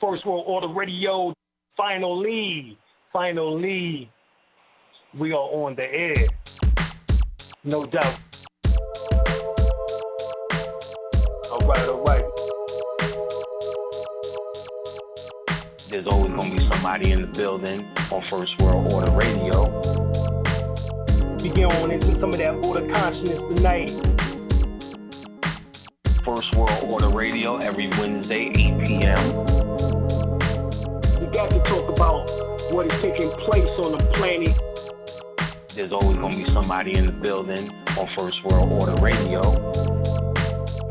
First World Order Radio. Finally, finally, we are on the air. No doubt. All right, all right. There's always going to be somebody in the building on First World Order Radio. We get on into some of that order consciousness tonight. First World Order Radio every Wednesday, 8 p.m. We to talk about what is taking place on the planet. There's always going to be somebody in the building on First World Order Radio.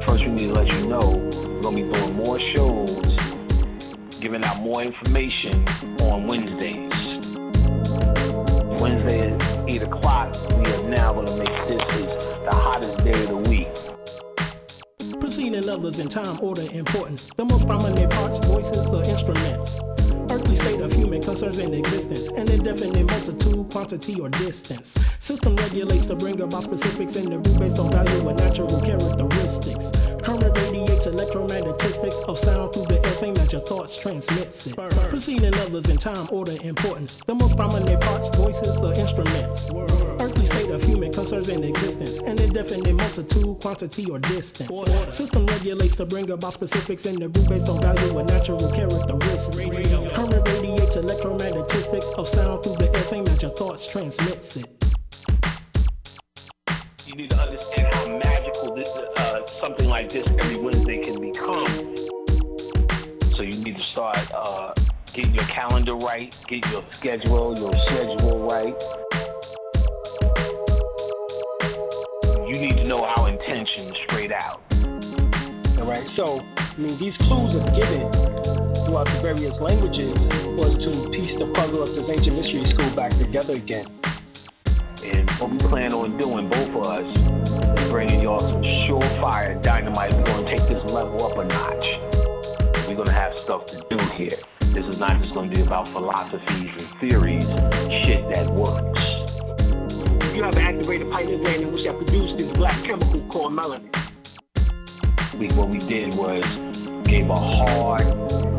First, we need to let you know we're going to be doing more shows, giving out more information on Wednesdays. Wednesday at 8 o'clock, we are now going to make this is the hottest day of the week. proceeding levels in time, order, importance. The most prominent parts, voices, or instruments. Earthly state of human concerns in existence. An indefinite multitude, quantity, or distance. System regulates to bring about specifics in the group based on value and natural characteristics. Current electromagnetistics of sound through the air, same as your thoughts transmits it. Preceding others in time, order, importance. The most prominent parts, voices, or instruments. Earthly state of human concerns in existence. An indefinite multitude, quantity, or distance. System regulates to bring about specifics in the group based on value and natural characteristics. Current radiates electromagnetistics of sound through the air, same as your thoughts transmits it. You need to understand how magical this, uh, something like this every Wednesday can become. So you need to start uh, getting your calendar right, get your schedule, your schedule right. You need to know our intention straight out. All right. So, I mean, these clues are given throughout the various languages was to piece the puzzle of this ancient mystery school back together again. And what we plan on doing, both of us, bringing y'all some surefire dynamite. We're going to take this level up a notch. We're going to have stuff to do here. This is not just going to be about philosophies and theories, shit that works. You have activated pineal gland in which that produced this black chemical called melanin. We, what we did was gave a hard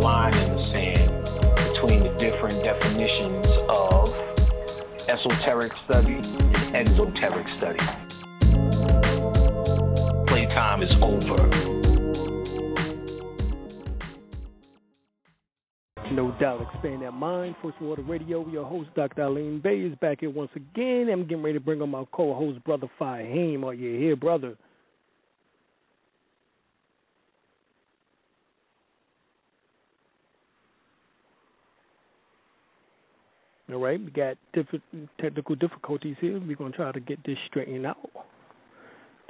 line in the sand between the different definitions of esoteric study and exoteric study. Playtime is over. No doubt, expand that mind. First Water Radio, your host, Dr. Alim El-Bey, is back here once again. I'm getting ready to bring on my co host, Brother Fahim. Are you here, brother? All right, we got different technical difficulties here. We're going to try to get this straightened out.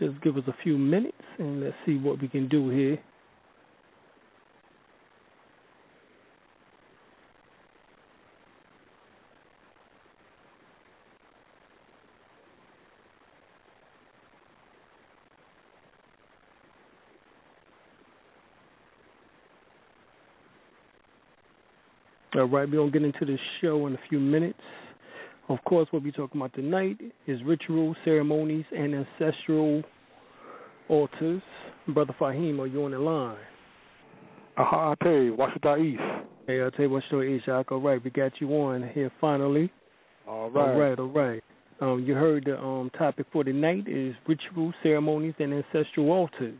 Just give us a few minutes and let's see what we can do here. All right, we're going to get into the show in a few minutes. Of course, what we're talking about tonight is ritual, ceremonies, and ancestral altars. Brother Fahim, are you on the line? Aha, I tell you, Washington East. Hey, I'll tell you what's your. All right, we got you on here finally. All right. All right, all right. Um, you heard the um, topic for tonight is ritual, ceremonies, and ancestral altars.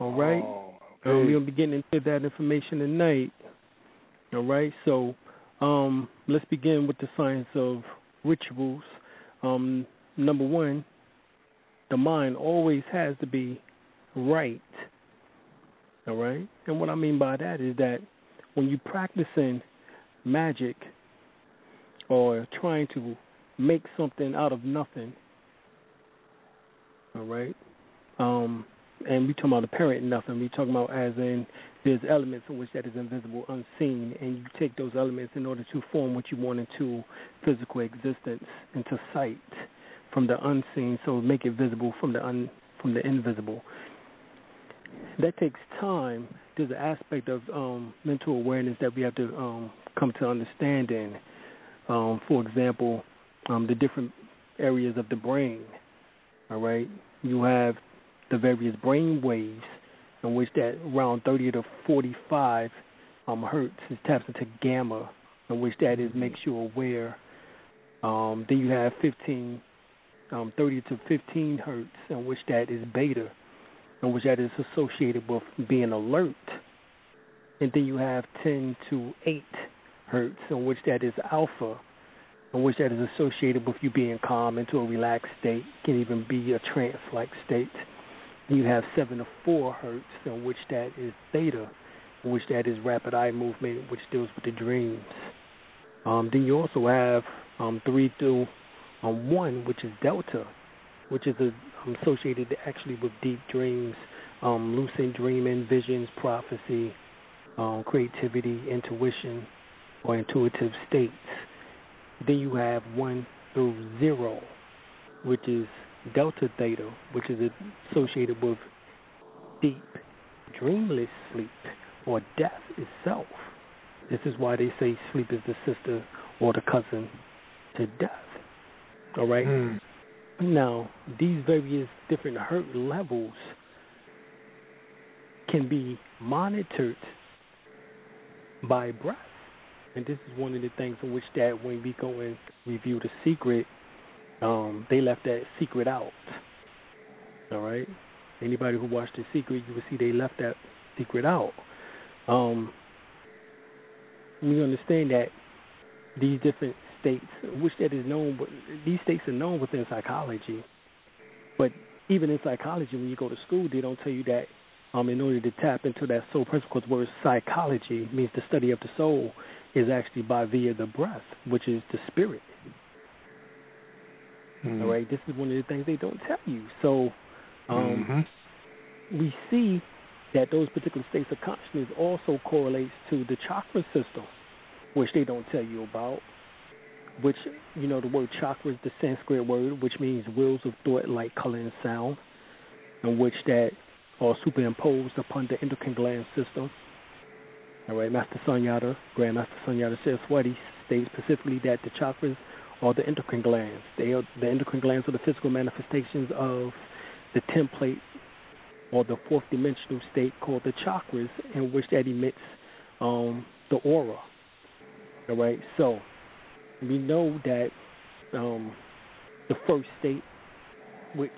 All right. Oh, Um, okay. we'll be getting into that information tonight. All right, so um, let's begin with the science of rituals. Um, number one, the mind always has to be right. All right, and what I mean by that is that when you're practicing magic or trying to make something out of nothing, all right, um, and we talking about apparent nothing. We talking about as in there's elements in which that is invisible, unseen, and you take those elements in order to form what you want into physical existence, into sight from the unseen, so make it visible from the un, from the invisible. That takes time. There's an aspect of um, mental awareness that we have to um, come to understanding. Um, for example, um, the different areas of the brain. All right, you have the various brain waves in which that around 30 to 45 um, hertz, it taps into gamma, in which that is makes you aware. Um, then you have 15, um, 30 to 15 hertz, in which that is beta, in which that is associated with being alert. And then you have 10 to 8 hertz, in which that is alpha, in which that is associated with you being calm into a relaxed state, can even be a trance-like state. You have 7 to 4 hertz, in which that is theta, in which that is rapid eye movement, which deals with the dreams. Um, then you also have um, 3 through um, 1, which is delta, which is a, um, associated actually with deep dreams, um, lucid dreaming, visions, prophecy, um, creativity, intuition, or intuitive states. Then you have 1 through 0, which is delta theta, which is associated with deep, dreamless sleep or death itself. This is why they say sleep is the sister or the cousin to death. All right? Mm. Now, these various different hurt levels can be monitored by breath. And this is one of the things in which that when we go and review the secret, um, they left that secret out. All right? Anybody who watched the secret, you will see they left that secret out. Um, we understand that these different states, which that is known, but these states are known within psychology. But even in psychology, when you go to school, they don't tell you that um, in order to tap into that soul principle, word psychology means the study of the soul, is actually by via the breath, which is the spirit. Mm. All right, this is one of the things they don't tell you. So um, mm-hmm. we see that those particular states of consciousness also correlates to the chakra system, which they don't tell you about. Which you know, the word chakra is the Sanskrit word, which means wheels of thought, light, color, and sound, in which that are superimposed upon the endocrine gland system. All right, Master Sunyata, Grandmaster Sunyata Saraswati states specifically that the chakras are the endocrine glands. They are the endocrine glands are the physical manifestations of the template or the fourth dimensional state called the chakras, in which that emits um, the aura. All right, so we know that um, the first state, which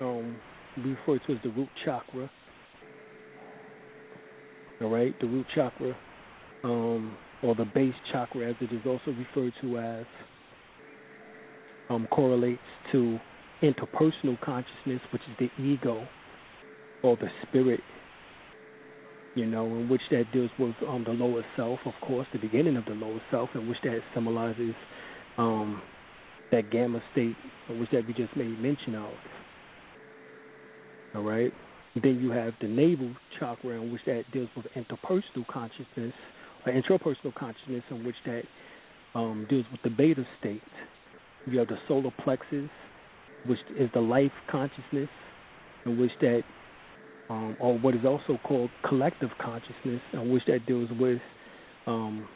um, we refer to as the root chakra, all right, the root chakra, um, or the base chakra, as it is also referred to as, um, correlates to interpersonal consciousness, which is the ego or the spirit, you know, in which that deals with um, the lower self, of course, the beginning of the lower self, in which that symbolizes um, that gamma state, which that we just made mention of. All right. Then you have the navel chakra, in which that deals with interpersonal consciousness or intrapersonal consciousness, in which that um, deals with the beta state. You have the solar plexus, which is the life consciousness, in which that, um, or what is also called collective consciousness, in which that deals with um,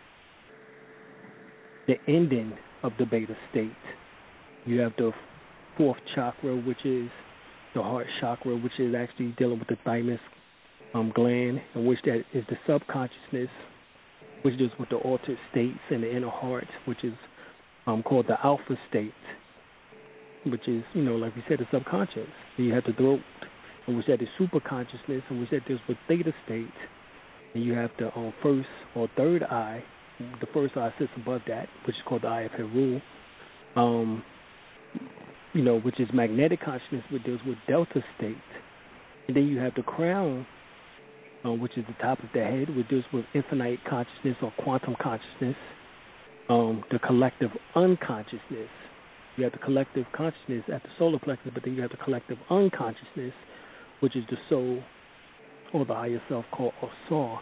the ending of the beta state. You have the fourth chakra, which is the heart chakra, which is actually dealing with the thymus um, gland, in which that is the subconsciousness, which deals with the altered states and the inner heart, which is um, called the alpha state, which is, you know, like we said, the subconscious. Then you have the throat, in which that is super consciousness, in which that deals with theta state. And you have the um, first or third eye. The first eye sits above that, which is called the eye of Heru. Um, you know, which is magnetic consciousness, which deals with delta state. And then you have the crown, uh, which is the top of the head, which deals with infinite consciousness or quantum consciousness. Um, the collective unconsciousness. You have the collective consciousness at the solar plexus, but then you have the collective unconsciousness, which is the soul or the higher self called Asar,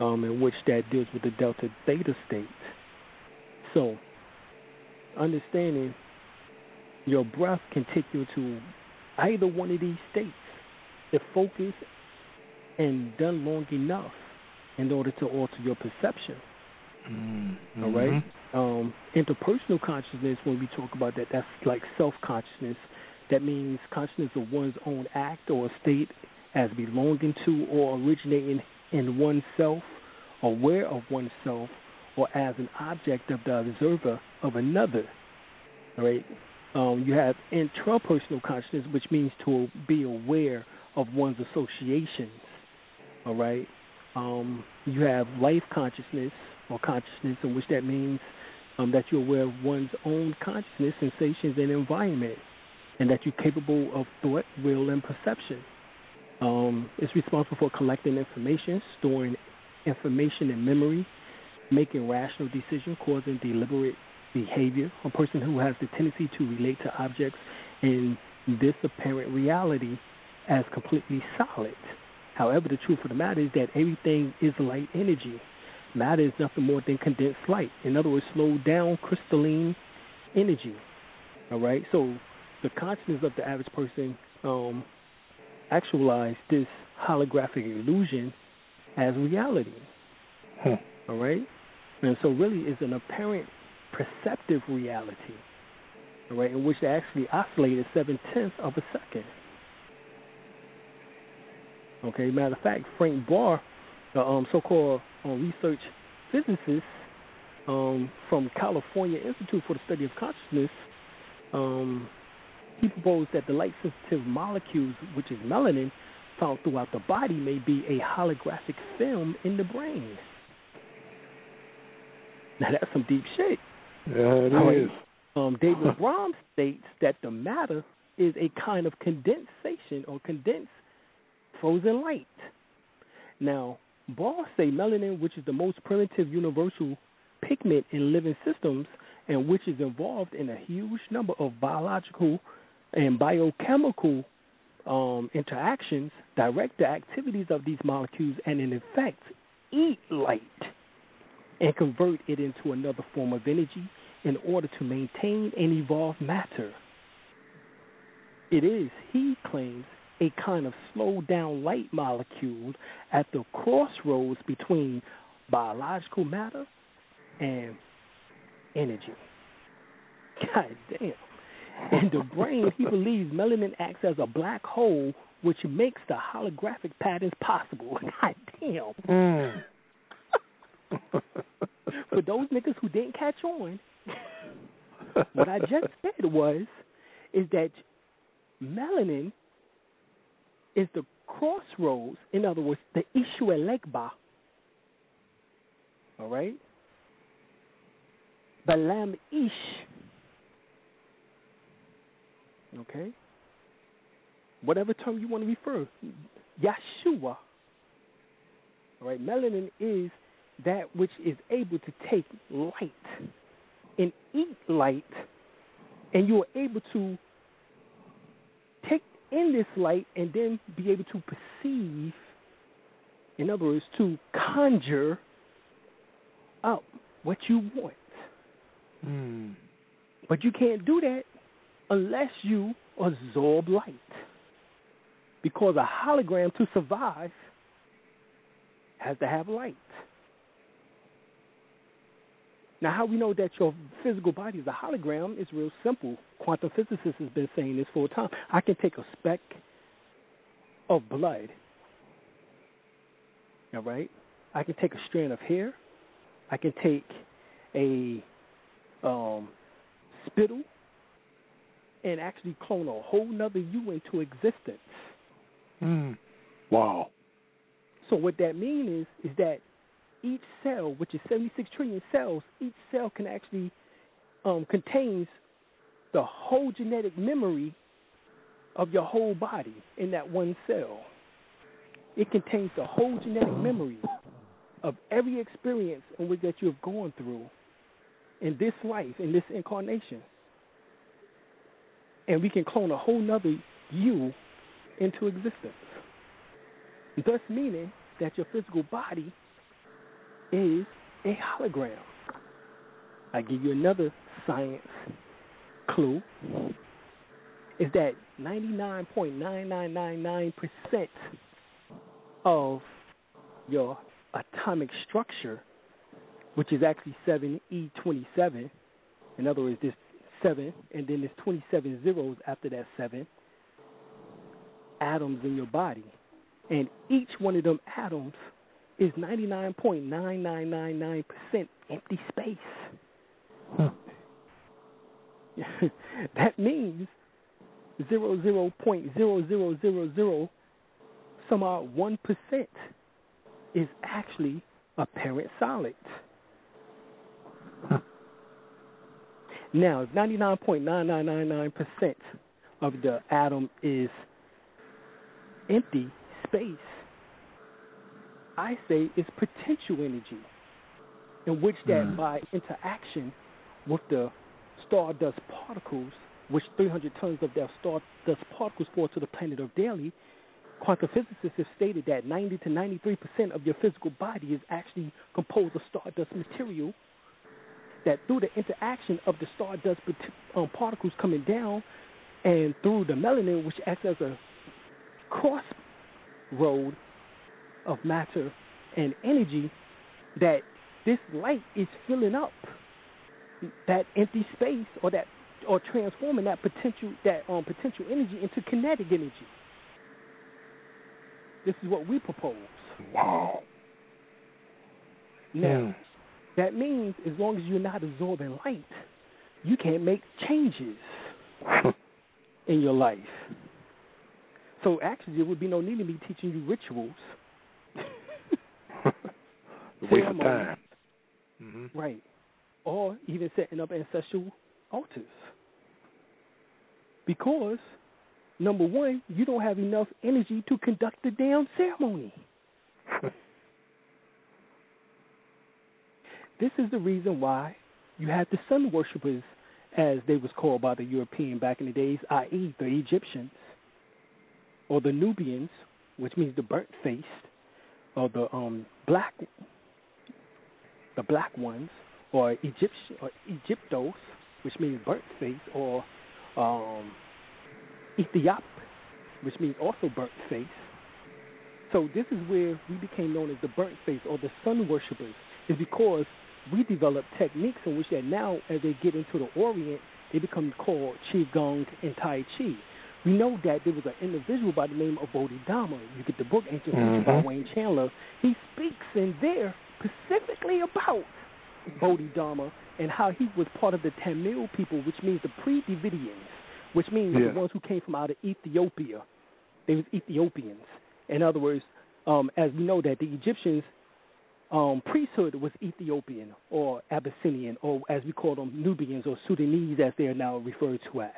um, in which that deals with the delta theta state. So, understanding your breath can take you to either one of these states The focused and done long enough in order to alter your perception. Mm-hmm. All right. Um, interpersonal consciousness, when we talk about that, that's like self consciousness. That means consciousness of one's own act or state as belonging to or originating in oneself, aware of oneself, or as an object of the observer of another. All right. Um, you have intrapersonal consciousness, which means to be aware of one's associations. All right. Um, you have life consciousness or consciousness, in which that means um, that you're aware of one's own consciousness, sensations, and environment, and that you're capable of thought, will, and perception. Um, it's responsible for collecting information, storing information in memory, making rational decisions, causing deliberate behavior. A person who has the tendency to relate to objects in this apparent reality as completely solid. However, the truth of the matter is that everything is light energy. Matter is nothing more than condensed light. In other words, slowed down crystalline energy. All right. So the consciousness of the average person um, actualize this holographic illusion as reality. Hmm. All right? And so really is an apparent perceptive reality. All right, in which they actually oscillate at seven tenths of a second. Okay, matter of fact, Frank Barr, the um, so called um, research physicist um, from California Institute for the Study of Consciousness, um, he proposed that the light sensitive molecules, which is melanin, found throughout the body may be a holographic film in the brain. Now that's some deep shit. Yeah, it is. Um, David Bohm states that the matter is a kind of condensation or condensed frozen light. Now, Barr say melanin, which is the most primitive universal pigment in living systems and which is involved in a huge number of biological and biochemical um, interactions, direct the activities of these molecules and, in effect, eat light and convert it into another form of energy in order to maintain and evolve matter. It is, he claims, a kind of slowed down light molecule at the crossroads between biological matter and energy. God damn. In the brain, he believes melanin acts as a black hole which makes the holographic patterns possible. God damn. Mm. For those niggas who didn't catch on, what I just said was is that melanin is the crossroads, in other words, the Eshu Elegba. All right? Balam ish. Okay? Whatever term you want to refer. Yeshua. All right? Melanin is that which is able to take light and eat light, and you are able to take in this light and then be able to perceive, in other words, to conjure up what you want. Mm. But you can't do that unless you absorb light. Because a hologram to survive has to have light. Now, how we know that your physical body is a hologram is real simple. Quantum physicists has been saying this for a time. I can take a speck of blood, all right? I can take a strand of hair. I can take a um, spittle and actually clone a whole nother you into existence. Mm. Wow. So what that means is is that each cell, which is 76 trillion cells, each cell can actually um, contains the whole genetic memory of your whole body in that one cell. It contains the whole genetic memory of every experience in which that you have gone through in this life, in this incarnation. And we can clone a whole nother you into existence. Thus meaning that your physical body is a hologram. I give you another science clue is that 99.9999% of your atomic structure, which is actually 7E27, in other words, there's 7 and then there's 27 zeros after that 7 atoms in your body. And each one of them atoms is 99.9999% empty space. Hmm. that means zero zero point zero zero zero zero some odd one percent is actually apparent solid. Now, if 99.9999% of the atom is empty space, I say is potential energy, in which that Mm. by interaction with the stardust particles, which 300 tons of their stardust particles fall to the planet Earth daily, quantum physicists have stated that 90 to 93 percent of your physical body is actually composed of stardust material. That through the interaction of the stardust um, particles coming down, and through the melanin, which acts as a crossroad of matter and energy, that this light is filling up that empty space or that or transforming that potential that um potential energy into kinetic energy. This is what we propose. Wow. Now, Mm. that means as long as you're not absorbing light, you can't make changes in your life. So actually, there would be no need to be teaching you rituals. Waste of time. hmm Right. Or even setting up ancestral altars. Because, number one, you don't have enough energy to conduct the damn ceremony. This is the reason why you had the sun worshippers, as they was called by the European back in the days, i.e., the Egyptians, or the Nubians, which means the burnt faced, or the um black, the black ones, or Egyptian or Egyptos, which means burnt face, or um, Ethiop, which means also burnt face. So this is where we became known as the burnt face or the sun worshippers, is because we developed techniques in which that now, as they get into the Orient, they become called Qigong and Tai Chi. We know that there was an individual by the name of Bodhidharma. You get the book Ancient History by. Wayne Chandler. He speaks in there specifically about Bodhidharma and how he was part of the Tamil people, which means the pre-Dravidians, which means Yeah. the ones who came from out of Ethiopia. They was Ethiopians. In other words, um, as we know that the Egyptians um, priesthood was Ethiopian or Abyssinian, or as we call them, Nubians or Sudanese, as they are now referred to as.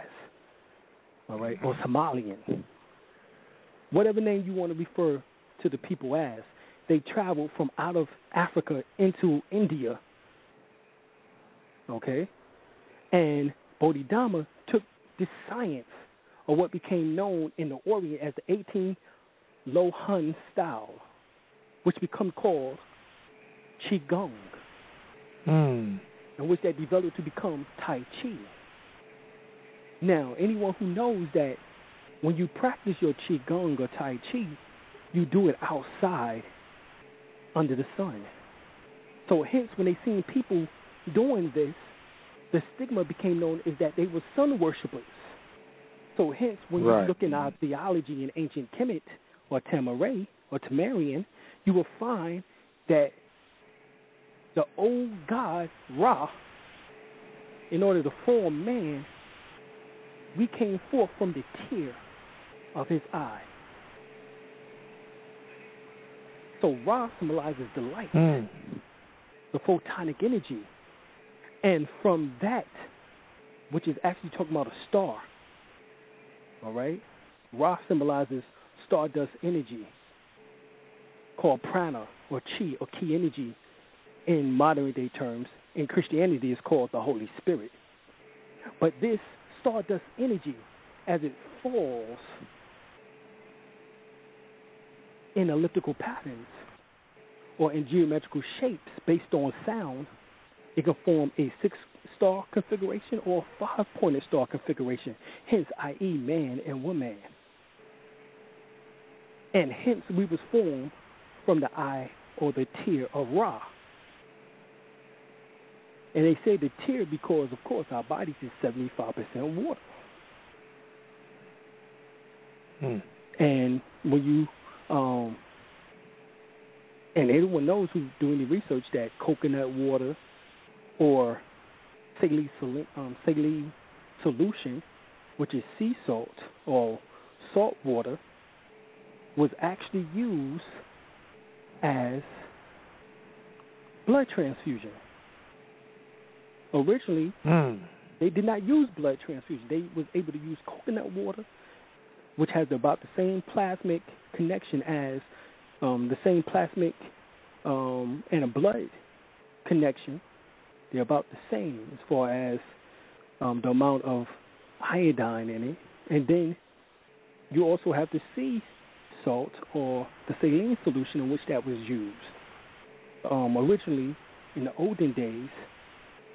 All right, or Somalian. Whatever name you want to refer to the people as, they traveled from out of Africa into India. Okay? And Bodhidharma took this science, or what became known in the Orient as the 18 Lohan style, which become called Qigong, Mm. and which that developed to become Tai Chi. Now, anyone who knows that when you practice your Qigong or Tai Chi, you do it outside under the sun. So, hence, when they seen people doing this, the stigma became known is that they were sun worshippers. So, hence, when Right. you look in our theology in ancient Kemet or Tamaray or Tamarian, you will find that the old god Ra, in order to form man, we came forth from the tear of his eye. So Ra symbolizes the light, Mm. the photonic energy. And from that, which is actually talking about a star, all right, Ra symbolizes stardust energy called prana or chi or ki energy in modern day terms. In Christianity, is called the Holy Spirit. But this stardust energy, as it falls in elliptical patterns or in geometrical shapes based on sound, it can form a six star configuration or a five pointed star configuration, hence, i.e., man and woman. And hence, we was formed from the eye or the tear of Ra. And they say the tear because, of course, our bodies is 75% water. Mm. And when you um, and everyone knows who's doing the research that coconut water or saline, um, saline solution, which is sea salt or salt water, was actually used as blood transfusion. Originally, Mm. they did not use blood transfusion. They was able to use coconut water, which has about the same plasmic connection as um, the same plasmic um, and a blood connection. They're about the same as far as um, the amount of iodine in it. And then you also have the sea salt or the saline solution in which that was used. Um, originally, in the olden days,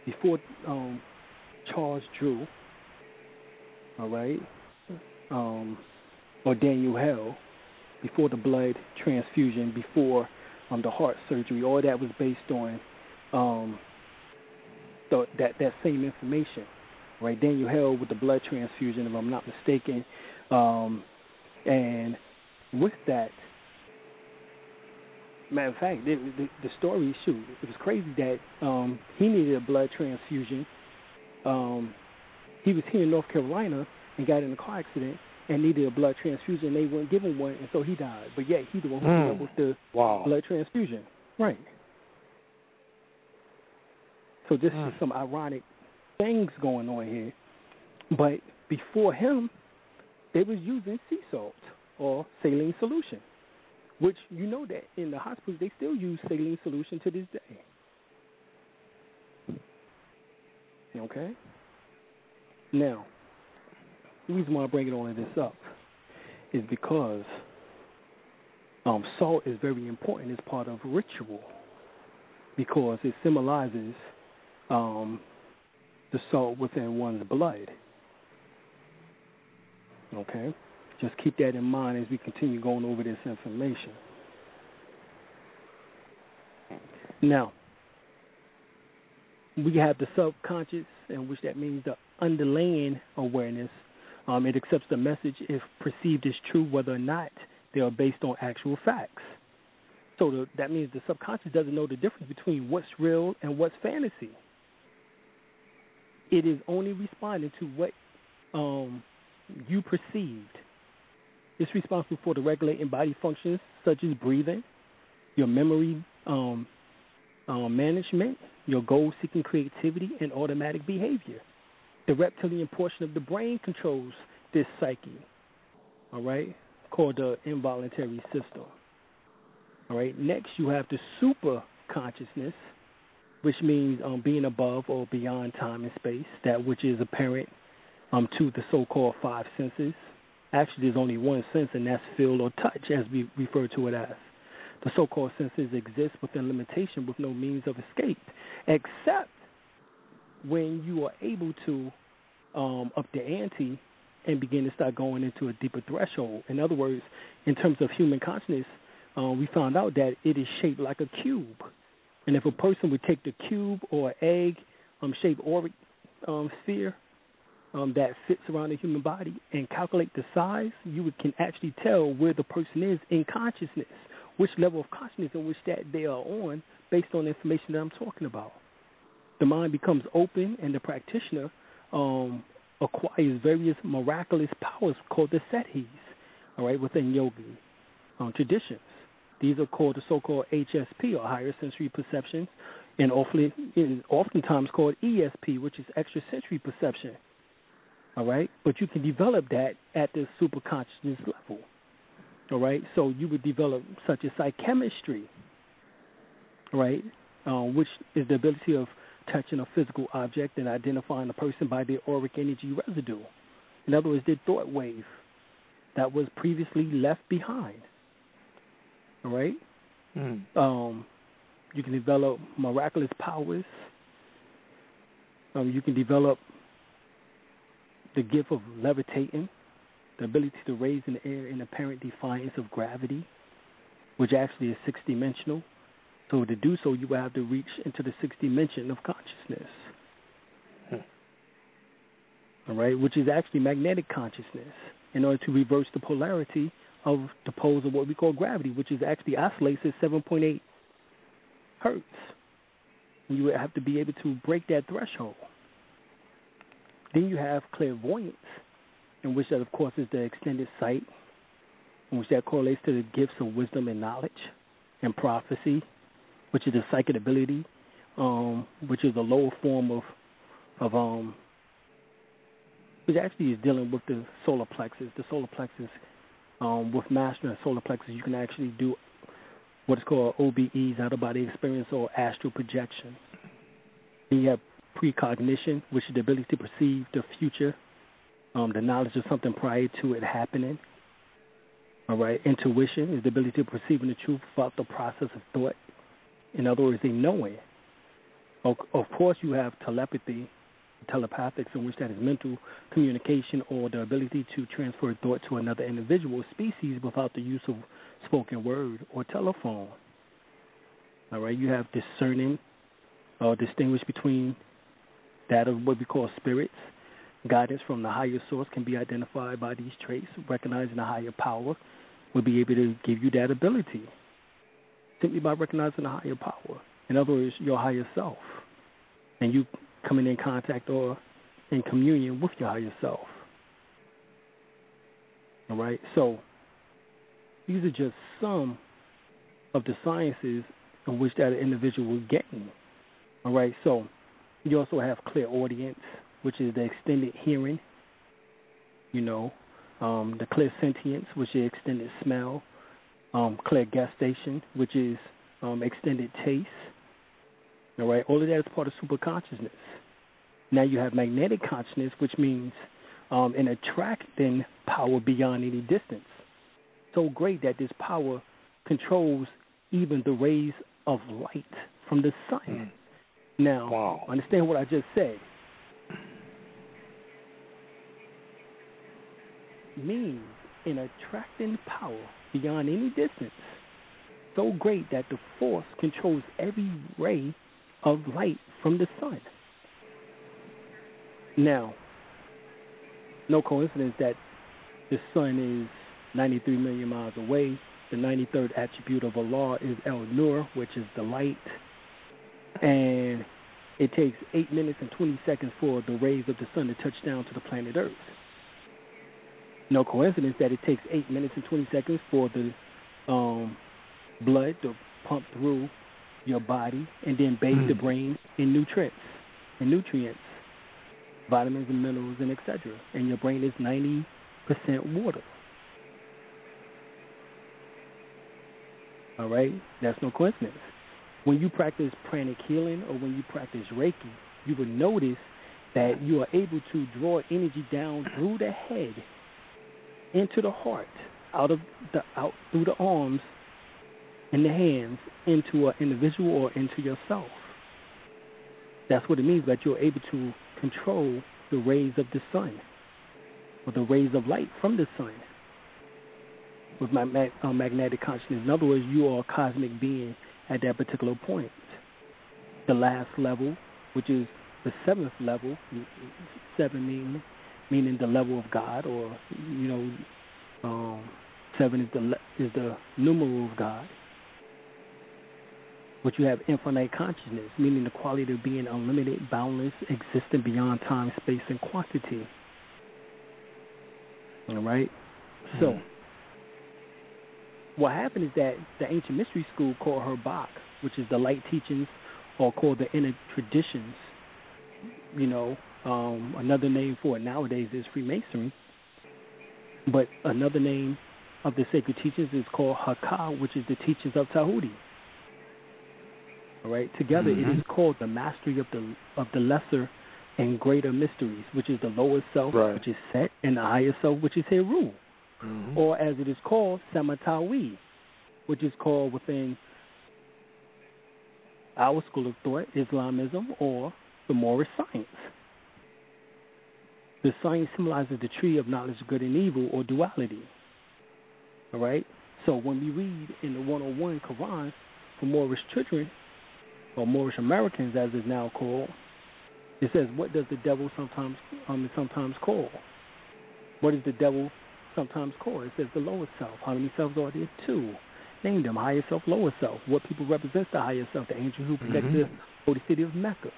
before um, Charles Drew, all right, um, or Daniel Hale, before the blood transfusion, before um, the heart surgery, all that was based on um, the, that that same information, right? Daniel Hale with the blood transfusion, if I'm not mistaken, um, and with that, matter of fact, the, the, the story shoot, it was crazy that um, he needed a blood transfusion. Um, he was here in North Carolina and got in a car accident and needed a blood transfusion. They wouldn't give him one, and so he died. But yet he the one who came Mm. up with the Wow. blood transfusion. Right. So this Mm. is some ironic things going on here. But before him, they was using sea salt or saline solution, which you know that in the hospitals they still use saline solution to this day. Okay. Now, the reason why I'm bringing all of this up is because um, salt is very important as part of ritual because it symbolizes um, the salt within one's blood. Okay? Just keep that in mind as we continue going over this information. Now, we have the subconscious, in which that means the underlying awareness. Um, it accepts the message if perceived as true, whether or not they are based on actual facts. So the, that means the subconscious doesn't know the difference between what's real and what's fantasy. It is only responding to what um, you perceived. It's responsible for the regulating body functions such as breathing, your memory um, um, management, your goal-seeking creativity, and automatic behavior. The reptilian portion of the brain controls this psyche. All right, called the involuntary system. All right. Next, you have the super consciousness, which means um, being above or beyond time and space, that which is apparent um, to the so-called five senses. Actually, there's only one sense, and that's feel or touch, as we refer to it as. The so-called senses exist within limitation, with no means of escape, except when you are able to um, up the ante and begin to start going into a deeper threshold. In other words, in terms of human consciousness, um, we found out that it is shaped like a cube. And if a person would take the cube or egg um, shaped auric um, sphere um, that fits around the human body and calculate the size, you can actually tell where the person is in consciousness, which level of consciousness in which that they are on, based on the information that I'm talking about. The mind becomes open, and the practitioner um, acquires various miraculous powers called the siddhis, all right, within yogi um, traditions. These are called the so-called HSP or higher sensory perceptions, and often, oftentimes called ESP, which is extrasensory perception. All right, but you can develop that at the superconsciousness level. All right, so you would develop such as psychometry, right, um, which is the ability of touching a physical object and identifying a person by their auric energy residue. In other words, their thought wave that was previously left behind. All right. Mm. Um, you can develop miraculous powers. Um, you can develop the gift of levitating, the ability to raise in the air in apparent defiance of gravity, which actually is six dimensional. So to do so, you will have to reach into the sixth dimension of consciousness. Hmm. All right, which is actually magnetic consciousness. In order to reverse the polarity of the poles of what we call gravity, which is actually oscillates at 7.8 hertz. You would have to be able to break that threshold. Then you have clairvoyance, in which that, of course, is the extended sight, in which that correlates to the gifts of wisdom and knowledge and prophecy, which is the psychic ability, um, which is a lower form of of um, which actually is dealing with the solar plexus. The solar plexus, um, with mastering solar plexus, you can actually do what is called OBEs, out of body experience, or astral projection. You have precognition, which is the ability to perceive the future, um, the knowledge of something prior to it happening. All right, intuition is the ability to perceive the truth without the process of thought. In other words, a knowing. Of, of course, you have telepathy, telepathics, in which that is mental communication or the ability to transfer thought to another individual species without the use of spoken word or telephone. All right, you have discerning or distinguish between that of what we call spirits. Guidance from the higher source can be identified by these traits. Recognizing a higher power will be able to give you that ability simply by recognizing a higher power. In other words, your higher self. And you coming in contact or in communion with your higher self. All right? So these are just some of the sciences in which that individual will gain. All right? So you also have clairaudience, which is the extended hearing, you know, um, the clairsentience, which is extended smell, um, station, which is um, extended taste. All right, all of that is part of super consciousness. Now you have magnetic consciousness, which means um, an attracting power beyond any distance. So great that this power controls even the rays of light from the sun. Mm. Now, wow. understand what I just said. Means an attracting power beyond any distance, so great that the force controls every ray of light from the sun. Now, no coincidence that the sun is 93 million miles away. The 93rd attribute of Allah is El Nur, which is the light and it takes eight minutes and 20 seconds for the rays of the sun to touch down to the planet Earth. No coincidence that it takes eight minutes and 20 seconds for the um, blood to pump through your body and then bathe mm. the brain in nutrients and nutrients, vitamins and minerals and etc. And your brain is 90% water. All right, that's no coincidence when you practice pranic healing or when you practice Reiki, you will notice that you are able to draw energy down through the head into the heart, out of the out through the arms and the hands into an individual or into yourself. That's what it means that you're able to control the rays of the sun or the rays of light from the sun with my uh, magnetic consciousness. In other words, you are a cosmic being at that particular point. The last level, which is the seventh level, seven meaning meaning the level of God, or you know, um, seven is the is the numeral of God. But you have infinite consciousness, meaning the quality of being unlimited, boundless, existing beyond time, space, and quantity. All right? So, mm-hmm what happened is that the ancient mystery school called her Bach, which is the light teachings, or called the inner traditions. You know, um, another name for it nowadays is Freemasonry. But another name of the sacred teachings is called Hakka, which is the teachings of Tahuti. All right, together mm-hmm. it is called the mastery of the of the lesser and greater mysteries, which is the lower self, right. which is Set, and the higher self, which is Heru mm-hmm. or as it is called, Samatawi, which is called within our school of thought, Islamism, or the Moorish science. The sign symbolizes the tree of knowledge of good and evil, or duality. All right? So when we read in the 101 Quran for Moorish children, or Moorish Americans as it's now called, it says, "What does the devil sometimes um sometimes call? What is the devil sometimes called. It says the lower self. How many selves are there? Two. Name them higher self, lower self. What people represents the higher self? The angel who protects Mhm. the holy city of Mecca.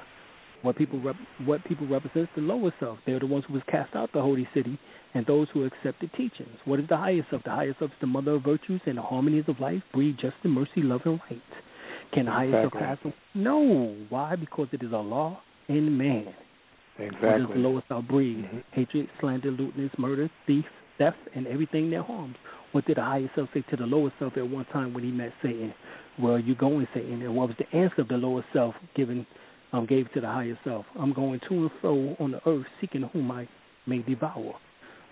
What people rep- what people represents the lower self. They're the ones who was cast out the holy city, and those who accept the teachings. What is the higher self? The higher self is the mother of virtues and the harmonies of life, breed justice, mercy, love, and right. Can the higher self Exactly. pass? No. Why? Because it is a law in man. What does the lower self breed? Mhm. Hatred, slander, lewdness, murder, thief, theft, and everything that harms. What did the higher self say to the lower self at one time when he met Satan? Where are you going, Satan? And what was the answer of the lower self given um, gave to the higher self? I'm going to and fro on the earth, seeking whom I may devour.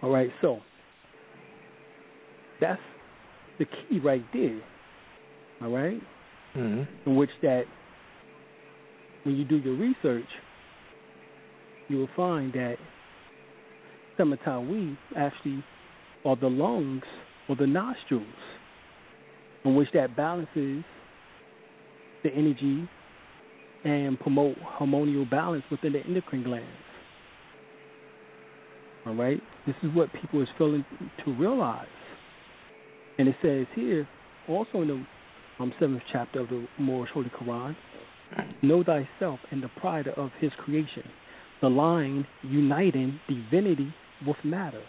All right, so that's the key right there. All right, Mhm. in which that when you do your research, you will find that Sematawi actually are the lungs or the nostrils, in which that balances the energy and promote hormonal balance within the endocrine glands. All right, this is what people is failing to realize, and it says here also in the um, seventh chapter of the Moorish Holy Quran, know thyself and the pride of His creation, the line uniting divinity with matter.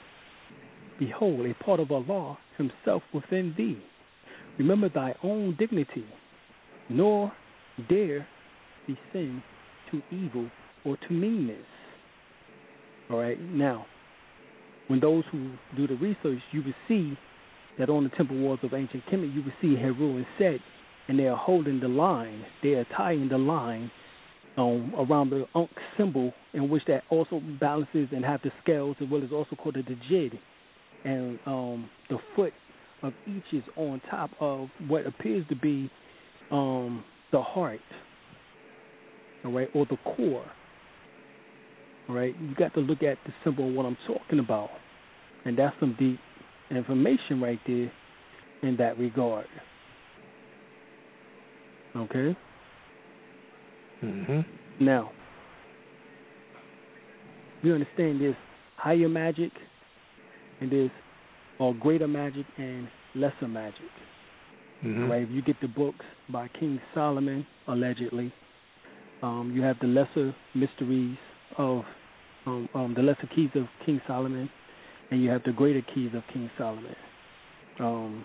Behold, a part of Allah Himself within thee. Remember thy own dignity, nor dare descend to evil or to meanness. All right, now, when those who do the research, you will see that on the temple walls of ancient Kemet, you will see Heru and Set, and they are holding the line, they are tying the line um, around the Ankh symbol, in which that also balances and have the scales, as well as also called the Djid. And um, the foot of each is on top of what appears to be um, the heart, all right, or the core. All right, you got to look at the symbol of what I'm talking about, and that's some deep information right there in that regard. Okay. Mhm. Now, you understand there's higher magic and there's or greater magic and lesser magic. Mhm. Right? If you get the books by King Solomon, allegedly, um, you have the lesser mysteries of um, um, the lesser keys of King Solomon, and you have the greater keys of King Solomon. Um,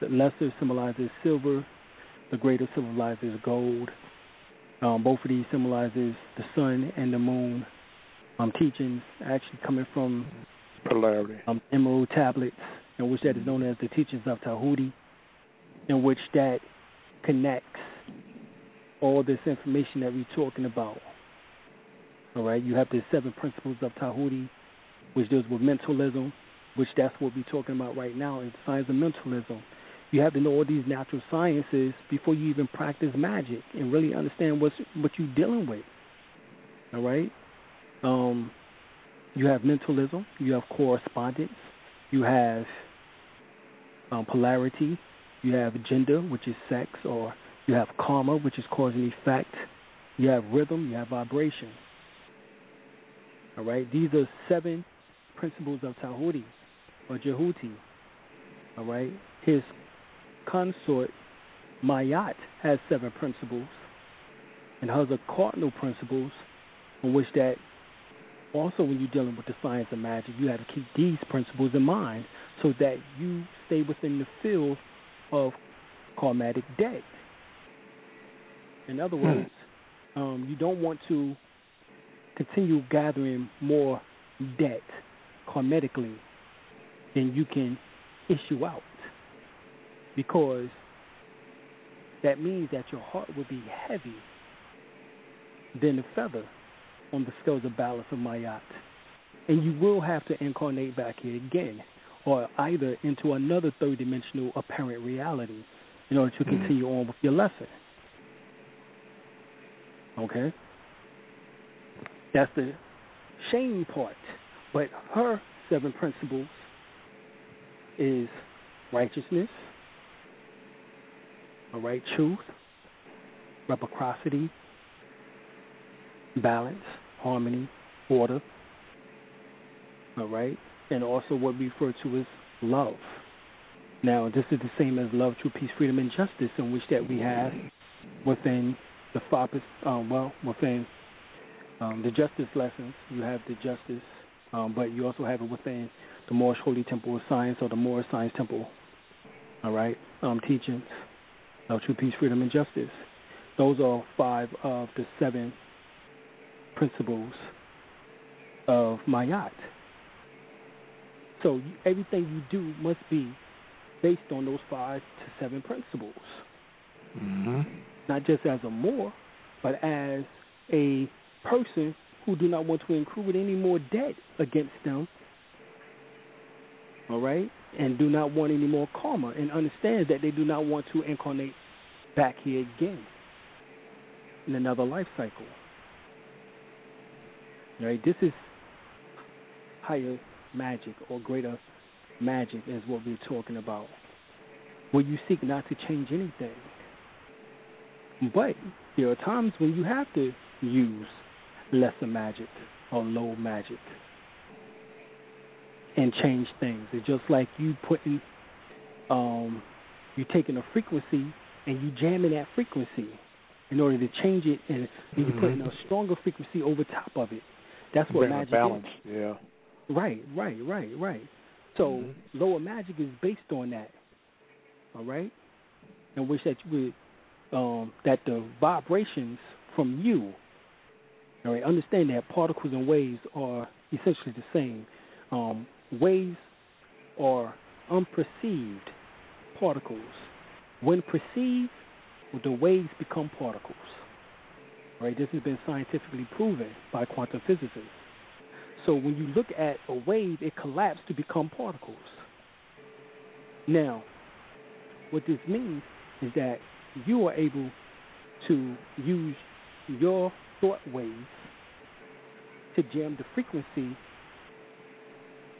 the lesser symbolizes silver, the greater symbolizes gold. Um, both of these symbolizes the sun and the moon. Um, teachings actually coming from Polarity. um, emerald tablets, in which that is known as the teachings of Tahuti, in which that connects all this information that we're talking about. All right, you have the seven principles of Tahuti, which deals with mentalism, which that's what we're talking about right now, is science of mentalism. You have to know all these natural sciences before you even practice magic and really understand what's what you're dealing with. All right. Um, you have mentalism, you have correspondence, you have um, polarity, you have gender, which is sex, or you have karma, which is cause and effect, you have rhythm, you have vibration. All right, these are seven principles of Tahuti or Jehuti. All right, his consort Mayat has seven principles and has a cardinal principles in which that also when you're dealing with the science of magic, you have to keep these principles in mind so that you stay within the field of karmatic debt. In other Hmm. words, um, you don't want to continue gathering more debt karmatically than you can issue out because that means that your heart will be heavy than a feather on the scales of balance of Mayat. And you will have to incarnate back here again, or either into another third dimensional apparent reality in order to Mhm. continue on with your lesson. Okay? That's the shame part. But her seven principles is righteousness, all right, truth, reciprocity, balance, harmony, order, all right, and also what we refer to as love. Now, this is the same as love, true peace, freedom, and justice, in which that we have within the five, um, well, within um, the justice lessons. You have the justice, um, but you also have it within the Moorish Holy Temple of Science or the Moorish Science Temple. All right, um, teachings of true peace, freedom, and justice. Those are five of the seven principles of Mayat. So everything you do must be based on those five to seven principles. Mm-hmm. Not just as a Moor, but as a person who do not want to incur any more debt against them. All right? And do not want any more karma and understand that they do not want to incarnate back here again in another life cycle. All right? This is higher magic or greater magic is what we're talking about. Where you seek not to change anything. But there are times when you have to use lesser magic or low magic and change things. It's just like you putting um you taking a frequency and you jamming that frequency in order to change it and, and you putting Mhm. a stronger frequency over top of it. That's what Bring magic balance. is. Yeah. Right, right, right, right. So Mhm. lower magic is based on that. All right? In which that you would um that the vibrations from you all right, understand that particles and waves are essentially the same. Um, waves are unperceived particles. When perceived, the waves become particles. All right, this has been scientifically proven by quantum physicists. So when you look at a wave, it collapses to become particles. Now, what this means is that you are able to use your thought waves to jam the frequency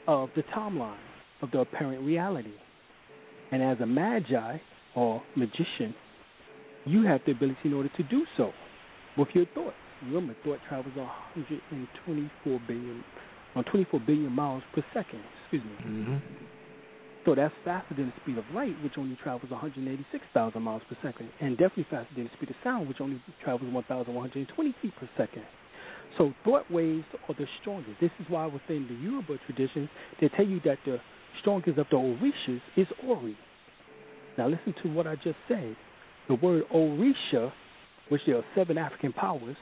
of the timeline of the apparent reality. And as a magi or magician, you have the ability in order to do so with your thoughts. Remember, thought travels 124 billion, on 24 billion miles per second. Excuse me. Mm-hmm. So that's faster than the speed of light, which only travels 186,000 miles per second, and definitely faster than the speed of sound, which only travels 1,120 feet per second. So thought waves are the strongest. This is why within the Yoruba tradition, they tell you that the strongest of the Orishas is Ori. Now listen to what I just said. The word Orisha, which there are seven African powers,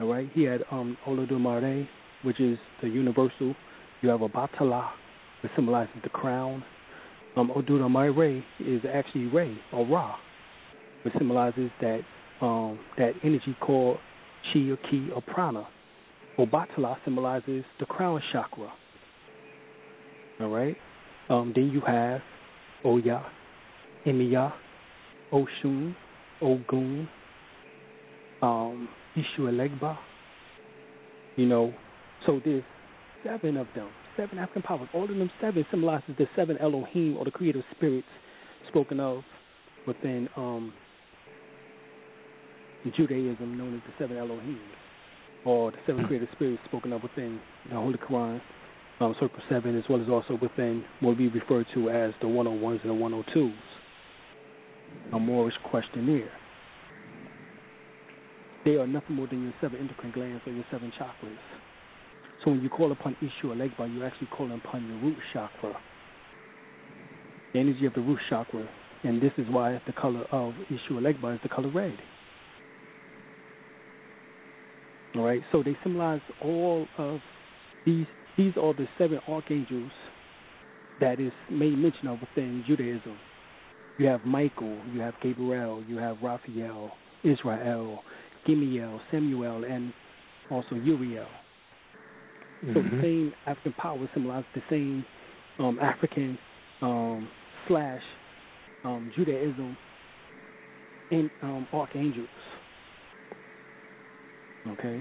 all right, he had um, Olodumare, which is the universal. You have Obatala, which symbolizes the crown. Um, Odudamare is actually Ray or Ra, which symbolizes that um, that energy called Chi or Ki or Prana. Obatala symbolizes the crown chakra. All right. Um, then you have Oya, Emiya, Oshun, Ogun, um, Eshu Elegba. You know, so there's seven of them, seven African powers. All of them seven symbolizes the seven Elohim or the creative spirits spoken of within um, Judaism, known as the seven Elohim, or the seven creative spirits spoken of within the Holy Quran, um, Circle Seven, as well as also within what we refer to as the 101s and the 102s, a Moorish questionnaire. They are nothing more than your seven endocrine glands or your seven chakras. So when you call upon Eshu Elegba, you're actually calling upon your root chakra, the energy of the root chakra. And this is why the color of Eshu Elegba is the color red. All right, so they symbolize all of these. These are the seven archangels that is made mention of within Judaism. You have Michael, you have Gabriel, you have Raphael, Israel, Gimiel, Samuel, and also Uriel. So the Mhm. same African power symbolizes the same um, African um, slash um, Judaism and um, archangels. Okay,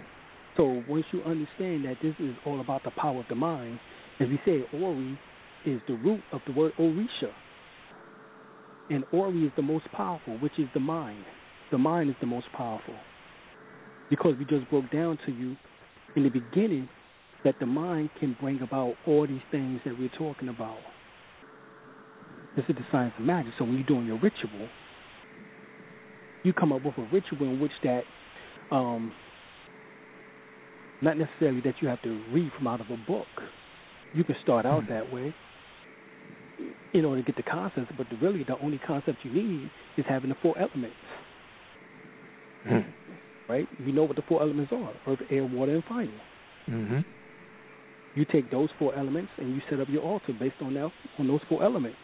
so once you understand that this is all about the power of the mind, as we said, Ori is the root of the word Orisha, and Ori is the most powerful, which is the mind. The mind is the most powerful because we just broke down to you in the beginning that the mind can bring about all these things that we're talking about. This is the science of magic. So when you're doing your ritual, you come up with a ritual in which that, um, not necessarily that you have to read from out of a book. You can start out mm-hmm. that way in order to get the concepts, but the, really the only concept you need is having the four elements. Mm-hmm. Right? You know what the four elements are: earth, air, water, and fire. Mm-hmm. You take those four elements and you set up your altar based on that on those four elements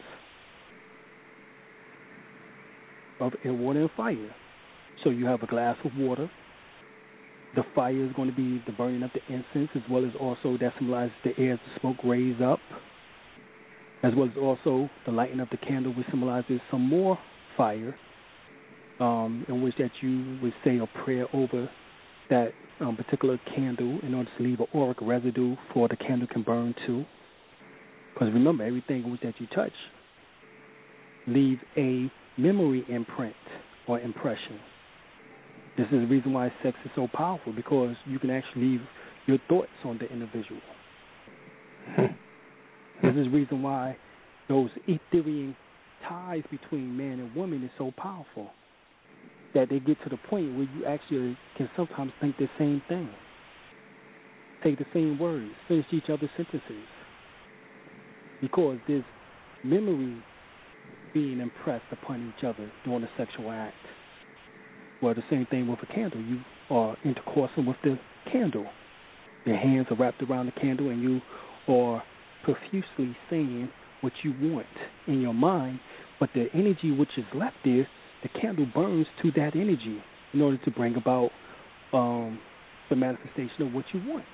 of air, water, and fire. So you have a glass of water. The fire is going to be the burning of the incense, as well as also that symbolizes the air the smoke raise up, as well as also the lighting of the candle, which symbolizes some more fire, um, in which that you would say a prayer over that um, particular candle in order to leave an auric residue for the candle can burn too. Because remember, everything that you touch leaves a memory imprint or impression. This is the reason why sex is so powerful because you can actually leave your thoughts on the individual. this is the reason why those ethereal ties between man and woman is so powerful that they get to the point where you actually can sometimes think the same thing, take the same words, finish each other's sentences, because there's memory being impressed upon each other during a sexual act. Well, the same thing with a candle. You are intercoursing with the candle. Your hands are wrapped around the candle, and you are profusely saying what you want in your mind, but the energy which is left there the candle burns to that energy in order to bring about um, the manifestation of what you want.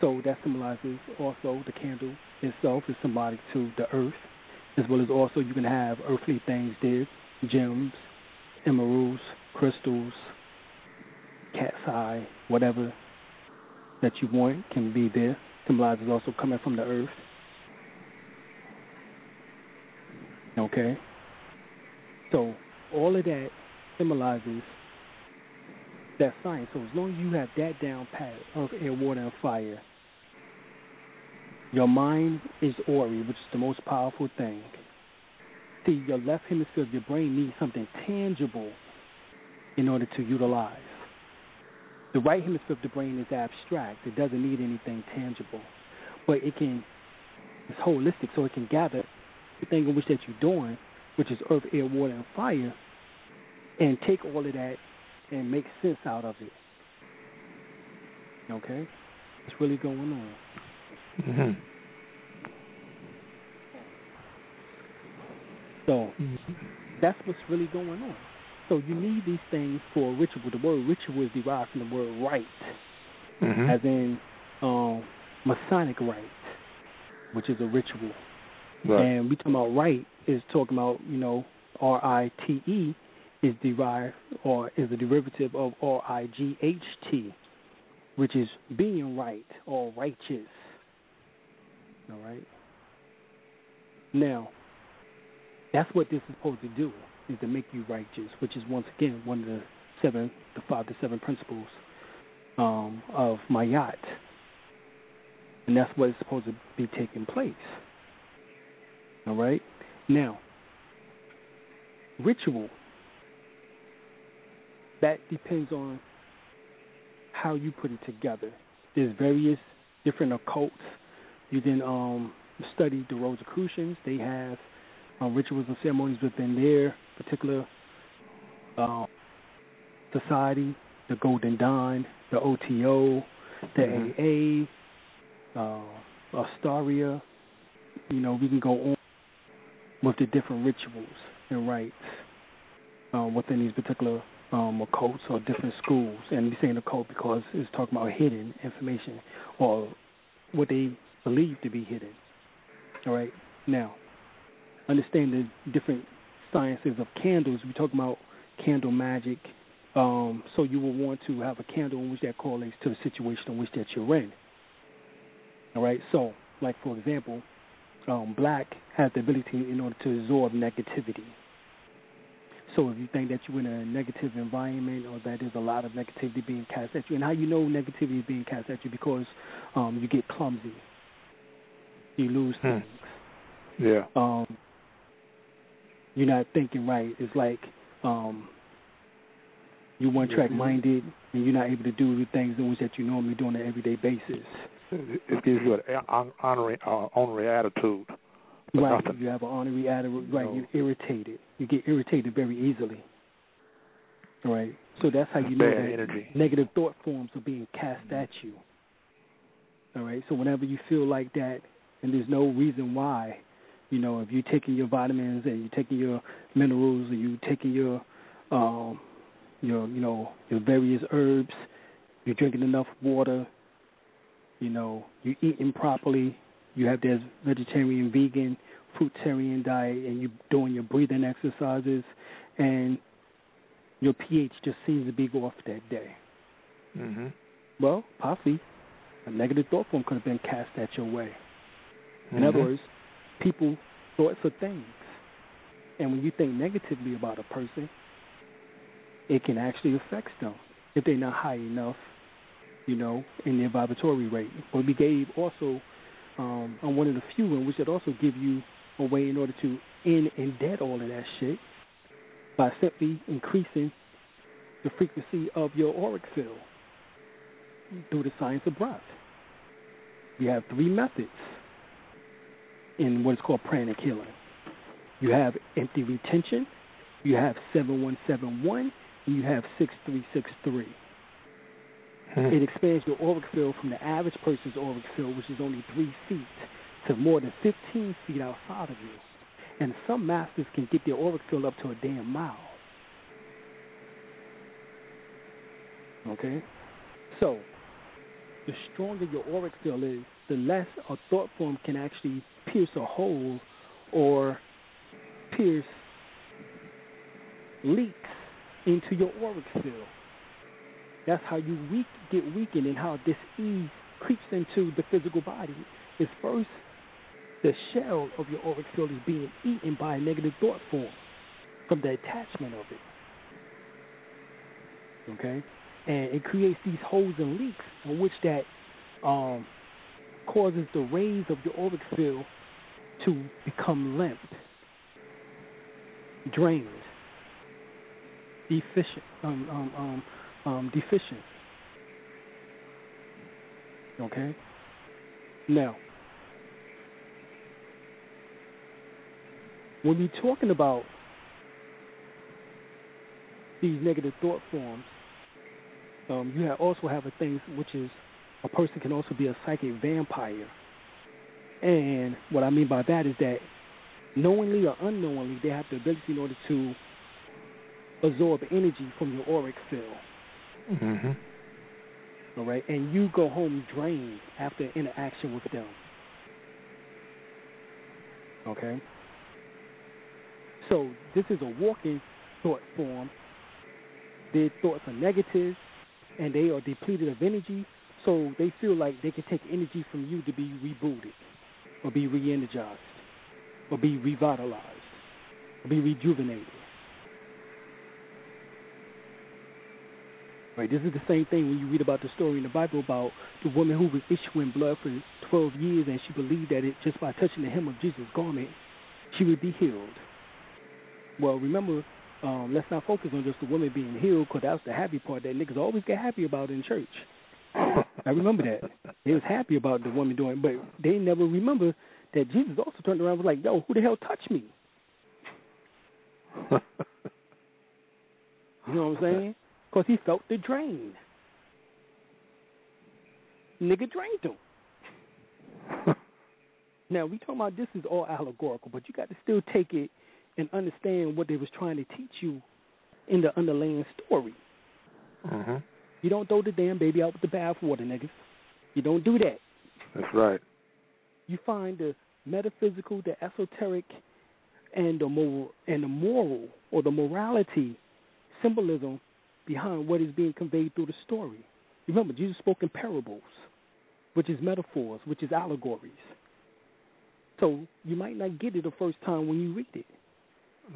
So that symbolizes also the candle itself is symbolic to the earth, as well as also you can have earthly things there, gems, emeralds, crystals, cat's eye, whatever that you want can be there. Symbolizes also coming from the earth. Okay? So all of that symbolizes that science. So as long as you have that down pat of air, water, and fire, your mind is Ori, which is the most powerful thing. See, your left hemisphere of your brain needs something tangible in order to utilize. The right hemisphere of the brain is abstract. It doesn't need anything tangible. But it can, it's holistic, so it can gather everything in which that you're doing, which is earth, air, water, and fire, and take all of that and make sense out of it. Okay? What's really going on? Mm-hmm. So mm-hmm. that's what's really going on. So you need these things for ritual. The word ritual is derived from the word rite, mm-hmm. as in um, Masonic rite, which is a ritual. Right. And we talking about right is talking about, you know, R I T E is derived or is a derivative of R I G H T, which is being right or righteous. All right. Now, that's what this is supposed to do, is to make you righteous, which is once again one of the seven, the five to seven principles um, of Ma'at. And that's what is supposed to be taking place. All right? Now, ritual, that depends on how you put it together. There's various different occults. You can um, study the Rosicrucians. They have um, rituals and ceremonies within their particular uh, society, the Golden Dawn, the OTO, the mm-hmm. AA, uh, Astaria. You know, we can go on with the different rituals and rites um, within these particular um, occults or different schools. And we saying occult because it's talking about hidden information or what they believe to be hidden. All right. Now, understand the different sciences of candles. We're talking about candle magic. Um, so you will want to have a candle in which that correlates to the situation in which that you're in. All right. So, like for example, um, black has the ability in order to absorb negativity. So if you think that you're in a negative environment or that there's a lot of negativity being cast at you, and how you know negativity is being cast at you because um, you get clumsy, you lose hmm. things, Yeah. Um, you're not thinking right. It's like um, you're one track minded and you're not able to do the things in which that you normally do on an everyday basis. It gives you an honorary, uh, honorary attitude. Right. Nothing. You have an honorary attitude. Right. No. You're irritated. You get irritated very easily. Right. So that's how you know that energy. negative thought forms are being cast at you. All right. So whenever you feel like that, and there's no reason why, you know, if you're taking your vitamins and you're taking your minerals and you're taking your, um, your, you know, your various herbs, you're drinking enough water, you know, you're eating properly, you have this vegetarian, vegan, fruitarian diet, and you're doing your breathing exercises, and your pH just seems to be off that day. hmm Well, possibly a negative thought form could have been cast at your way. In Mhm. other words, people thoughts are things. And when you think negatively about a person, it can actually affect them if they're not high enough, you know, in their vibratory rate. But we gave also um, on one of the few and which it also give you a way in order to end and dead all of that shit by simply increasing the frequency of your auric field through the science of breath. You have three methods in what is called pranic healing. You have empty retention, you have 7171, and you have 6363. Mhm. It expands your auric field from the average person's auric field, which is only three feet, to more than 15 feet outside of you. And some masters can get their auric field up to a damn mile. Okay? So, the stronger your auric field is, the less a thought form can actually pierce a hole or pierce leaks into your auric field. That's how you weak, get weakened and how disease creeps into the physical body. Is first, the shell of your auric field is being eaten by a negative thought form from the attachment of it. Okay? And it creates these holes and leaks in which that um, causes the rays of your auric field to become limp, drained, deficient, um, um, um, deficient. Okay. Now, when we're talking about these negative thought forms, um, you have also have a thing which is a person can also be a psychic vampire. And what I mean by that is that knowingly or unknowingly, they have the ability in order to absorb energy from your auric field. Mhm. All right, and you go home drained after interaction with them. Okay. So this is a walking thought form. Their thoughts are negative, and they are depleted of energy. So they feel like they can take energy from you to be rebooted, or be re-energized, or be revitalized, or be rejuvenated. Right. This is the same thing when you read about the story in the Bible about the woman who was issuing blood for 12 years, and she believed that it just by touching the hem of Jesus' garment, she would be healed. Well, remember, um, let's not focus on just the woman being healed, because that's the happy part that niggas always get happy about in church. I remember that. They was happy about the woman doing, but they never remember that Jesus also turned around and was like, "Yo, who the hell touched me?" You know what I'm saying? Because he felt the drain. Nigga drained him. now we talking about this is all allegorical, but you got to still take it and understand what they was trying to teach you in the underlying story. Mhm. You don't throw the damn baby out with the bathwater, niggas. You don't do that. That's right. You find the metaphysical, the esoteric, and the moral, and the moral or the morality symbolism behind what is being conveyed through the story. Remember, Jesus spoke in parables, which is metaphors, which is allegories. So you might not get it the first time when you read it.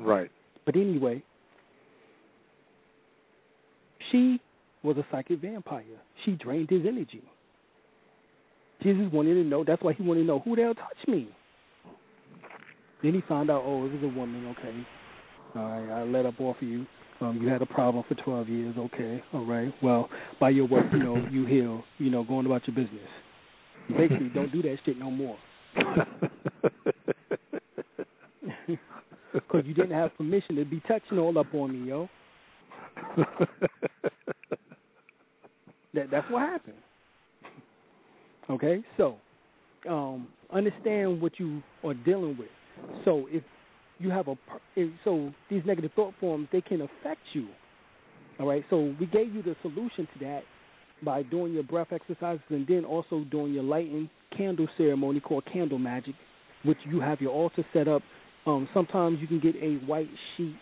Right. But anyway, she was a psychic vampire. She drained his energy. Jesus wanted to know. That's why he wanted to know who the hell touched me. Then he found out, oh, it was a woman. Okay, all right, I let up off of you. Um, you had a problem for 12 years. Okay, all right. Well, by your work, you know, you heal. You know, going about your business. Basically, don't do that shit no more. Because you didn't have permission to be touching all up on me, yo. that that's what happened. Okay, so um, understand what you are dealing with. So if you have a so these negative thought forms they can affect you. All right, so we gave you the solution to that by doing your breath exercises and then also doing your lighting candle ceremony called candle magic, which you have your altar set up. Um, sometimes you can get a white sheet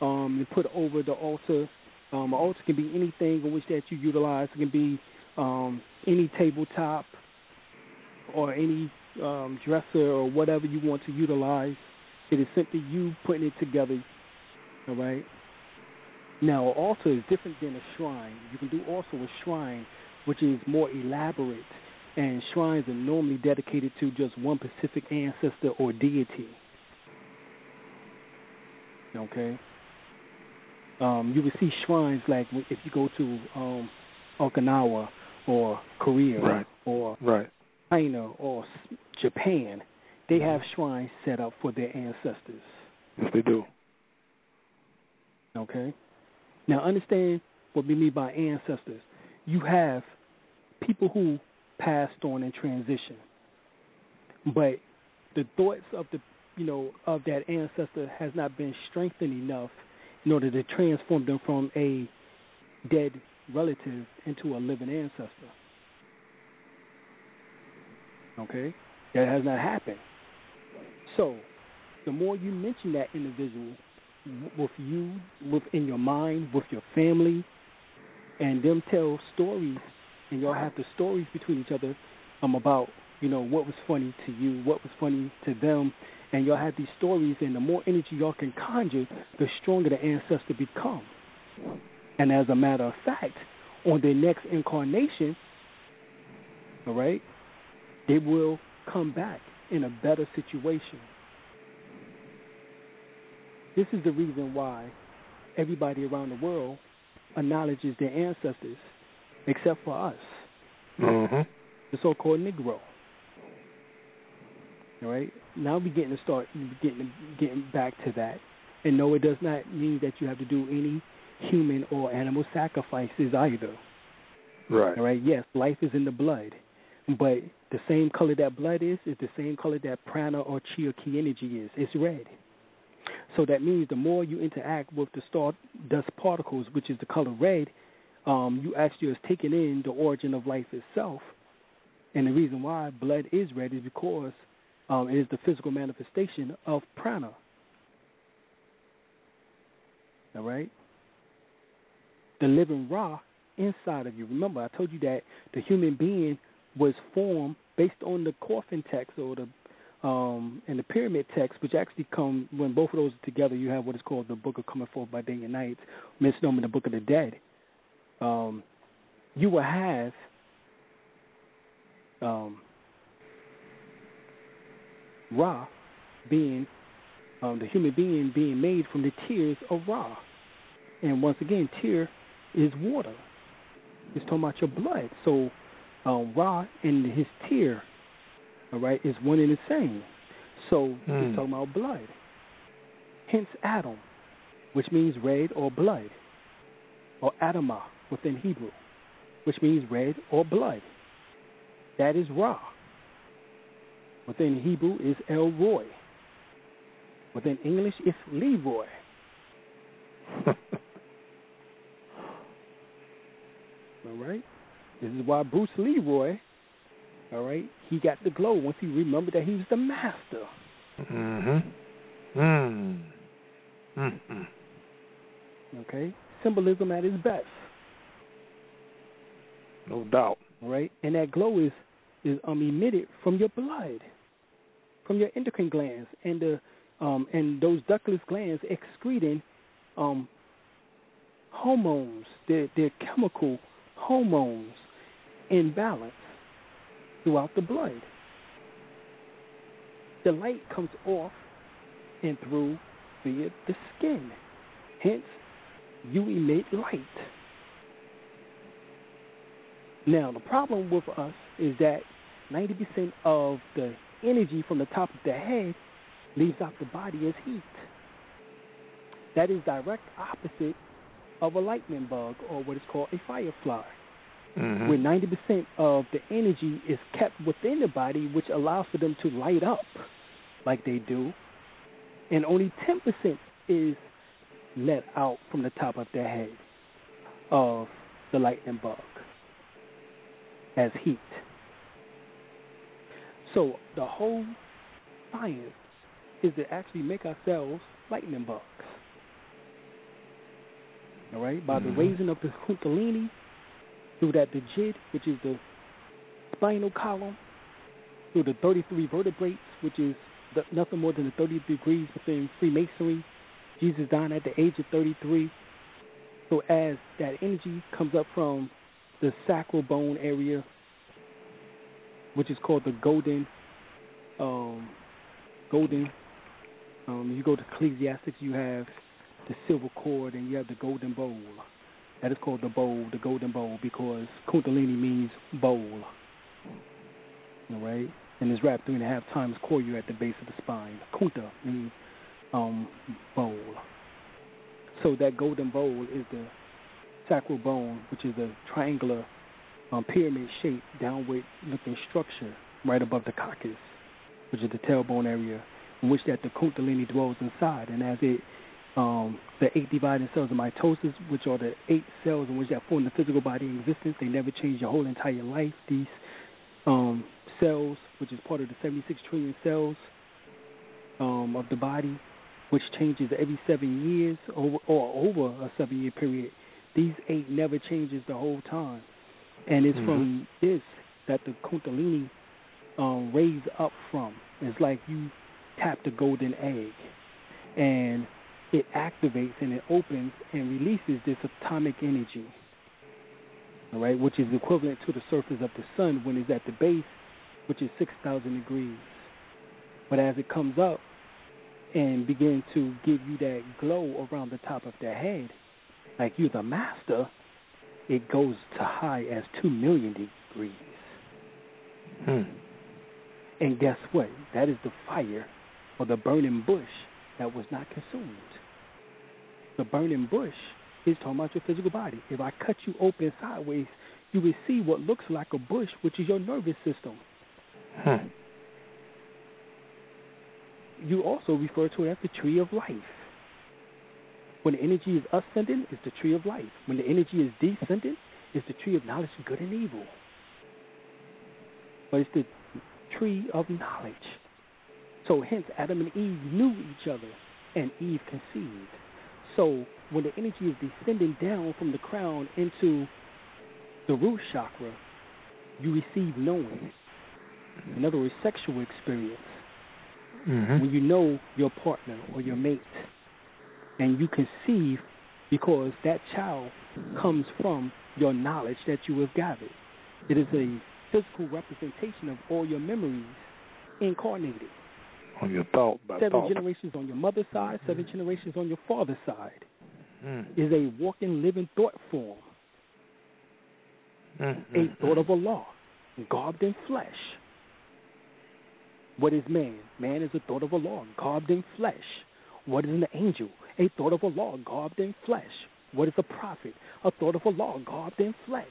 um, and put over the altar. Um, an altar can be anything in which that you utilize. It can be um, any tabletop or any um, dresser or whatever you want to utilize. It is simply you putting it together. All right. Now, altar is different than a shrine. You can do also a shrine, which is more elaborate, and shrines are normally dedicated to just one specific ancestor or deity. Okay. Um, you would see shrines like if you go to um, Okinawa or Korea right. or right. China or Japan, they have shrines set up for their ancestors. Yes, they do. Okay. Now, understand what we mean by ancestors. You have people who passed on in transition, but the thoughts of the you know of that ancestor has not been strengthened enough in order to transform them from a dead relative into a living ancestor. Okay, that has not happened. So, the more you mention that individual with you, within your mind, with your family, and them tell stories, and y'all have the stories between each other um, about you know what was funny to you, what was funny to them, and y'all have these stories, and the more energy y'all can conjure, the stronger the ancestor become. And as a matter of fact, on their next incarnation, all right, they will come back in a better situation. This is the reason why everybody around the world acknowledges their ancestors, except for us, mm-hmm. the so-called Negro. All right. Now we're getting to start getting getting back to that, and no, it does not mean that you have to do any human or animal sacrifices either. Right. All right. Yes, life is in the blood, but the same color that blood is is the same color that prana or chi or ki energy is. It's red. So that means the more you interact with the star dust particles, which is the color red, um, you actually are taking in the origin of life itself. And the reason why blood is red is because um, it is the physical manifestation of prana. All right? The living Ra inside of you. Remember, I told you that the human being was formed based on the coffin text or the um, and the pyramid text, which actually come when both of those are together, you have what is called the Book of Coming Forth by Day and Night, misnomer the Book of the Dead. Um, you will have um, Ra being um, the human being being made from the tears of Ra, and once again, tear is water. It's talking about your blood. So um, Ra and his tear all right, is one and the same. So mm. he's talking about blood. Hence Adam, which means red or blood, or Adamah within Hebrew, which means red or blood. That is Ra. Within Hebrew is El Roi. Within English it's Leroy. All right? This is why Bruce Leroy all right, he got the glow once he remembered that he was the master. Mm-hmm. Mm. Mm-hmm. Okay, symbolism at its best. No doubt. All right, and that glow is is um emitted from your blood, from your endocrine glands, and the um and those ductless glands excreting um hormones, their their chemical hormones in balance throughout the blood. The light comes off and through via the skin. Hence, you emit light. Now, the problem with us is that 90% of the energy from the top of the head leaves out the body as heat. That is direct opposite of a lightning bug or what is called a firefly, mm-hmm. where 90% of the energy is kept within the body, which allows for them to light up like they do, and only 10% is let out from the top of their head of the lightning bug as heat. So the whole science is to actually make ourselves lightning bugs. All right, by mm-hmm. the raising of the Kundalini through that the Jid, which is the spinal column, through the 33 vertebrates, which is the, nothing more than the 30 degrees within Freemasonry. Jesus died at the age of 33. So as that energy comes up from the sacral bone area, which is called the golden, um, golden. Um, you go to Ecclesiastics, you have the silver cord, and you have the golden bowl. That is called the bowl, the golden bowl, because Kundalini means bowl. All right, and it's wrapped three and a half times Koryu at the base of the spine. Kunta means um, bowl. So that golden bowl is the sacral bone, which is a triangular um, pyramid shaped downward looking structure right above the coccyx, which is the tailbone area, in which that the kundalini dwells inside. And as it um, the eight dividing cells of mitosis, which are the eight cells in which that form the physical body in existence, they never change your whole entire life. These um, cells, which is part of the 76 trillion cells um, of the body, which changes every seven years or, or over a seven year period. These eight never changes the whole time, and it's mm-hmm. from this that the Kundalini um, raise up from. It's like you tap the golden egg, and it activates and it opens and releases this atomic energy. All right, which is equivalent to the surface of the sun when it's at the base, which is six thousand degrees. But as it comes up and begins to give you that glow around the top of the head, like you're the master, it goes to high as two million degrees. Hmm. And guess what? That is the fire or the burning bush that was not consumed. The burning bush is talking about your physical body. If I cut you open sideways, you will see what looks like a bush, which is your nervous system. Hmm. You also refer to it as the tree of life. When the energy is ascending, it's the tree of life. When the energy is descending, it's the tree of knowledge of good and evil. But it's the tree of knowledge. So hence Adam and Eve knew each other and Eve conceived. So when the energy is descending down from the crown into the root chakra, you receive knowing. In other words, sexual experience. Mm-hmm. When you know your partner or your mate, and you conceive because that child comes from your knowledge that you have gathered. It is a physical representation of all your memories incarnated. On your thought, by seven thought. generations on your mother's side, 7 Mm. generations on your father's side. Mm. Is a walking, living thought form, Mm. a mm, thought mm. of a law, garbed in flesh. What is man? Man is a thought of a law, garbed in flesh. What is an angel? A thought of a law, garbed in flesh. What is a prophet? A thought of a law, garbed in flesh.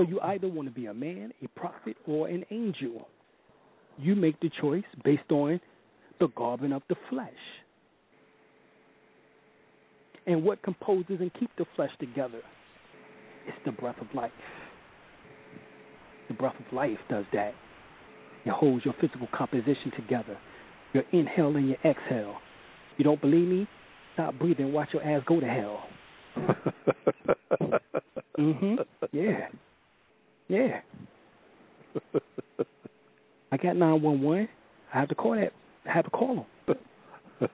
So you either want to be a man, a prophet, or an angel. You make the choice based on the garbing of the flesh. And what composes and keeps the flesh together? It's the breath of life. The breath of life does that. It holds your physical composition together. Your inhale and your exhale. You don't believe me? Stop breathing. Watch your ass go to hell. Mhm. Yeah. Yeah. I got nine one one. I have to call that. I have to call them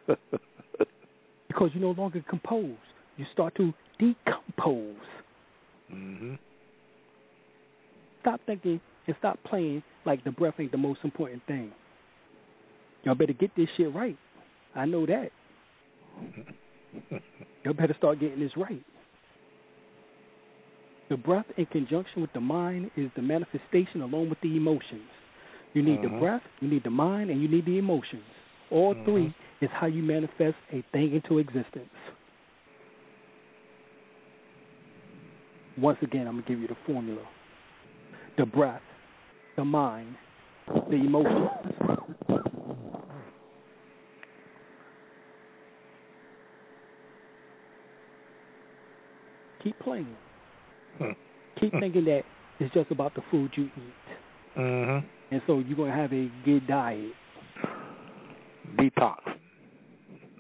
because you no longer compose. You start to decompose. mm-hmm. Stop thinking and stop playing like the breath ain't the most important thing. Y'all better get this shit right. I know that. Y'all better start getting this right. The breath, in conjunction with the mind, is the manifestation along with the emotions. You need the breath, you need the mind, and you need the emotions. All Mhm. three is how you manifest a thing into existence. Once again, I'm going to give you the formula the breath, the mind, the emotions. Keep playing. Hmm. Keep thinking that it's just about the food you eat. Mhm. And so you're going to have a good diet. Detox.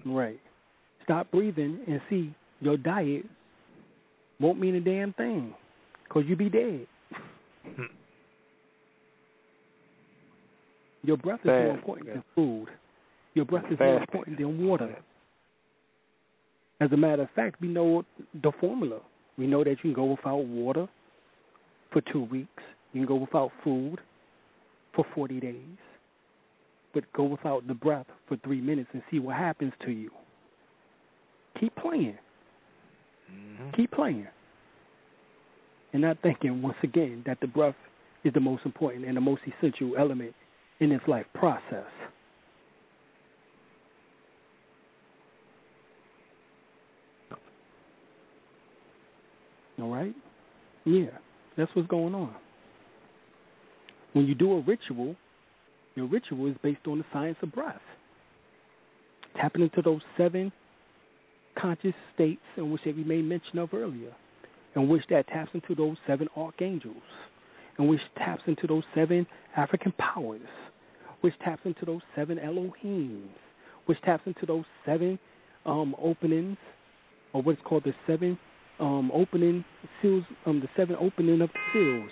Right. Stop breathing and see your diet won't mean a damn thing because you be dead. Hmm. Your breath is more Fast. important than food. Your breath is more important than water. As a matter of fact, we know the formula. We know that you can go without water for two weeks. You can go without food for 40 days. But go without the breath for three minutes and see what happens to you. Keep playing. Mhm. Keep playing. And not thinking, once again, that the breath is the most important and the most essential element in this life process. All right? Yeah, that's what's going on. When you do a ritual, your ritual is based on the science of breath. Tapping into those seven conscious states in which we made mention of earlier, in which that taps into those seven archangels, in which taps into those seven African powers, which taps into those seven Elohims, which taps into those seven um, openings, or what's called the seven um, opening seals, um, the seven opening of the seals,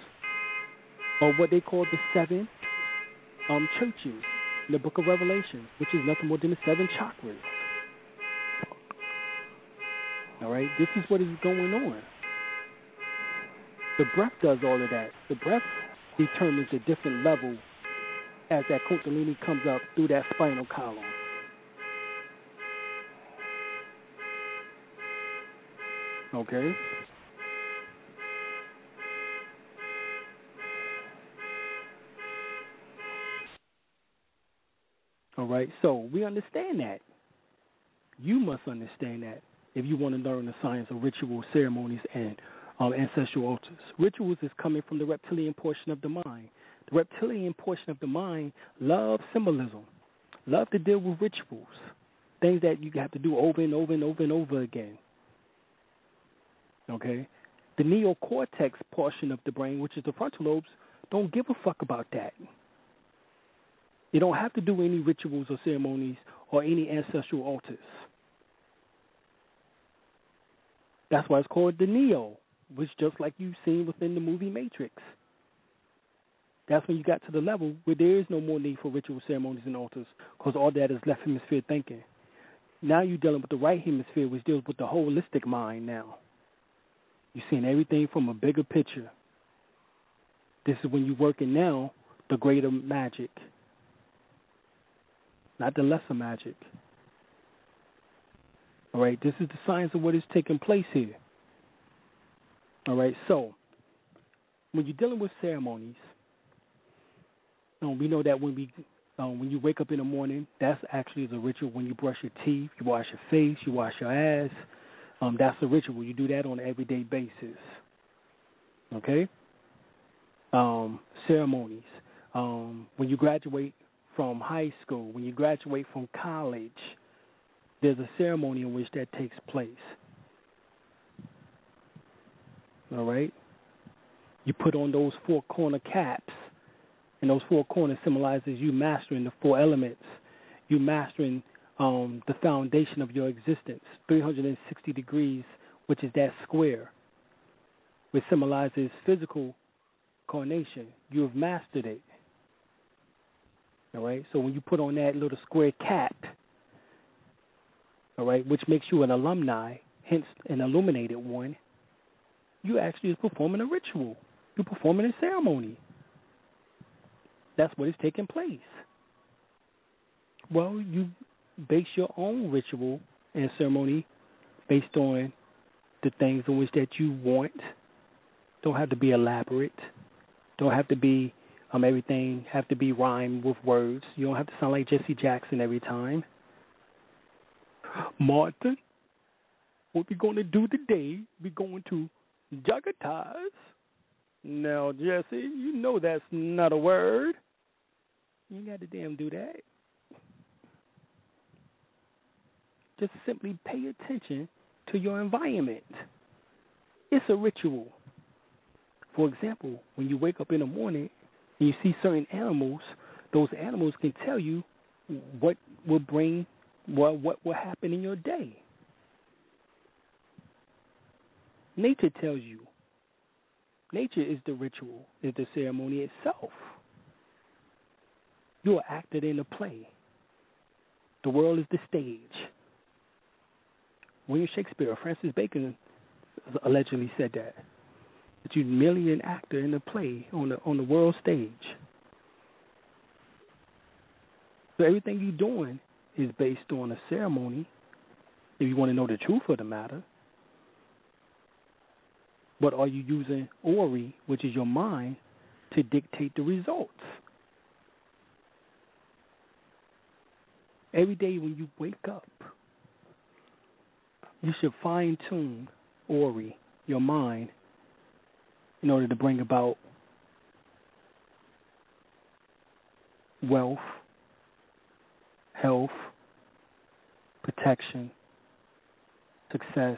or what they call the seven um, churches in the Book of Revelation, which is nothing more than the seven chakras. All right, this is what is going on. The breath does all of that. The breath determines a different level as that kundalini comes up through that spinal column. Okay. All right, so we understand that. You must understand that if you want to learn the science of ritual ceremonies and um, ancestral altars. Rituals is coming from the reptilian portion of the mind. The reptilian portion of the mind loves symbolism, love to deal with rituals, things that you have to do over and over and over and over again. Okay? The neocortex portion of the brain, which is the frontal lobes, don't give a fuck about that. You don't have to do any rituals or ceremonies or any ancestral altars. That's why it's called the Neo, which just like you've seen within the movie Matrix. That's when you got to the level where there is no more need for ritual ceremonies and altars, because all that is left hemisphere thinking. Now you're dealing with the right hemisphere, which deals with the holistic mind now. You're seeing everything from a bigger picture. This is when you're working now the greater magic, not the lesser magic. All right, this is the science of what is taking place here. All right, so when you're dealing with ceremonies, um, we know that when we um, when you wake up in the morning, that's actually the ritual. When you brush your teeth, you wash your face, you wash your ass. Um, that's a ritual. You do that on an everyday basis. Okay. Um, ceremonies. Um, when you graduate from high school, when you graduate from college, there's a ceremony in which that takes place. All right? You put on those four corner caps, and those four corners symbolizes you mastering the four elements. You mastering um, the foundation of your existence, 360 degrees, which is that square, which symbolizes physical carnation. You have mastered it. All right? So when you put on that little square cap, all right, which makes you an alumni, hence an illuminated one, you actually is performing a ritual. You're performing a ceremony. That's what is taking place. Well, you base your own ritual and ceremony based on the things in which that you want. Don't have to be elaborate. Don't have to be um everything have to be rhymed with words. You don't have to sound like Jesse Jackson every time. Martin, what we gonna do today? We going to jagatize. Now, Jesse, you know that's not a word. You got to damn do that. Just simply pay attention to your environment. It's a ritual. For example, when you wake up in the morning and you see certain animals, those animals can tell you what will bring what what will happen in your day. Nature tells you. Nature is the ritual, is the ceremony itself. You are acted in a play. The world is the stage. William Shakespeare, Francis Bacon allegedly said that. That you're merely an actor in a play on the on the world stage. So everything you're doing is based on a ceremony, if you want to know the truth of the matter. But are you using Ori, which is your mind, to dictate the results? Every day when you wake up, you should fine tune Ori, your mind, in order to bring about wealth, health, protection, success,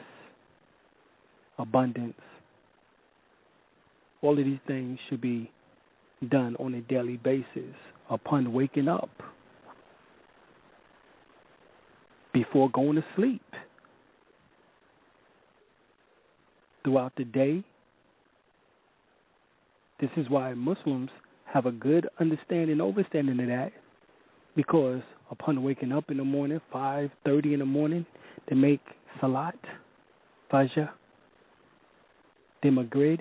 abundance. All of these things should be done on a daily basis upon waking up, before going to sleep, throughout the day. This is why Muslims have a good understanding, overstanding of that, because upon waking up in the morning, five thirty in the morning, they make salat, fajr, then maghrib.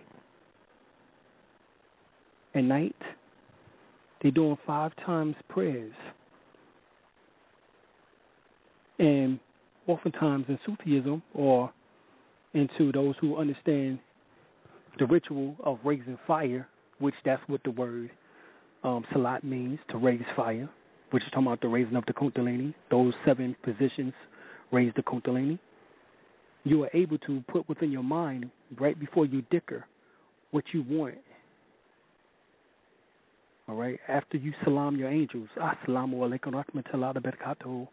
At night, they're doing five times prayers. And oftentimes in Sufism or into those who understand the ritual of raising fire, which that's what the word um, salat means, to raise fire which is talking about the raising of the Kundalini. Those seven positions raise the Kundalini. You are able to put within your mind, right before you dhikr, what you want. All right? After you salam your angels, Assalamu alaikum rahmatullahi barakatuh.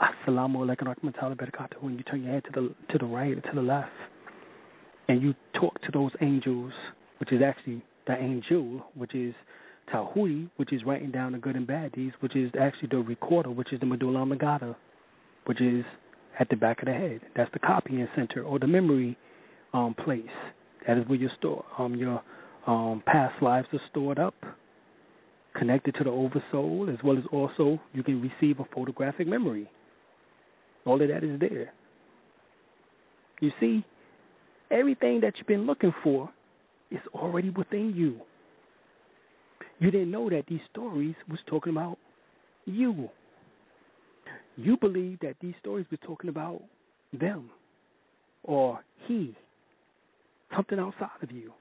Assalamu alaikum rahmatullahi barakatuh. When you turn your head to the to the right or to the left, and you talk to those angels, which is actually the angel, which is Tawhui, which is writing down the good and bad deeds, which is actually the recorder, which is the medulla oblongata, which is at the back of the head. That's the copying center or the memory um, place. That is where your store um, your um, past lives are stored up, connected to the oversoul, as well as also you can receive a photographic memory. All of that is there. You see, everything that you've been looking for is already within you. You didn't know that these stories was talking about you. You believe that these stories were talking about them or he, something outside of you.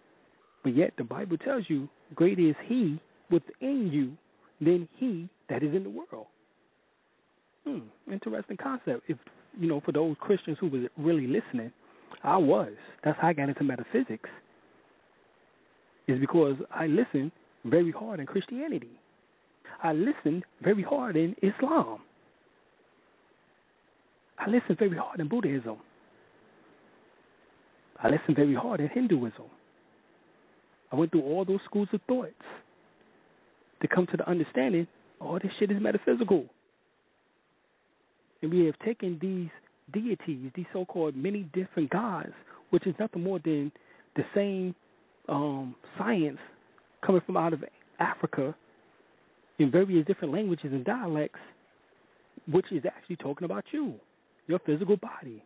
But yet the Bible tells you, greater is he within you than he that is in the world. Hmm, interesting concept. If you know, for those Christians who were really listening, I was. That's how I got into metaphysics. Is because I listened very hard in Christianity. I listened very hard in Islam. I listened very hard in Buddhism. I listened very hard in Hinduism. I went through all those schools of thoughts to come to the understanding all this shit is metaphysical. And we have taken these deities, these so called many different gods, which is nothing more than the same um, science coming from out of Africa in various different languages and dialects, which is actually talking about you, your physical body,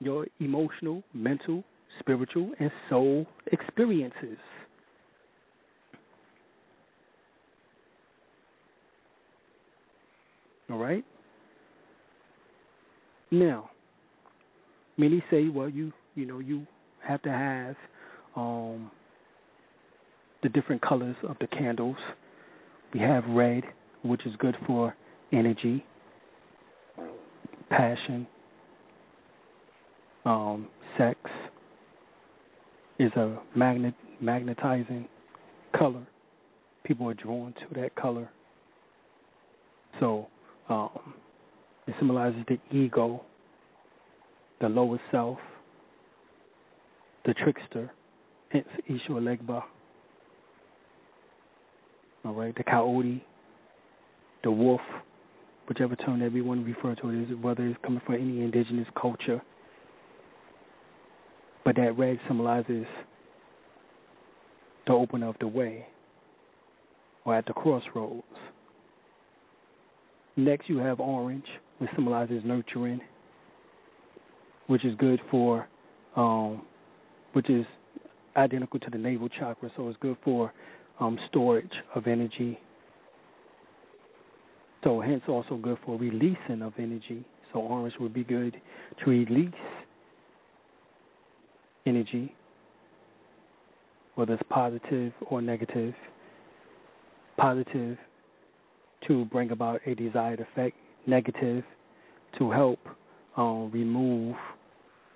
your emotional, mental, spiritual, and soul experiences. All right. Now, many say, well, you you know you have to have um, the different colors of the candles. We have red, which is good for energy, passion, um, sex is a magnet magnetizing color. People are drawn to that color. So um, it symbolizes the ego, the lower self, the trickster, hence Eshu Elegba. All right, the coyote, the wolf, whichever term everyone refer to it is, whether it's coming from any indigenous culture. But that red symbolizes the opening of the way or at the crossroads. Next, you have orange, which symbolizes nurturing, which is good for, um, which is identical to the navel chakra, so it's good for um, storage of energy. So, hence, also good for releasing of energy. So, orange would be good to release energy, whether it's positive or negative. Positive to bring about a desired effect, negative to help um, remove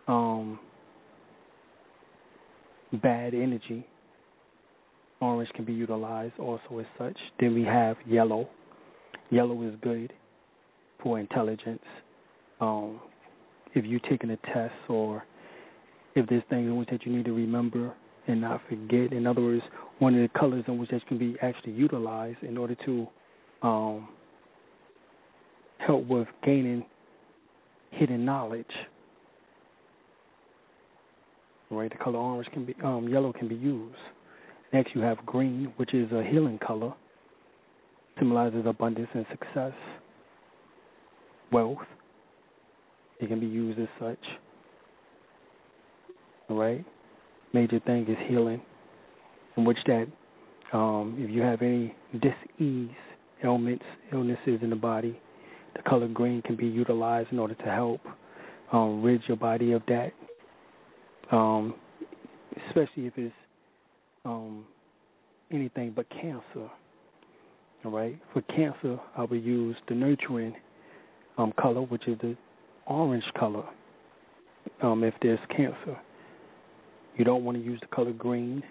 um, bad energy. Orange can be utilized also as such. Then we have yellow. Yellow is good for intelligence. Um, if you're taking a test or if there's things in which that you need to remember and not forget. In other words, one of the colors in which that can be actually utilized in order to um, help with gaining hidden knowledge. Right, the color orange can be um, yellow can be used. Next, you have green, which is a healing color, symbolizes abundance and success, wealth. It can be used as such. All right, major thing is healing, in which that um, if you have any dis-ease ailments, illnesses in the body, the color green can be utilized in order to help um, rid your body of that. Um, especially if it's um, anything but cancer. All right. For cancer, I would use the nurturing um, color, which is the orange color. Um, if there's cancer, you don't want to use the color green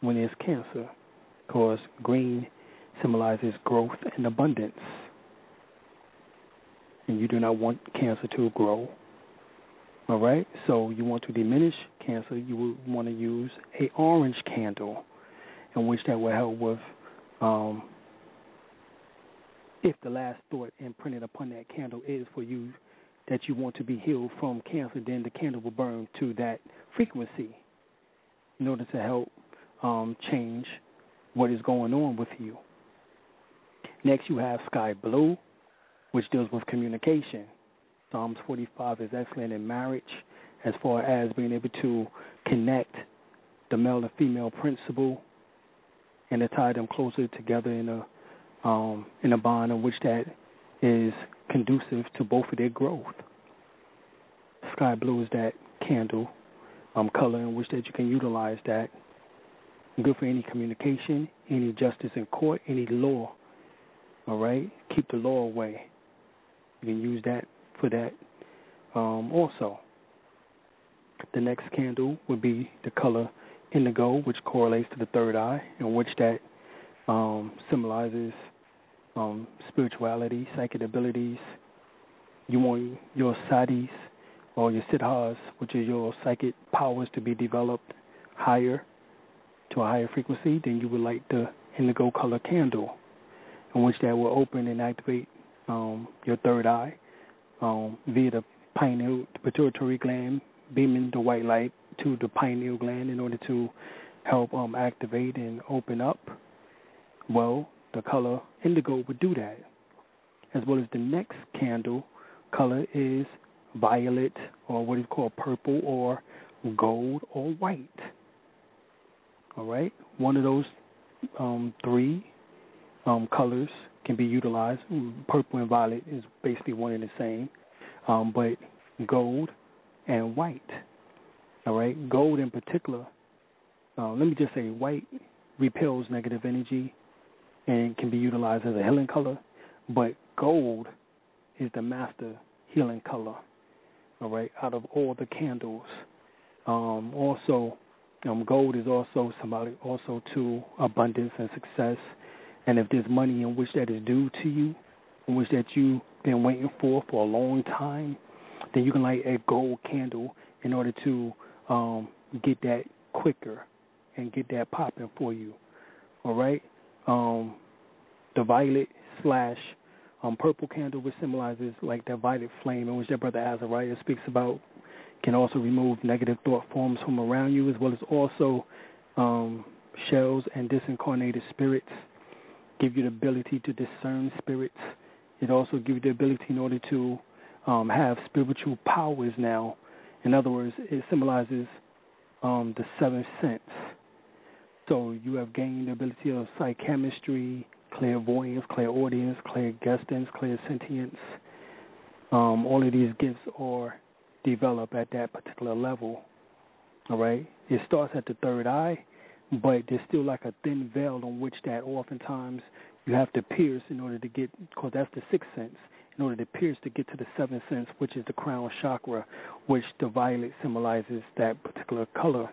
when there's cancer, because green symbolizes growth and abundance. And you do not want cancer to grow. All right? So you want to diminish cancer, you would want to use a orange candle in which that will help with um, if the last thought imprinted upon that candle is for you that you want to be healed from cancer, then the candle will burn to that frequency in order to help um, change what is going on with you. Next, you have sky blue, which deals with communication. Psalms 45 is excellent in marriage as far as being able to connect the male and female principle and to tie them closer together in a um, in a bond in which that is conducive to both of their growth. Sky blue is that candle um, color in which that you can utilize that. Good for any communication, any justice in court, any law all right, keep the law away. You can use that for that um, also. The next candle would be the color indigo, which correlates to the third eye, in which that um, symbolizes um, spirituality, psychic abilities. You want your siddhis or your siddhas, which is your psychic powers, to be developed higher to a higher frequency. Then you would light the indigo color candle in which that will open and activate um, your third eye um, via the pineal the pituitary gland, beaming the white light to the pineal gland in order to help um, activate and open up. Well, the color indigo would do that. As well as the next candle color is violet or what is called purple or gold or white. All right, one of those um, three um, colors can be utilized. Purple and violet is basically one and the same, um, but gold and white. All right, gold in particular. Uh, let me just say, white repels negative energy and can be utilized as a healing color, but gold is the master healing color. All right, out of all the candles. Um, also, um, gold is also symbolic also to abundance and success. And if there's money in which that is due to you, in which that you've been waiting for for a long time, then you can light a gold candle in order to um, get that quicker and get that popping for you. All right. Um, the violet slash um, purple candle, which symbolizes like that violet flame, in which that brother Azariah speaks about, can also remove negative thought forms from around you, as well as also um, shells and disincarnated spirits. Give you the ability to discern spirits. It also gives you the ability in order to um, have spiritual powers now. In other words, it symbolizes um, the seventh sense. So you have gained the ability of psychometry, clairvoyance, clairaudience, clairgustance, clairsentience. Um, all of these gifts are developed at that particular level. All right, it starts at the third eye, but there's still like a thin veil on which that oftentimes you have to pierce in order to get, because that's the sixth sense, in order to pierce to get to the seventh sense, which is the crown chakra, which the violet symbolizes that particular color,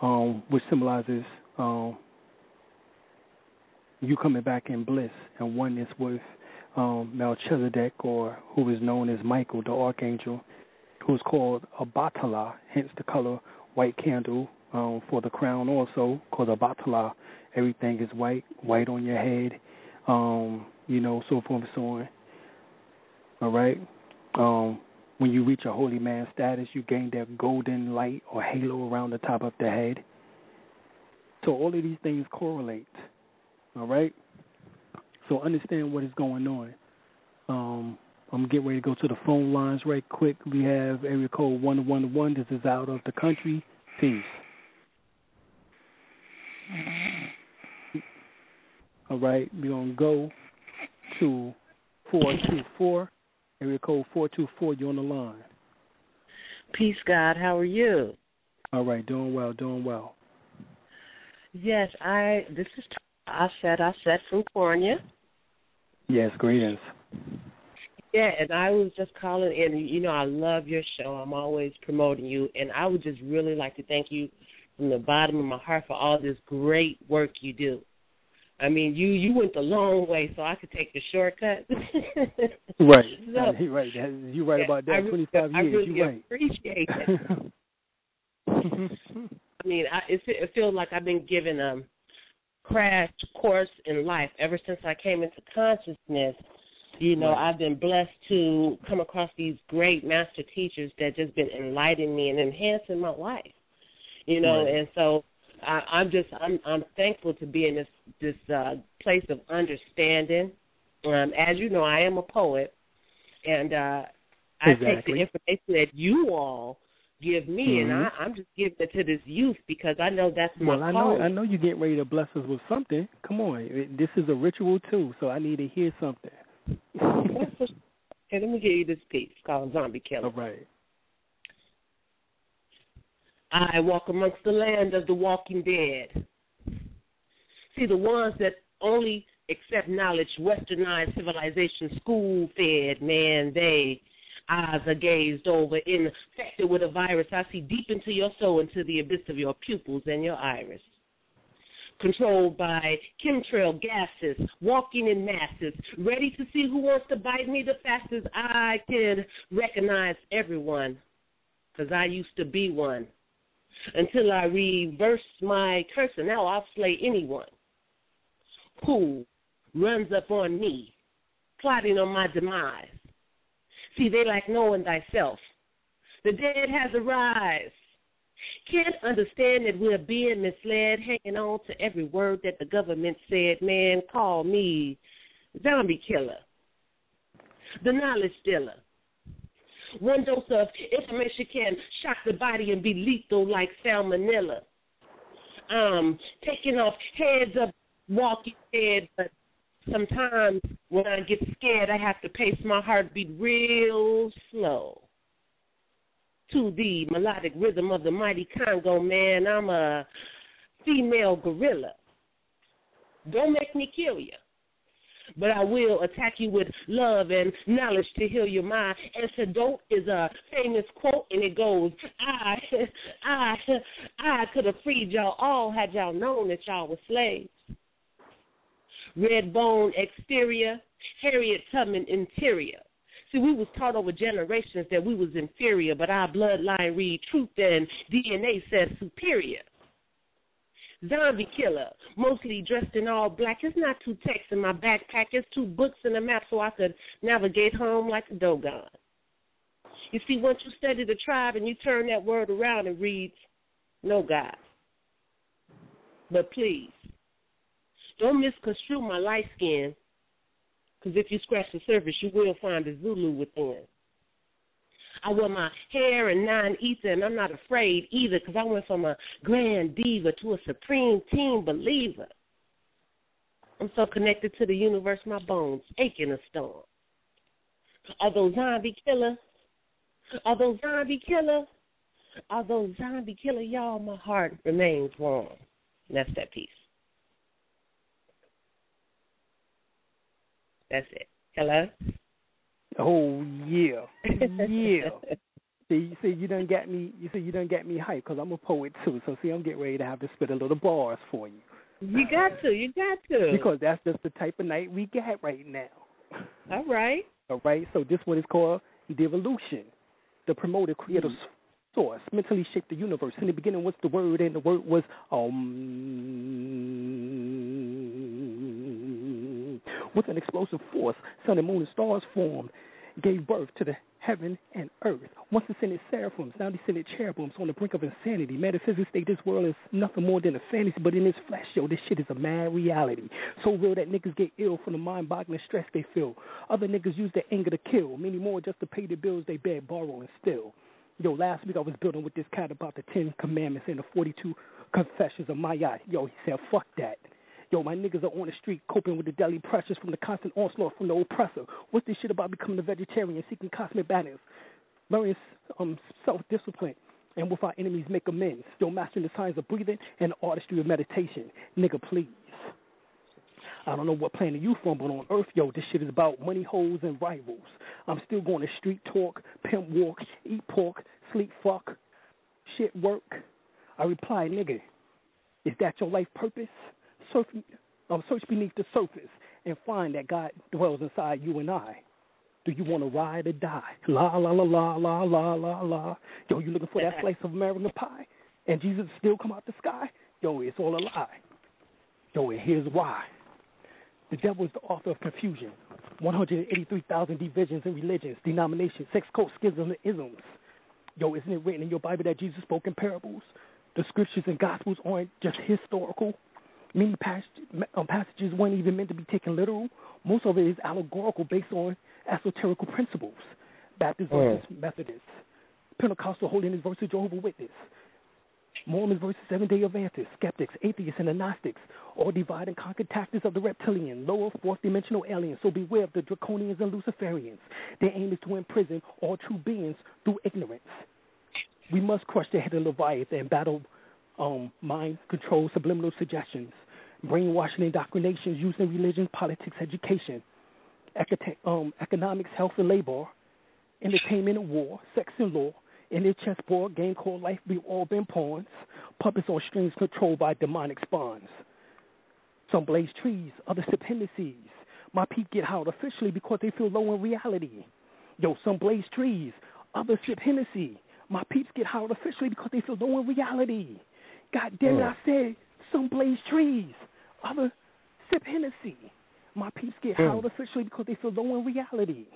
um, which symbolizes um, you coming back in bliss. And oneness with um, Melchizedek, or who is known as Michael, the archangel, who is called Obatala, hence the color white candle um, for the crown also, called Obatala. Everything is white, white on your head, um, you know, so forth and so on. All right. Um, when you reach a holy man status, you gain that golden light or halo around the top of the head. So all of these things correlate. All right. So understand what is going on. Um, I'm getting ready to go to the phone lines right quick. We have area code one one one. This is out of the country. Peace. All right, we're gonna go to four two four. Area code four two four. You're on the line. Peace, God. How are you? All right, doing well, doing well. Yes, I. This is I said I said from California. Yes, greetings. Yeah, and I was just calling in. You know, I love your show. I'm always promoting you, and I would just really like to thank you from the bottom of my heart for all this great work you do. I mean, you you went the long way, so I could take the shortcut. right, so, right. You right about that. I Twenty five years. I really you right. appreciate it. I mean, I, it, it feels like I've been given a crash course in life ever since I came into consciousness. You know, right. I've been blessed to come across these great master teachers that just been enlightening me and enhancing my life. You know, right. and so I, I'm just I'm I'm thankful to be in this this uh, place of understanding. Um, as you know, I am a poet, and uh, I exactly. take the information that you all give me, mm-hmm. and I, I'm just giving it to this youth because I know that's my well, I calling. know I know you get ready to bless us with something. Come on, this is a ritual too, so I need to hear something. okay, let me give you this piece called Zombie Killer. All right. I walk amongst the land of the walking dead. See, the ones that only accept knowledge, westernized civilization, school fed, man, they eyes are gazed over, infected with a virus. I see deep into your soul, into the abyss of your pupils and your iris. Controlled by chemtrail gases, walking in masses, ready to see who wants to bite me the fastest. I can recognize everyone, because I used to be one. Until I reverse my curse, and now I'll slay anyone who runs up on me, plotting on my demise. See, they like knowing thyself. The dead has arise. Can't understand that we're being misled, hanging on to every word that the government said. Man, call me zombie killer, the knowledge stealer. One dose of information can shock the body and be lethal like salmonella. Um, taking off heads of walking dead, but Sometimes when I get scared, I have to pace my heartbeat real slow to the melodic rhythm of the mighty Congo, man. I'm a female gorilla. Don't make me kill you. But I will attack you with love and knowledge to heal your mind. And Antidote is a famous quote, and it goes, "I, I, I could have freed y'all all had y'all known that y'all were slaves." Red bone exterior, Harriet Tubman interior. See, we was taught over generations that we was inferior, but our bloodline read truth and DNA says superior. Zombie killer, mostly dressed in all black. It's not two texts in my backpack. It's two books and a map so I could navigate home like a Dogon. You see, once you study the tribe and you turn that word around and reads, no God. But please, don't misconstrue my light skin, because if you scratch the surface, you will find a Zulu within. I wear my hair and nine ether, and I'm not afraid either, because I went from a grand diva to a supreme team believer. I'm so connected to the universe, my bones ache in a storm. Although zombie killer, although zombie killer, although zombie killer, y'all, my heart remains warm. And that's that piece. That's it. Hello. Oh yeah, yeah. see, see, you don't get me. You see, you don't get me hyped because I'm a poet too. So see, I'm getting ready to have to spit a little bars for you. You got to. You got to. Because that's just the type of night we get right now. All right. All right. So this one is called devolution. The promoter creator mm. source mentally shaped the universe. In the beginning was the word, and the word was um. With an explosive force, sun and moon and stars formed gave birth to the heaven and earth. Once descended seraphims, now descended cherubims on the brink of insanity. Metaphysics state this world is nothing more than a fantasy, but in this flesh, yo, this shit is a mad reality. So real that niggas get ill from the mind boggling stress they feel. Other niggas use their anger to kill, many more just to pay the bills they beg, borrow, and steal. Yo, last week I was building with this cat about the Ten Commandments and the 42 Confessions of my Ma'at. Yo, he said, fuck that. Yo, my niggas are on the street coping with the daily pressures from the constant onslaught from the oppressor. What's this shit about becoming a vegetarian, seeking cosmic balance, learning um, self discipline, and with our enemies make amends? Still mastering the science of breathing and the artistry of meditation. Nigga, please. I don't know what planet you from, but on Earth, yo, this shit is about money holes and rivals. I'm still going to street talk, pimp walk, eat pork, sleep fuck, shit work. I reply, nigga, is that your life purpose? Surf, um, search beneath the surface and find that God dwells inside you and I. Do you want to ride or die? La la la la la la la la. Yo, you looking for that slice of American pie? And Jesus still come out the sky? Yo, it's all a lie. Yo, and here's why. The devil is the author of confusion. 183,000 divisions in religions, denominations, sex cults, schisms, and isms. Yo, isn't it written in your Bible that Jesus spoke in parables? The scriptures and gospels aren't just historical, Many um, passages weren't even meant to be taken literal. Most of it is allegorical based on esoterical principles. Baptist versus mm. Methodist, Pentecostal holiness versus Jehovah Witness, Mormons versus Seventh Day Adventists, skeptics, atheists, and agnostics, all divide and conquer tactics of the reptilian, lower fourth dimensional aliens. So beware of the draconians and Luciferians. Their aim is to imprison all true beings through ignorance. We must crush the head of Leviathan and battle um, mind control, subliminal suggestions, brainwashing indoctrinations using religion, politics, education, um, economics, health and labor, entertainment and war, sex and law, in their chessboard game called life, we've all been pawns, puppets on strings controlled by demonic spawns. Some blaze trees, others Hennessy's. My people get high officially because they feel low in reality. Yo, some blaze trees, others sip Hennessy. My peeps get high officially because they feel low in reality. God damn it, I said some blaze trees, other sip Hennessy. My peeps get mm. held officially because they feel low in reality.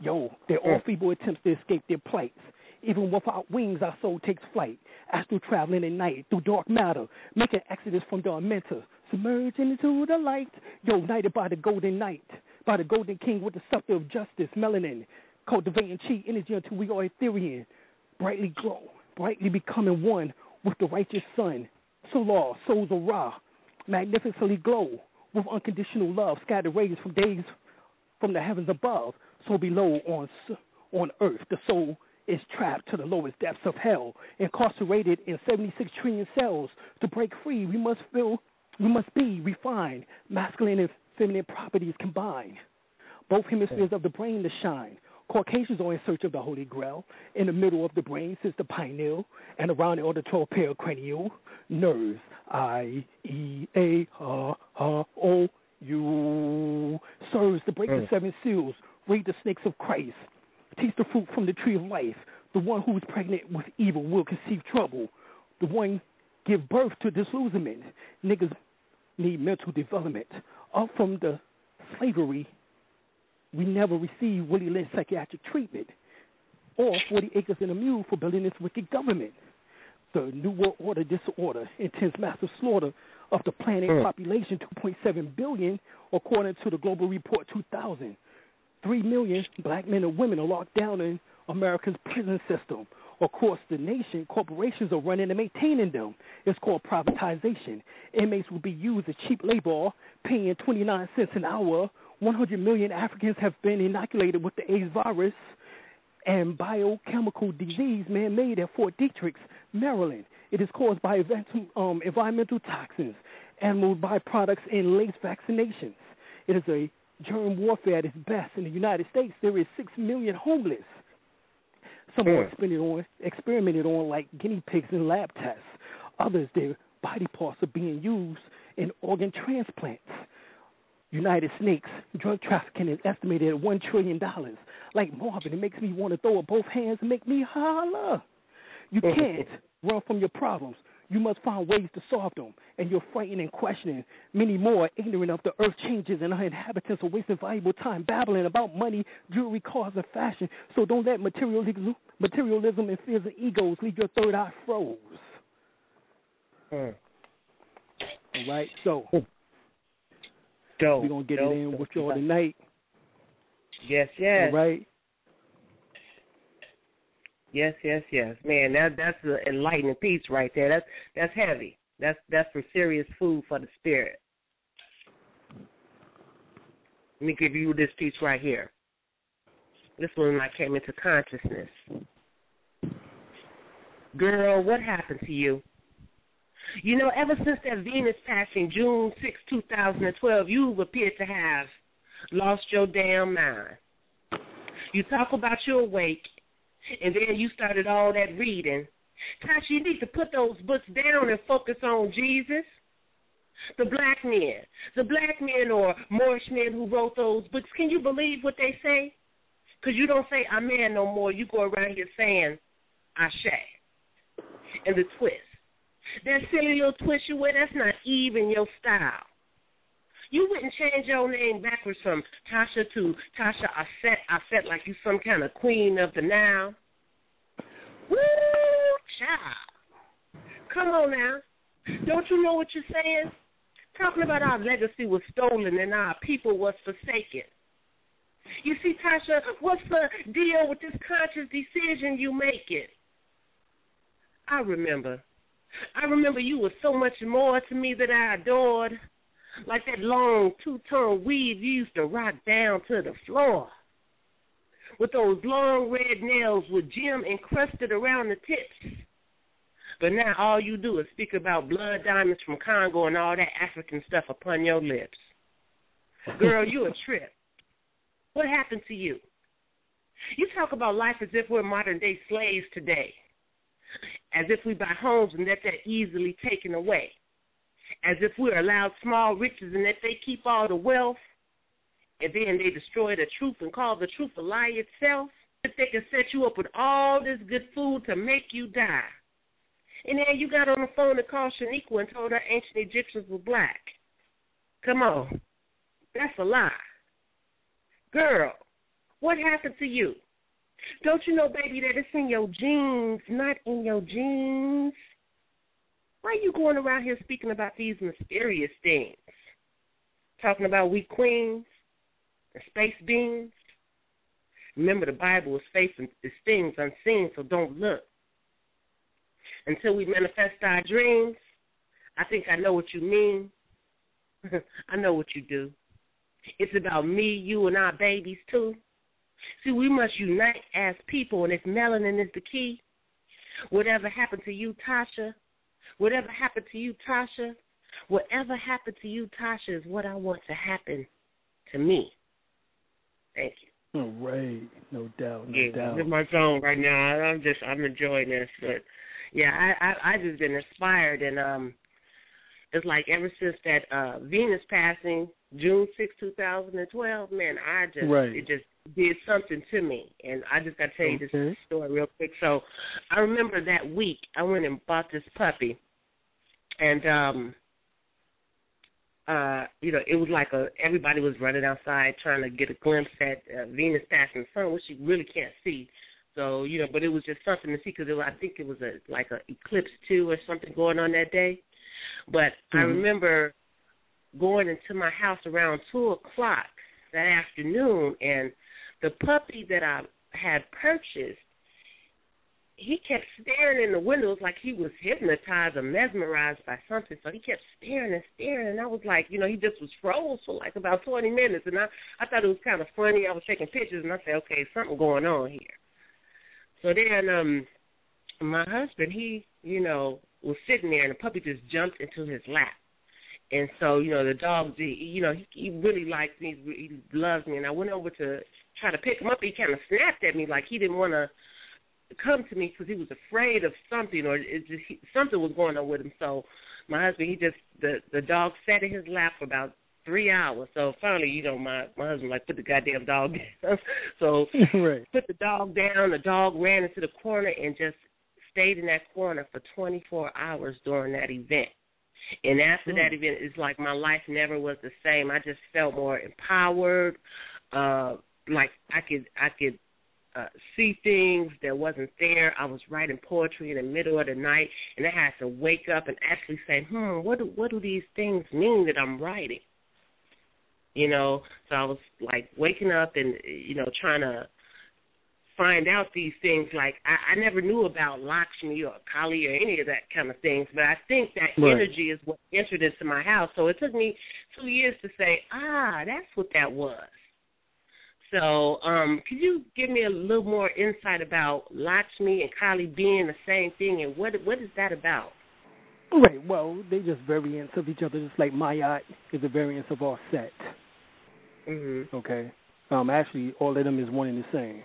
Yo, they're all feeble attempts to escape their plights. Even without wings, our soul takes flight. Astral traveling at night through dark matter, making exodus from the mental, submerging into the light. Yo, knighted by the golden knight, by the golden king with the scepter of justice, melanin, cultivating chi energy until we are Ethereum, brightly glow brightly becoming one with the righteous sun. So law, souls of Ra, magnificently glow with unconditional love, scattered rays from days from the heavens above. So below on on earth, the soul is trapped to the lowest depths of hell, incarcerated in 76 trillion cells. To break free, we must feel, we must be refined, masculine and feminine properties combined. Both hemispheres of the brain to shine. Caucasians are in search of the Holy Grail. In the middle of the brain sits the pineal, and around the auditory cranial nerves. I E A R R O U serves to break the Mm. seven seals, read the snakes of Christ, teach the fruit from the tree of life. The one who is pregnant with evil will conceive trouble. The one give birth to disillusionment. Niggas need mental development. Up from the slavery, we never received Willie Lynch psychiatric treatment or 40 acres and a mule for building this wicked government. The New World Order disorder intends massive slaughter of the planet Mm. population, 2.7 billion, according to the Global Report 2000. Three million black men and women are locked down in America's prison system. Across the nation, corporations are running and maintaining them. It's called privatization. Inmates will be used as cheap labor, paying 29 cents an hour. 100 million Africans have been inoculated with the AIDS virus and biochemical disease man-made at Fort Detrick, Maryland. It is caused by eventu- um, environmental toxins, animal byproducts, and late vaccinations. It is a germ warfare at its best. In the United States, there is six million homeless. Some are Hmm. experimented on, experimented on like guinea pigs in lab tests. Others, their body parts are being used in organ transplants. United Snakes drug trafficking is estimated at one trillion dollars. Like Marvin, it makes me want to throw up both hands and make me holler. You can't run from your problems. You must find ways to solve them. And you're frightened and questioning. Many more ignorant of the earth changes, and our inhabitants are wasting valuable time babbling about money, jewelry, cars, and fashion. So don't let materialism, materialism and fears and egos leave your third eye froze. Mm. All right, so Dope. we're gonna get dope, it in dope. with y'all tonight. Yes, yes. All right. Yes, yes, yes. Man, that that's an enlightening piece right there. That's that's heavy. That's that's for serious food for the spirit. Let me give you this piece right here. This one I came into consciousness. Girl, what happened to you? You know, ever since that Venus passing June 6, 2012, you appear to have lost your damn mind. You talk about your awake, and then you started all that reading. Tasha, you need to put those books down and focus on Jesus. The black men, the black men or Moorish men who wrote those books, can you believe what they say? Because you don't say Amen no more. You go around here saying I Ashe. And the twist. That silly little twist you wear, that's not even your style. You wouldn't change your name backwards from Tasha to Tasha Aset, Aset like you some kind of queen of the now. Woo, child. Come on now. Don't you know what you're saying? Talking about our legacy was stolen and our people was forsaken. You see, Tasha, what's the deal with this conscious decision you making? I remember. I remember you were so much more to me that I adored. Like that long two tone weave you used to rock down to the floor. With those long red nails with gem encrusted around the tips. But now all you do is speak about blood diamonds from Congo and all that African stuff upon your lips. Girl, you a trip. What happened to you? You talk about life as if we're modern day slaves today. As if we buy homes and that they're easily taken away. As if we're allowed small riches and that they keep all the wealth. And then they destroy the truth and call the truth a lie itself. If they can set you up with all this good food to make you die. And then you got on the phone and called Shaniqua and told her ancient Egyptians were black. Come on. That's a lie. Girl, what happened to you? Don't you know, baby, that it's in your genes, not in your genes? Why are you going around here speaking about these mysterious things? Talking about we queens and space beings? Remember, the Bible is and is things unseen, so don't look. Until we manifest our dreams, I think I know what you mean. I know what you do. It's about me, you, and our babies too. See, we must unite as people, and if melanin is the key, whatever happened to you, Tasha, whatever happened to you, Tasha, whatever happened to you, Tasha, is what I want to happen to me. Thank you. All right, no doubt, no yeah, doubt. I'm in my zone right now. I'm just, I'm enjoying this, but yeah, I, I, I just been inspired, and um, it's like ever since that uh Venus passing, June 6, 2012, man, I just right. it just did something to me, and I just got to tell you this story real quick. So, I remember that week I went and bought this puppy, and um, uh, you know, it was like a everybody was running outside trying to get a glimpse at uh, Venus passing the sun, which you really can't see. So you know, but it was just something to see because I think it was a like a eclipse too or something going on that day. But mm-hmm. I remember going into my house around two o'clock that afternoon, and the puppy that I had purchased, he kept staring in the windows like he was hypnotized or mesmerized by something. So he kept staring and staring, and I was like, you know, he just was froze for like about twenty minutes, and I I thought it was kind of funny. I was taking pictures, and I said, okay, something going on here. So then, um, my husband, he, you know, was sitting there, and the puppy just jumped into his lap. And so, you know, the dog, you know, he, he really likes me, he loves me. And I went over to try to pick him up. He kind of snapped at me like he didn't want to come to me because he was afraid of something or it just he, something was going on with him. So my husband, he just the the dog sat in his lap for about three hours. So finally, you know, my my husband like put the goddamn dog down. so right. put the dog down. The dog ran into the corner and just stayed in that corner for 24 hours during that event. And after that event, it's like my life never was the same. I just felt more empowered. Uh, like I could I could uh, see things that wasn't there. I was writing poetry in the middle of the night, and I had to wake up and actually say, "Hmm, what do what do these things mean that I'm writing?" You know, so I was like waking up and you know trying to find out these things. Like I, I never knew about Lakshmi or Kali or any of that kind of things, but I think that right. energy is what entered into my house. So it took me two years to say, ah, that's what that was. So, um, could you give me a little more insight about Lakshmi and Kali being the same thing, and what what is that about? Right. Well, they just variants of each other, just like Ma'at is a variance of our set. Mm-hmm. Okay. Um, actually, all of them is one and the same.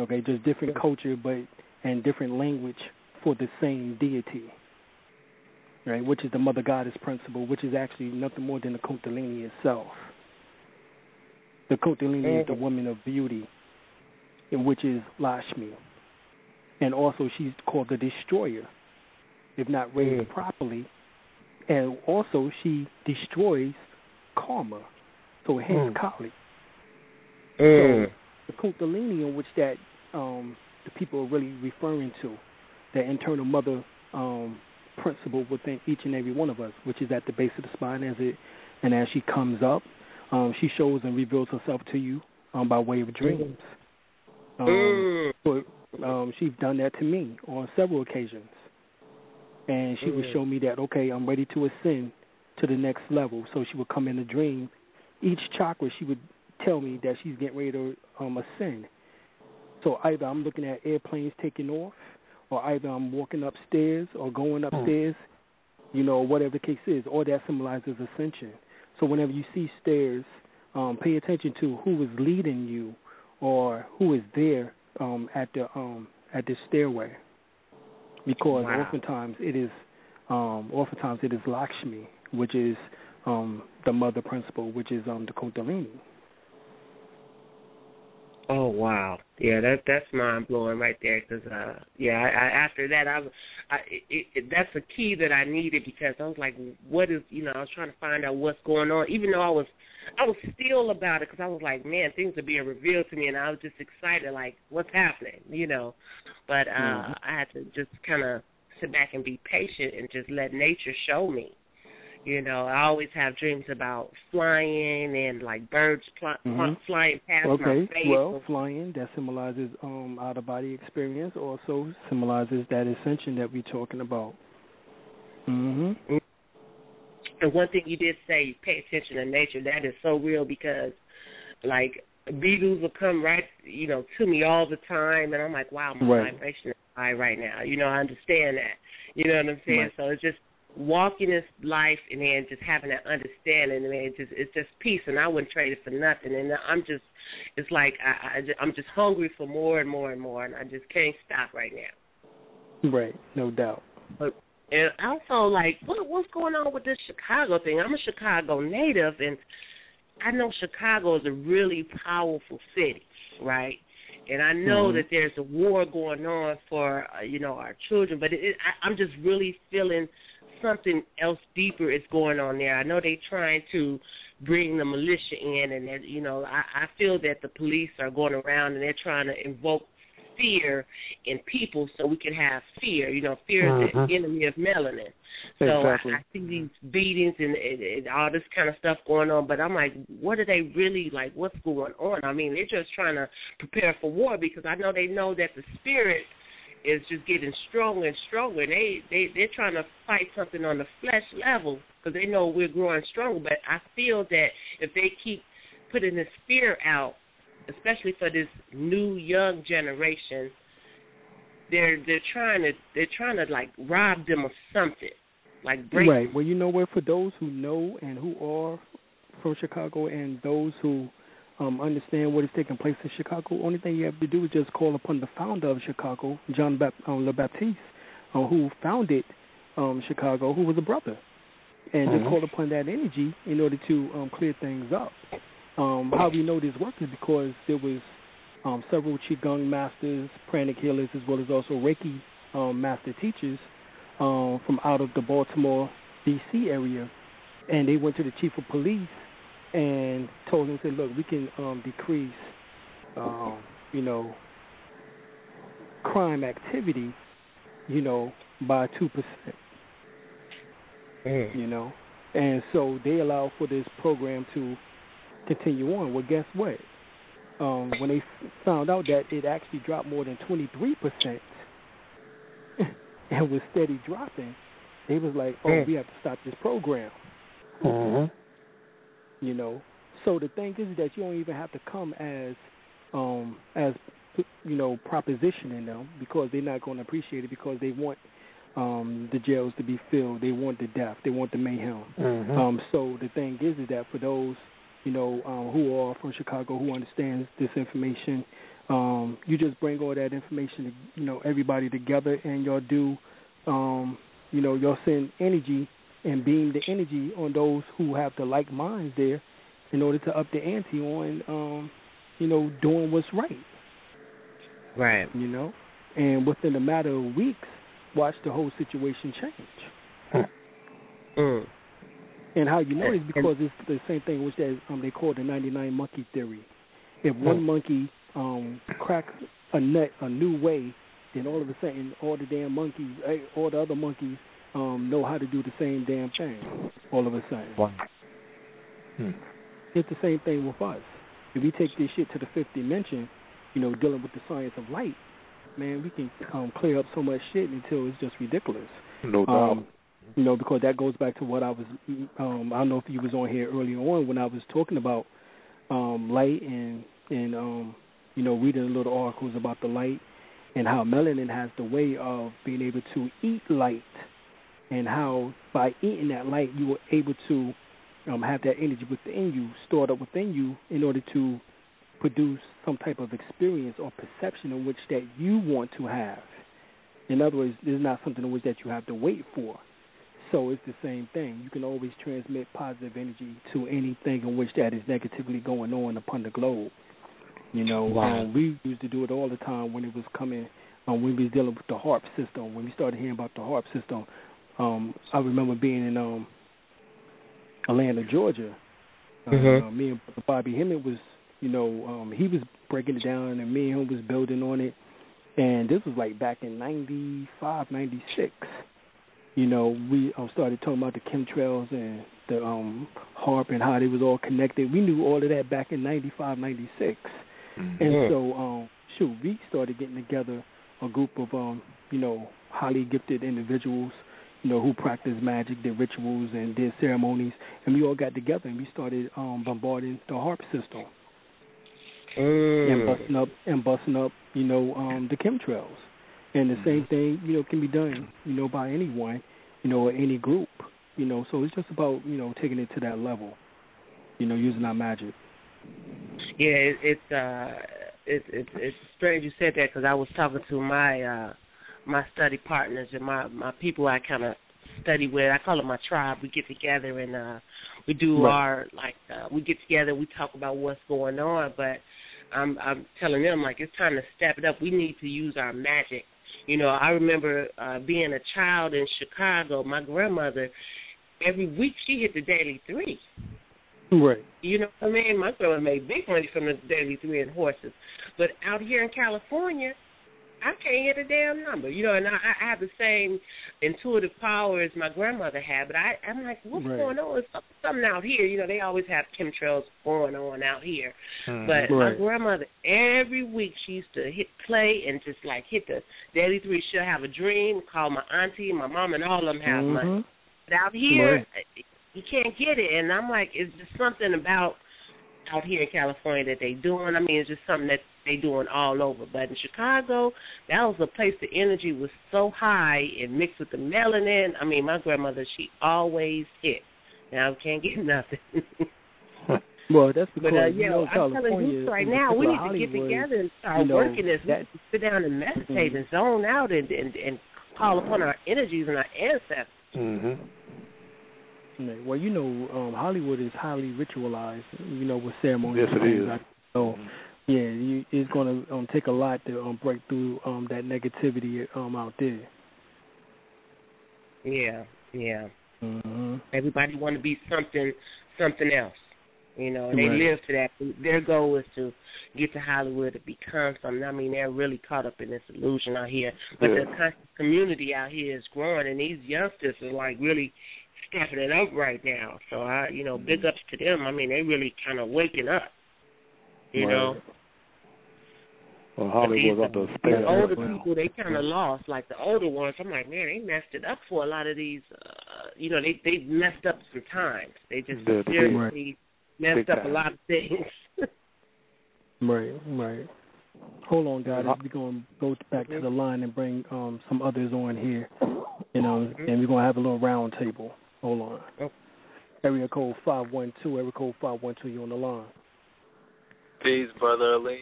Okay, just different culture, but and different language for the same deity. Right, which is the mother goddess principle, which is actually nothing more than the Kundalini itself. The Kundalini mm-hmm. is the woman of beauty, which is Lakshmi, and also she's called the destroyer, if not raised mm-hmm. properly, and also she destroys karma, so hence mm. Kali. Mm. So the Kundalini in which that um, the people are really referring to, the internal mother um, principle within each and every one of us, which is at the base of the spine as it and as she comes up, um, she shows and reveals herself to you um, by way of dreams. Um, mm. but um, she's done that to me on several occasions, and she mm. would show me that okay, I'm ready to ascend to the next level. So she would come in a dream. Each chakra, she would tell me that she's getting ready to um, ascend. So either I'm looking at airplanes taking off, or either I'm walking upstairs or going upstairs, mm. you know, whatever the case is, or that symbolizes ascension. So whenever you see stairs, um, pay attention to who is leading you or who is there um, at the um, at the stairway, because wow. oftentimes it is um, oftentimes it is Lakshmi, which is um, the mother principle, which is um, the Kundalini. Oh wow, yeah, that that's mind blowing right there. Because uh, yeah, I, I, after that, I, I it, it, that's a key that I needed because I was like, what is you know, I was trying to find out what's going on, even though I was I was still about it because I was like, man, things are being revealed to me, and I was just excited, like, what's happening, you know. But uh, mm-hmm. I had to just kind of sit back and be patient and just let nature show me you know, I always have dreams about flying and like birds pl- mm-hmm. flying past okay. my face. well, flying that symbolizes um out of body experience. Also symbolizes that ascension that we're talking about. Mhm. And one thing you did say, pay attention to nature. That is so real because, like, beetles will come right, you know, to me all the time, and I'm like, wow, my right. vibration is high right now. You know, I understand that. You know what I'm saying? Right. So it's just walking this life and then just having that understanding and it just it's just peace and I wouldn't trade it for nothing and I'm just it's like I, I just, I'm just hungry for more and more and more and I just can't stop right now. Right, no doubt. But and also like what what's going on with this Chicago thing? I'm a Chicago native and I know Chicago is a really powerful city, right? And I know mm-hmm. that there's a war going on for uh, you know our children, but it, it, I, I'm just really feeling something else deeper is going on there. I know they're trying to bring the militia in, and that you know I, I feel that the police are going around and they're trying to invoke fear in people so we can have fear. You know, fear is mm-hmm. the enemy of melanin. So exactly. I, I see these beatings and, and, and all this kind of stuff going on, but I'm like, what are they really like? What's going on? I mean, they're just trying to prepare for war because I know they know that the spirit is just getting stronger and stronger. And they they they're trying to fight something on the flesh level because they know we're growing stronger. But I feel that if they keep putting this fear out, especially for this new young generation, they're they're trying to they're trying to like rob them of something, like break. Right. Well, you know what? For those who know and who are from Chicago, and those who um, understand what is taking place in Chicago, only thing you have to do is just call upon the founder of Chicago, John Bap- um, Le Baptiste, uh, who founded um, Chicago, who was a brother, and mm-hmm. just call upon that energy in order to um, clear things up. Um, how we know this works is because there was um, several qigong masters, pranic healers, as well as also Reiki um, master teachers um, from out of the Baltimore, D.C. area, and they went to the chief of police and told him, said, look, we can um, decrease, um, you know, crime activity, you know, by two percent. Mm. You know, and so they allow for this program to continue on. Well, guess what? Um, when they found out that it actually dropped more than twenty three percent and was steady dropping, they was like, "Oh, mm. we have to stop this program." Mm-hmm. You know, so the thing is that you don't even have to come as, um, as you know, propositioning them because they're not going to appreciate it because they want um the jails to be filled. They want the death. They want the mayhem. Mm-hmm. Um, so the thing is, is that for those you know um, who are from Chicago who understands this information, um, you just bring all that information, to, you know, everybody together, and y'all do, um, you know, y'all send energy and beam the energy on those who have the like minds there in order to up the ante on um you know doing what's right. Right. You know? And within a matter of weeks watch the whole situation change. Mm. and how you know is because it's the same thing which that um they call the 99 monkey theory. If one mm. monkey um cracks a nut a new way then all of a sudden all the damn monkeys eh, all the other monkeys um, know how to do the same damn thing all of a sudden. Wow. Hmm. It's the same thing with us. If we take this shit to the fifth dimension, you know, dealing with the science of light, man, we can um, clear up so much shit until it's just ridiculous. No doubt. Um, you know, because that goes back to what I was. Um, I don't know if you was on here earlier on when I was talking about um, light and and um, you know reading little articles about the light and how melanin has the way of being able to eat light and how by eating that light you were able to um, have that energy within you stored up within you in order to produce some type of experience or perception in which that you want to have. In other words, it's not something in which that you have to wait for. So it's the same thing. You can always transmit positive energy to anything in which that is negatively going on upon the globe. You know, wow. um, we used to do it all the time when it was coming, um, when we was dealing with the HAARP system. When we started hearing about the HAARP system, um, I remember being in um, Atlanta, Georgia. Uh, mm-hmm. uh, me and Bobby Hemmitt was, you know, um, he was breaking it down, and me and him was building on it. And this was like back in '95, '96. You know, we um, started talking about the chemtrails and the um, HAARP and how they was all connected. We knew all of that back in '95, '96. Mm-hmm. And so, um, shoot, we started getting together a group of, um, you know, highly gifted individuals you know, who practiced magic, did rituals, and did ceremonies, and we all got together and we started um, bombarding the HAARP system Mm. and busting up and busting up, you know, um, the chemtrails. And the same thing, you know, can be done, you know, by anyone, you know, or any group, you know. So it's just about, you know, taking it to that level, you know, using our magic. Yeah, it, it's uh, it's it's it's strange you said that because I was talking to my uh my study partners and my my people I kind of study with. I call it my tribe. We get together and uh we do Right. our like uh we get together. We talk about what's going on, but I'm I'm telling them like it's time to step it up. We need to use our magic. You know, I remember uh being a child in Chicago. My grandmother every week she hit the daily three. Right. You know what I mean? My grandma made big money from the daily three and horses. But out here in California, I can't hit a damn number. You know, and I, I have the same intuitive power as my grandmother had. But I, I'm like, what's Right. going on? It's something out here. You know, they always have chemtrails going on out here. Mhm. But my grandmother, every week she used to hit play and just like hit the daily three. She'll have a dream, call my auntie, my mom, and all of them have money. Mhm. But out here, Right. you can't get it. And I'm like, it's just something about out here in California that they doing. I mean, it's just something that they doing all over. But in Chicago, that was a place the energy was so high and mixed with the melanin. I mean, my grandmother, she always hit. Now can't get nothing. Well, that's because but uh, you yeah, know I'm telling you right now, we need to get together and start you know, working this. We that- need to sit down and meditate Mhm. and zone out and, and and call upon our energies and our ancestors. Mhm. Right. Well, you know, um, Hollywood is highly ritualized, you know, with ceremonies. Yes, it is. and things is. like So, yeah, you, it's going to um, take a lot to um, break through um, that negativity um, out there. Yeah, yeah. hmm Everybody want to be something, something else. You know, they Right. live to that. Their goal is to get to Hollywood to become something. I mean, they're really caught up in this illusion out here. But Yeah. the conscious community out here is growing, and these youngsters are like really stepping it up right now. So I, you know, big ups to them. I mean, they really kind of waking up. You Right. know, Well, But Hollywood's up to the older well. people they kind of lost. Like the older ones, I'm like, man, they messed it up for a lot of these. Uh, you know, they they messed up some times. They just they- seriously messed Big up a lot of things. Right, right. Hold on, guys. Uh, We're going to go back to the line and bring um, some others on here, you know, Mhm. and we're going to have a little round table. Hold on. Okay. Area code 512, area code 512, you on the line. Peace, brother Lee.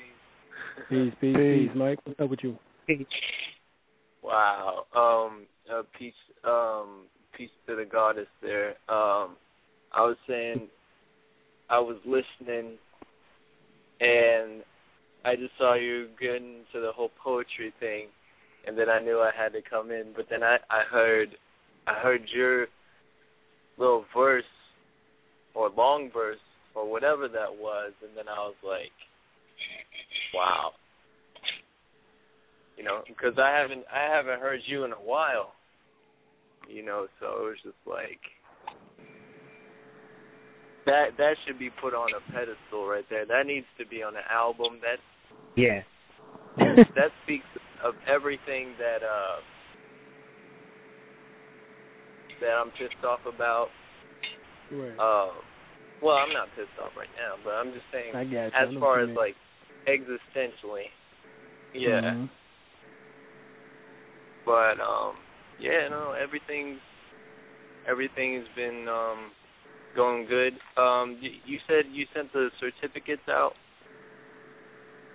Peace, peace, Peace. peace, Mike. What's up with you? Peace. Wow. Um, uh, peace. Um, peace to the goddess there. Um, I was saying, I was listening, and I just saw you getting into the whole poetry thing, and then I knew I had to come in. But then I, I heard, I heard your little verse, or long verse, or whatever that was, and then I was like, wow. You know, because I haven't I haven't heard you in a while. You know, so it was just like that that should be put on a pedestal right there. That needs to be on an album. That yeah. that speaks of everything that uh that I'm pissed off about. right. Uh well, I'm not pissed off right now, but I'm just saying I got you. I as far as like existentially. Yeah. Mhm. But um yeah, no, everything's everything's been um going good. Um you, you said you sent the certificates out?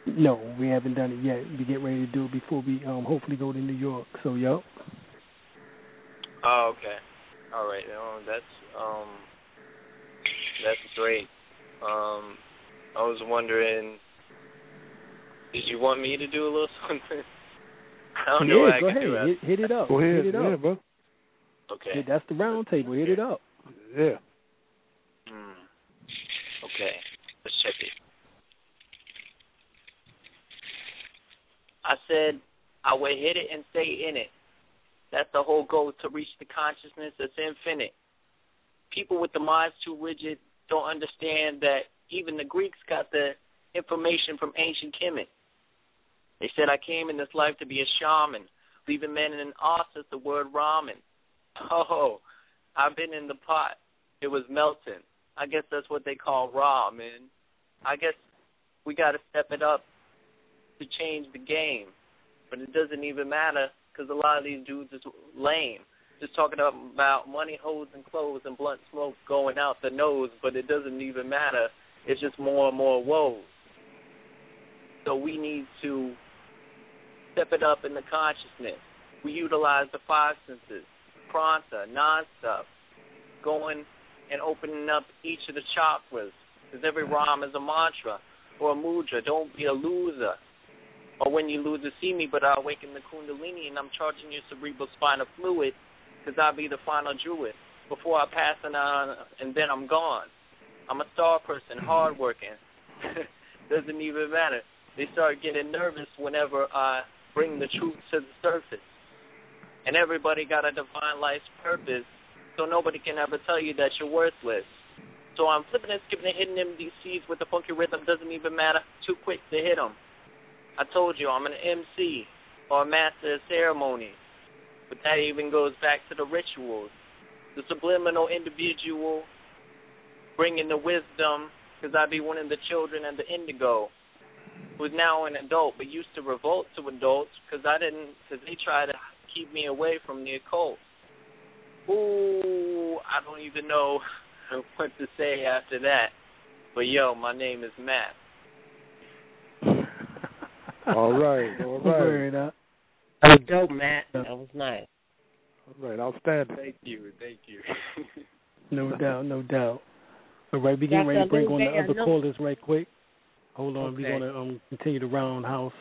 No, we haven't done it yet. We get ready to do it before we um hopefully go to New York. So, yep. Oh, okay. All right. No, that's um that's great. Um I was wondering did you want me to do a little something? I don't know yeah, what I can ahead. do. Hit, hit it up. Go ahead, Hit it up. yeah, up. bro. Okay. Yeah, that's the round table. Hit it up. Yeah. Hmm. Okay. Let's check it. I said I would hit it and stay in it. That's the whole goal to reach the consciousness that's infinite. People with the minds too rigid don't understand that even the Greeks got the information from ancient Kemet. They said I came in this life to be a shaman, leaving men in an os as the word ramen. Oh, I've been in the pot. It was melting. I guess that's what they call raw, man. I guess we got to step it up to change the game. But it doesn't even matter because a lot of these dudes is lame. Just talking about money, hoes, and clothes and blunt smoke going out the nose, but it doesn't even matter. It's just more and more woes. So we need to step it up in the consciousness. We utilize the five senses, pronta, non-stop, going and opening up each of the chakras. Because every rhyme is a mantra or a mudra. Don't be a loser. Or when you lose, to see me, but I awaken the kundalini and I'm charging your cerebral spinal fluid because I'll be the final druid before I pass it on uh, and then I'm gone. I'm a star person, hardworking. Doesn't even matter. They start getting nervous whenever I bring the truth to the surface. And everybody got a divine life's purpose, so nobody can ever tell you that you're worthless. So I'm flipping and skipping and hitting them DCs with the funky rhythm. Doesn't even matter. Too quick to hit them. I told you I'm an MC or a master of ceremonies. But that even goes back to the rituals. The subliminal individual bringing the wisdom, because I be one of the children of the indigo, who's now an adult but used to revolt to adults because I didn't, because they try to keep me away from the occult. Ooh, I don't even know what to say after that. But yo, my name is Matt. All right, all right. That was dope, Matt. That was nice. All right, outstanding. Thank you, thank you. no doubt, no doubt. All right, we getting ready to bring on the other callers right quick. Hold on, okay. we're gonna um continue the roundhouse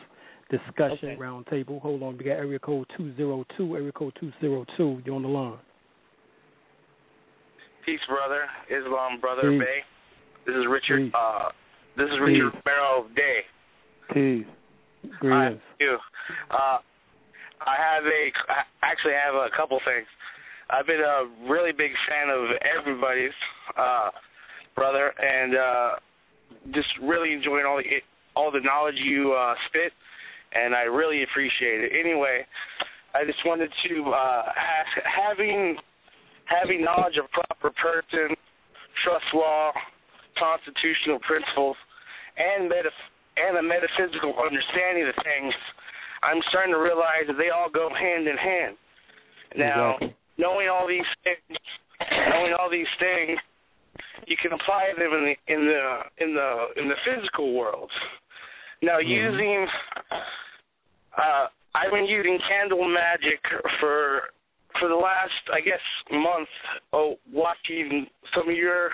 discussion Okay. round table. Hold on, we got area code two zero two, area code two zero two. You're on the line. Peace, brother. Islam, brother Peace. Bay. This is Richard. Peace. Uh, this is Richard Peace. Romero of Day. Peace. Hi, Greetings. thank you. Uh, I have a. I actually have a couple things. I've been a really big fan of everybody's, uh, brother, and uh, just really enjoying all the all the knowledge you uh, spit, and I really appreciate it. Anyway, I just wanted to uh, ask, having having knowledge of proper person, trust law, constitutional principles, and metaph- and a metaphysical understanding of things, I'm starting to realize that they all go hand in hand. Now, Exactly. knowing all these things, knowing all these things, you can apply them in the in the in the in the physical world. Now, using, uh, I've been using candle magic for for the last, I guess, month. Oh, watching some of your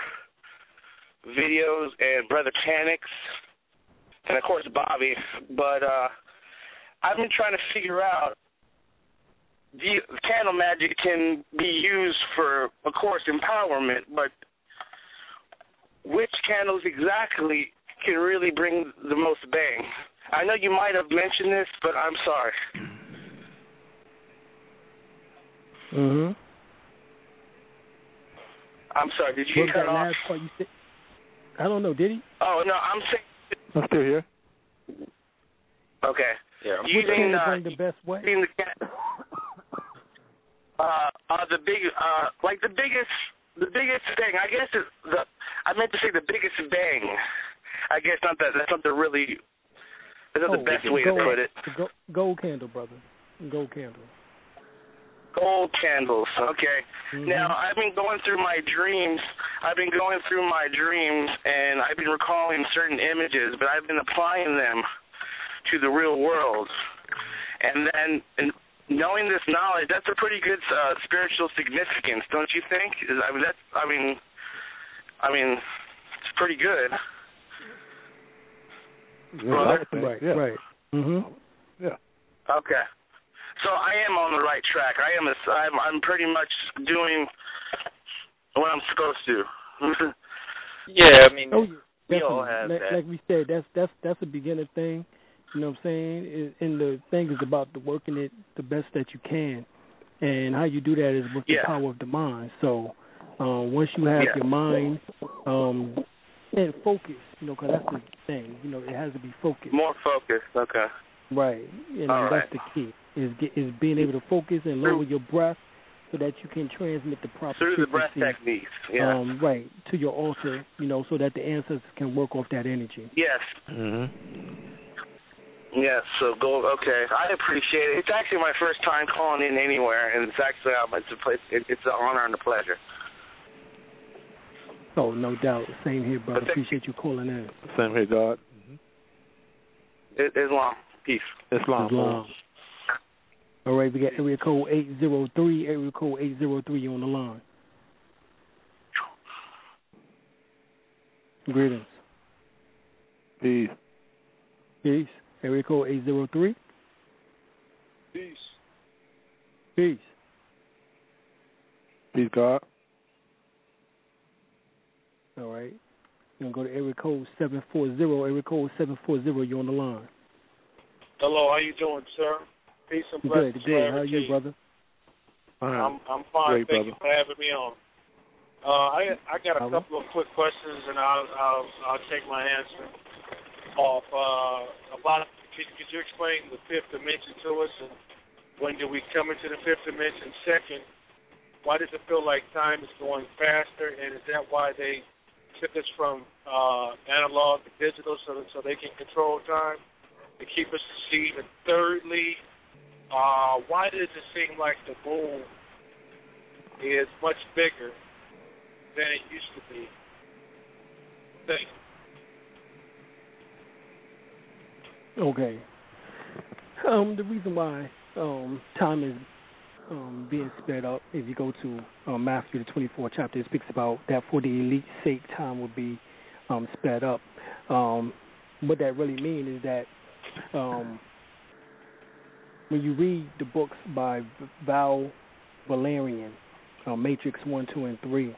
videos and Brother Panics, and of course Bobby. But uh, I've been trying to figure out the candle magic can be used for, of course, empowerment, but which candles exactly can really bring the most bang? I know you might have mentioned this, but I'm sorry. Mhm. I'm sorry. Did you What cut off? part you said? I don't know. Did he? Oh no, I'm saying. I'm still here. Okay. Yeah. Which Using uh, the best way? using the ca- uh, uh, the big, uh, like the biggest, the biggest thing. I guess is the. I meant to say the biggest bang. I guess not that. That's not the really. That's not the Oh, best way gold, to put it. the gold candle, brother. Gold candle. Gold candles. Okay. Mhm. Now I've been going through my dreams. I've been going through my dreams, and I've been recalling certain images, but I've been applying them to the real world. And then, and knowing this knowledge, that's a pretty good uh, spiritual significance, don't you think? I mean, that's. I mean, I mean, it's pretty good. Yeah, I Right, yeah. right. Mhm. Yeah. Okay. So I am on the right track. I am. A, I'm. I'm pretty much doing what I'm supposed to. Yeah, I mean, Oh, yeah. we all have like, that. like we said, that's that's that's a beginner thing. You know what I'm saying? And the thing is about the working it the best that you can, and how you do that is with Yeah. the power of the mind. So um, once you have Yeah. your mind um, and focus, you know, because that's the thing. You know, it has to be focused. More focused. Okay. Right, and All that's right. the key is get, is being able to focus and lower your breath so that you can transmit the proper through the breath techniques. Yeah. um, right, to your altar, you know, so that the ancestors can work off that energy. yes. Mm-hmm. Yes. So go. Okay. I appreciate it. It's actually my first time calling in anywhere, and it's actually um, it's a place. It, it's an honor and a pleasure. Oh, no doubt. Same here, brother. Appreciate you calling in. Same here, God. I- Islam. Peace. Islam. Islam. All right, we got area code 803, area code 803 on the line. Greetings. Peace. Peace. Area code 803. Peace. Peace. Peace, God. All right. You're going to go to area code 740. Area code 740, you're on the line. Hello, how you doing, sir? Peace and Good, blessings. good. How are you, brother? I'm I'm fine. Great, Thank you for having me on. Uh, I I got a couple of quick questions, and I'll I'll, I'll take my answer off. Uh, about could, could you explain the fifth dimension to us, and when do we come into the fifth dimension? Second, why does it feel like time is going faster, and is that why they took us from uh, analog to digital so that, so they can control time to keep us deceived? And thirdly, uh, why does it seem like the moon is much bigger than it used to be? Thank you. Okay. Um, the reason why um, time is um, being sped up, if you go to um, Matthew the 24th chapter, it speaks about that for the elite's sake, time will be um, sped up. Um, what that really means is that um, when you read the books by Val Valerian, uh, Matrix 1, 2, and 3,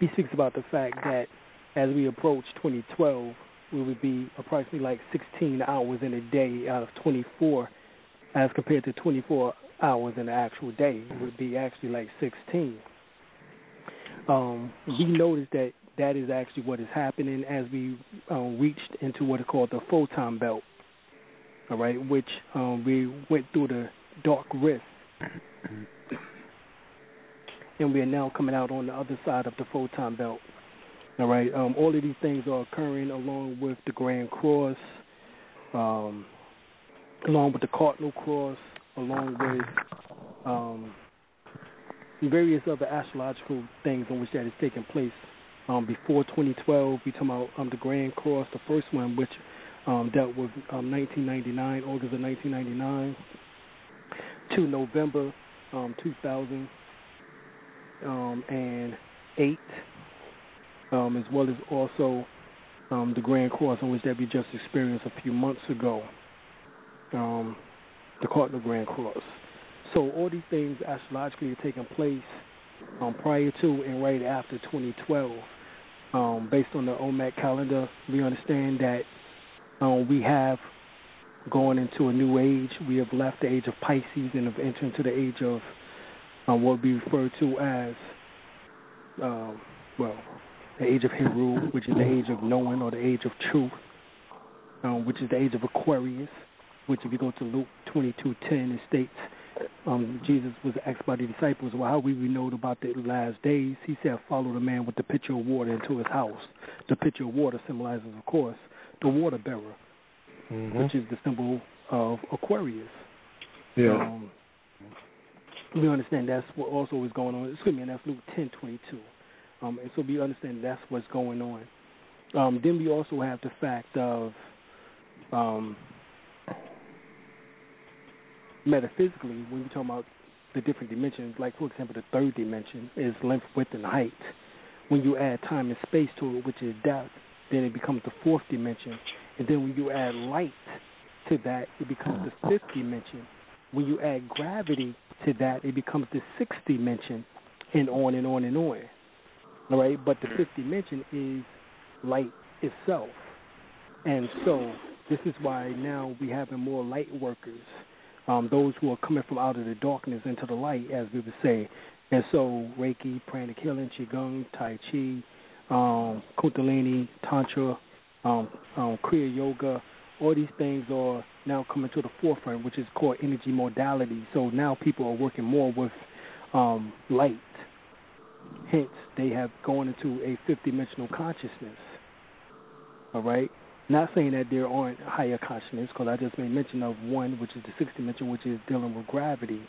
he speaks about the fact that as we approach 2012, we would be approximately like 16 hours in a day out of 24, as compared to 24 hours in the actual day. It would be actually like 16. Um, noticed that that is actually what is happening as we um, reached into what is called the photon belt. All right, which um, we went through the dark rift, and we are now coming out on the other side of the photon belt. All right. Um, all of these things are occurring along with the Grand Cross, um, along with the Cardinal Cross, along with um, various other astrological things on which that is taking place. Um, before 2012, we talking about um, the Grand Cross, the first one, which um, dealt with um, 1999, August of 1999, to November um, 2008 um, as well as also um, the Grand Cross, on which that we just experienced a few months ago, um, the Cardinal Grand Cross. So all these things astrologically are taking place um, prior to and right after 2012. Um, based on the OMAC calendar, we understand that um, we have gone into a new age. We have left the age of Pisces and have entered into the age of um, what we refer to as, um, well, the age of Heru, which is the age of knowing or the age of truth, um, which is the age of Aquarius, which if you go to Luke 22:10, it states um, Jesus was asked by the disciples, well, how we know about the last days? He said, follow the man with the pitcher of water into his house. The pitcher of water symbolizes, of course, the water bearer, Mm-hmm. which is the symbol of Aquarius. Yeah. Um, we understand that's what also is going on. Excuse me, and that's Luke ten twenty two. Um, and so we understand that's what's going on. Um, then we also have the fact of um, metaphysically, when we talk about the different dimensions, like for example, the third dimension is length, width, and height. When you add time and space to it, which is depth, then it becomes the fourth dimension. And then when you add light to that, it becomes the fifth dimension. When you add gravity to that, it becomes the sixth dimension, and on and on and on. All right, but the fifth dimension is light itself, and so this is why now we having more light workers, um, those who are coming from out of the darkness into the light, as we would say. And so Reiki, pranic healing, qigong, tai chi, um, kundalini, tantra, um, um, kriya yoga, all these things are now coming to the forefront, which is called energy modality. So now people are working more with um, light. Hence, they have gone into a fifth dimensional consciousness. All right. Not saying that there aren't higher consciousness, because I just made mention of one, which is the sixth dimension, which is dealing with gravity.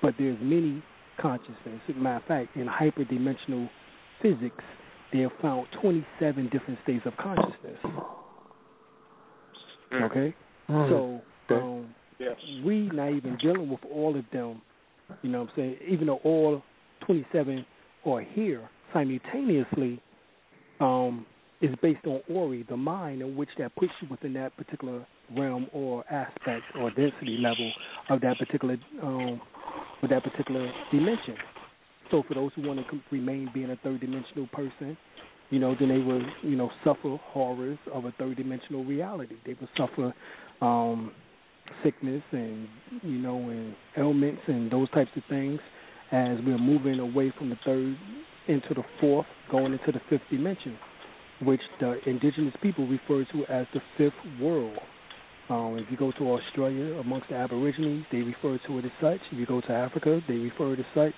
But there's many consciousness. As a matter of fact, in hyperdimensional physics, they have found 27 different states of consciousness. Mm. Okay, Mm. so um, Yes. we not even dealing with all of them. You know what I'm saying? Even though all 27 are here simultaneously, um, is based on Ori, the mind in which that puts you within that particular realm or aspect or density level of that particular um, with that particular dimension. So for those who want to remain being a third dimensional person, you know, then they will, you know, suffer horrors of a third dimensional reality. They will suffer um, sickness and you know and ailments and those types of things as we're moving away from the third into the fourth, going into the fifth dimension, which the indigenous people refer to as the fifth world. Um, if you go to Australia, amongst the Aborigines, they refer to it as such. If you go to Africa, they refer to it as such.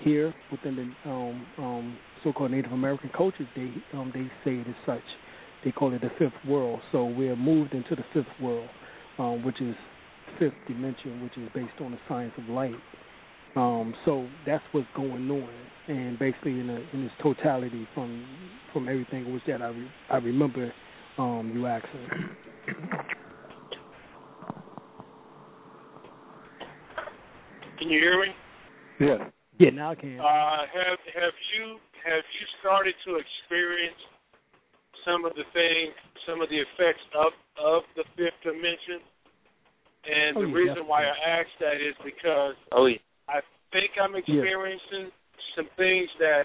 Here, within the um, um, so-called Native American cultures, they um, they say it as such. They call it the fifth world. So we're moved into the fifth world, um, which is fifth dimension, which is based on the science of light. Um, so that's what's going on, and basically in, a, in its totality, from from everything was that I re, I remember um, you asking. Can you hear me? Yeah. Yeah, now I can. Uh, have have you have you started to experience some of the things, some of the effects of of the fifth dimension? And Oh, the yeah, reason why I ask that is because Oh yeah. I think I'm experiencing some things that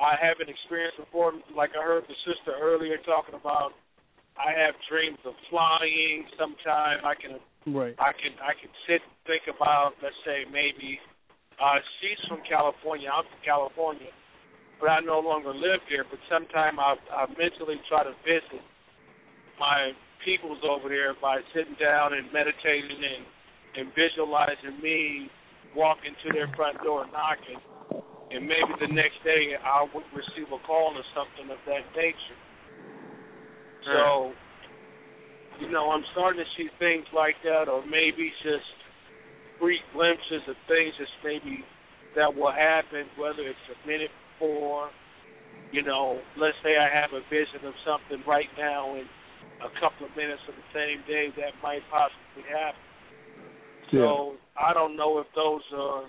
I haven't experienced before. Like I heard the sister earlier talking about, I have dreams of flying. Sometimes I can Right. I can I can sit and think about let's say maybe uh she's from California, I'm from California, but I no longer live here. But sometimes I I mentally try to visit my peoples over there by sitting down and meditating and and visualizing me walking to their front door knocking and maybe the next day I would receive a call or something of that nature. So you know, I'm starting to see things like that, or maybe just brief glimpses of things just maybe that will happen, whether it's a minute before, you know, let's say I have a vision of something right now and a couple of minutes of the same day that might possibly happen. So I don't know if those are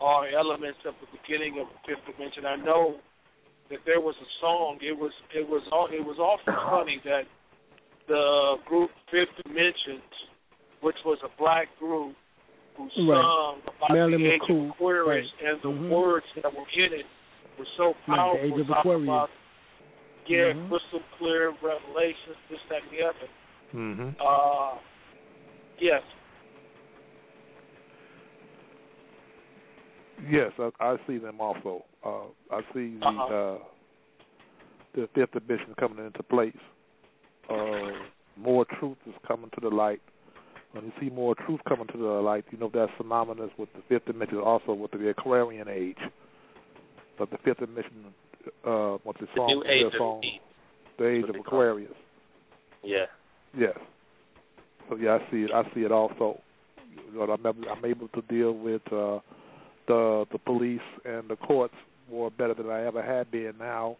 are elements of the beginning of the fifth dimension. I know that there was a song. It was it was all it was awfully funny that the group Fifth Dimensions, which was a black group who Right. sung about Marilyn the age McCoo, of Aquarius, right. and the Mhm. words that were in it were so Right, powerful. the age of Aquarius. About, yeah, Mhm. crystal clear revelations, this, that, and the other. Mm-hmm. Uh, yes. Yes, I, I see them also. Uh, I see the Uh-huh. uh, the fifth dimension coming into place. Uh, more truth is coming to the light. When you see more truth coming to the light, you know that's synonymous with the fifth dimension, also with the Aquarian age. But the fifth dimension, uh, what the The song, new age song, the age of they call it. Aquarius. Yeah. Yes. So yeah, I see it. I see it also. You know, I'm able, I'm able to deal with uh, the the police and the courts were better than I ever had been now,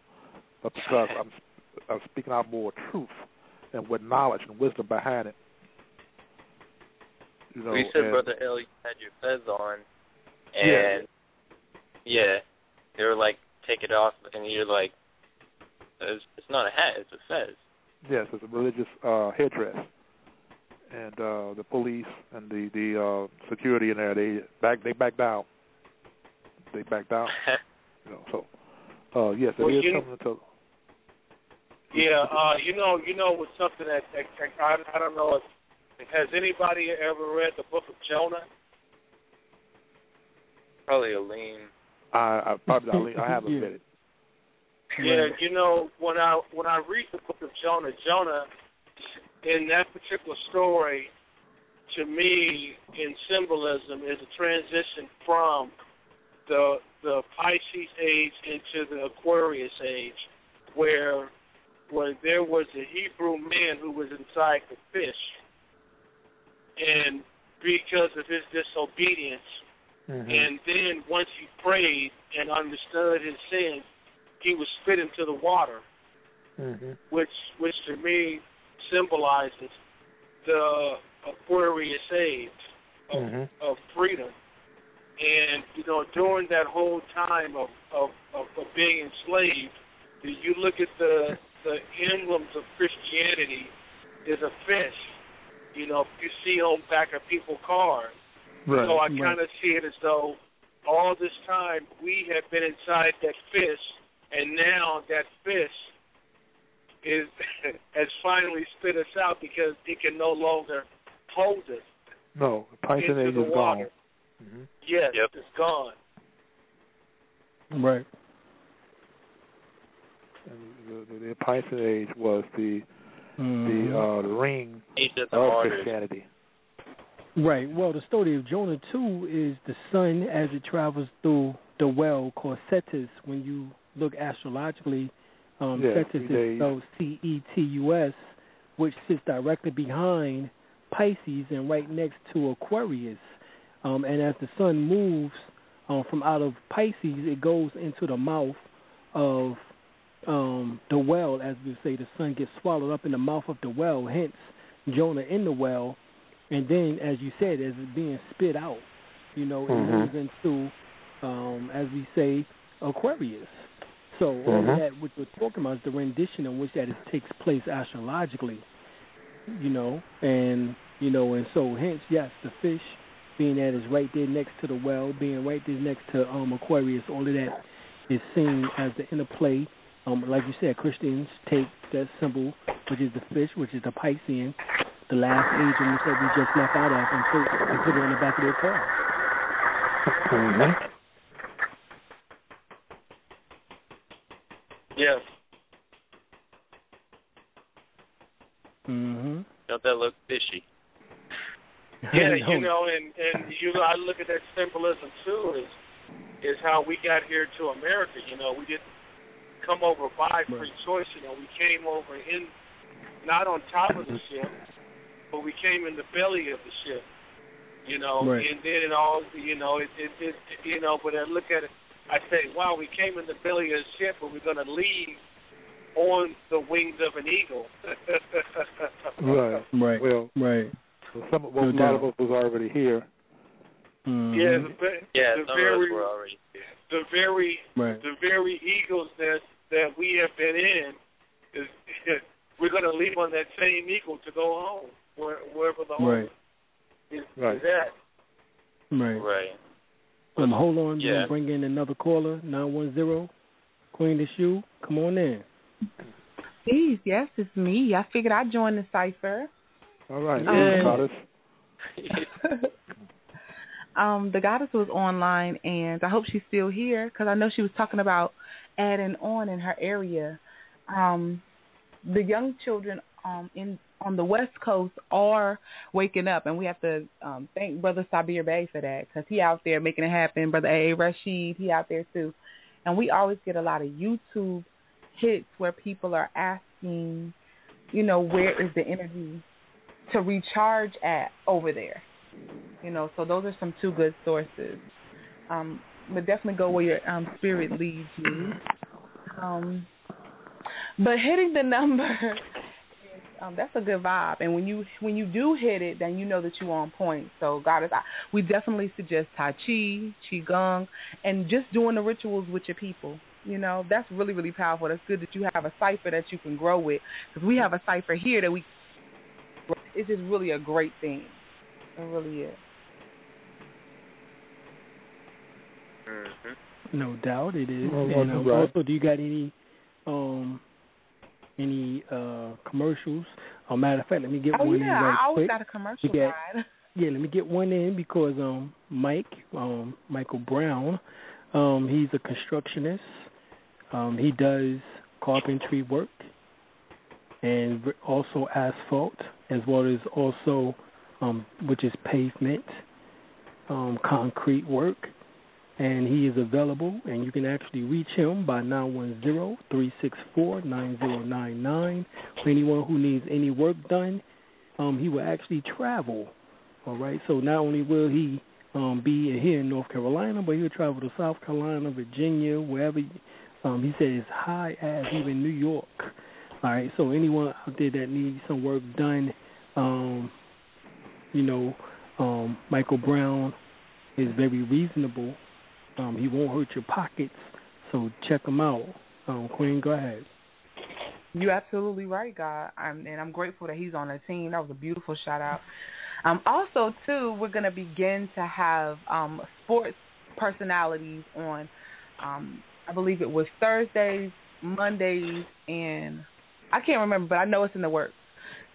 but because I'm I'm speaking out more truth and with knowledge and wisdom behind it. You know, we said, and- Brother L, you had your fez on, Yeah. and yeah, they were like, take it off, and you're like, it's, it's not a hat, it's a fez. Yes, it's a religious uh, headdress, and uh, the police and the the uh, security in there they back they back down. They back down. you know, so uh, yes, it Well, is you- something to. Yeah, uh, you know, you know, with something that, that, that I, I don't know if has anybody ever read the book of Jonah? Probably a lean. I, I probably not, I haven't read it. Yeah, you know, when I when I read the book of Jonah, Jonah in that particular story, to me, in symbolism, is a transition from the the Pisces age into the Aquarius age, where where there was a Hebrew man who was inside the fish, and because of his disobedience, Mm-hmm. and then once he prayed and understood his sins, he was spit into the water, Mm-hmm. which which to me symbolizes the Aquarius age of, Mhm. of freedom. And you know, during that whole time of, of, of, of being enslaved, you look at the the emblems of Christianity is a fish. You know, you see on back of people's cars. Right. So I right. kind of see it as though all this time we have been inside that fish, and now that fish is has finally spit us out because it can no longer hold us. No, the Pisces into age the is water. gone. Mm-hmm. Yes, Yep. it's gone. Right. And the, the, the Pisces age was the Mhm. the uh, ring Age of the of. Christianity. Right. Well, the story of Jonah too is the sun as it travels through the well called Cetus. When you look astrologically, um, Yeah, Cetus is days. spelled C E T U S, which sits directly behind Pisces and right next to Aquarius. Um, and as the sun moves um, from out of Pisces, it goes into the mouth of um, the well, as we say, the sun gets swallowed up in the mouth of the well. Hence, Jonah in the well and then as you said, as it's being spit out, you know, it Mhm. moves into, um, as we say, Aquarius. So all Mhm. of that which we're talking about is the rendition in which that is, takes place astrologically, you know, and you know, and so hence, yes, the fish being that is right there next to the well, being right there next to um Aquarius, all of that is seen as the interplay. Um, like you said, Christians take that symbol, which is the fish, which is the Piscean, the last age that we just left out of, and put, and put it on the back of their car. Mm-hmm. Yes. Mm-hmm. Don't that look fishy? Yeah, you know, and and you know, I look at that symbolism too. Is is how we got here to America. You know, we didn't come over by free choice. You know, we came over in not on top of the ship, but we came in the belly of the ship. You know, Right. and then it all, you know, it, it, it, you know, but I look at it, I say, wow, we came in the belly of the ship, but we're going to leave on the wings of an eagle. Right. Right. Well, right. Some well, No a lot of us was already here. Mhm. Yeah, the, ve- Yeah, the some very, of us were already here. the very Right. the very eagles that that we have been in is we're going to leave on that same eagle to go home where, wherever the home Right. is, Right. is at. Right. Right. Um, hold on. Yeah. We'll bring in another caller, 910. Queen the Shoe, come on in. Please, yes, it's me. I figured I'd join the cipher. All right. Um, Goddess. um, the goddess was online, and I hope she's still here because I know she was talking about adding on in her area. Um, the young children um, in on the West Coast are waking up, and we have to um, thank Brother Sabir Bay for that because he out there making it happen. Brother A. Rashid, he out there too, and we always get a lot of YouTube hits where people are asking, you know, where is the energy to recharge at over there? You know, so those are some two good sources. Um, but definitely go where your um, spirit leads you. Um, but hitting the number, um, that's a good vibe. And when you when you do hit it, then you know that you're on point. So God is, we definitely suggest Tai Chi, Qigong, and just doing the rituals with your people. You know, that's really really powerful. That's good that you have a cipher that you can grow with. Because we have a cipher here that we. It's just really a great thing. It really is. Mm-hmm. No doubt it is. Well, and well, um, right. also, do you got any um any uh commercials? Oh, matter of fact, let me get Oh one yeah, in right I always quick. got a commercial We got- ride. Yeah, let me get one in because um Mike, um Michael Brown, um he's a constructionist. Um he does carpentry work and also asphalt as well as also um which is pavement, um concrete work and he is available, and you can actually reach him by 910-364-9099. For anyone who needs any work done, um, he will actually travel. All right, so not only will he um, be here in North Carolina, but he'll travel to South Carolina, Virginia, wherever. Um, he said as high as even New York. All right, so anyone out there that needs some work done, um, you know, um, Michael Brown is very reasonable. Um, he won't hurt your pockets, so check him out. Um, Queen, go ahead. You're absolutely right, God, I'm, and I'm grateful that he's on the team. That was a beautiful shout out. Um, also, too, we're going to begin to have um, sports personalities on. Um, I believe it was Thursdays, Mondays, and I can't remember, but I know it's in the works.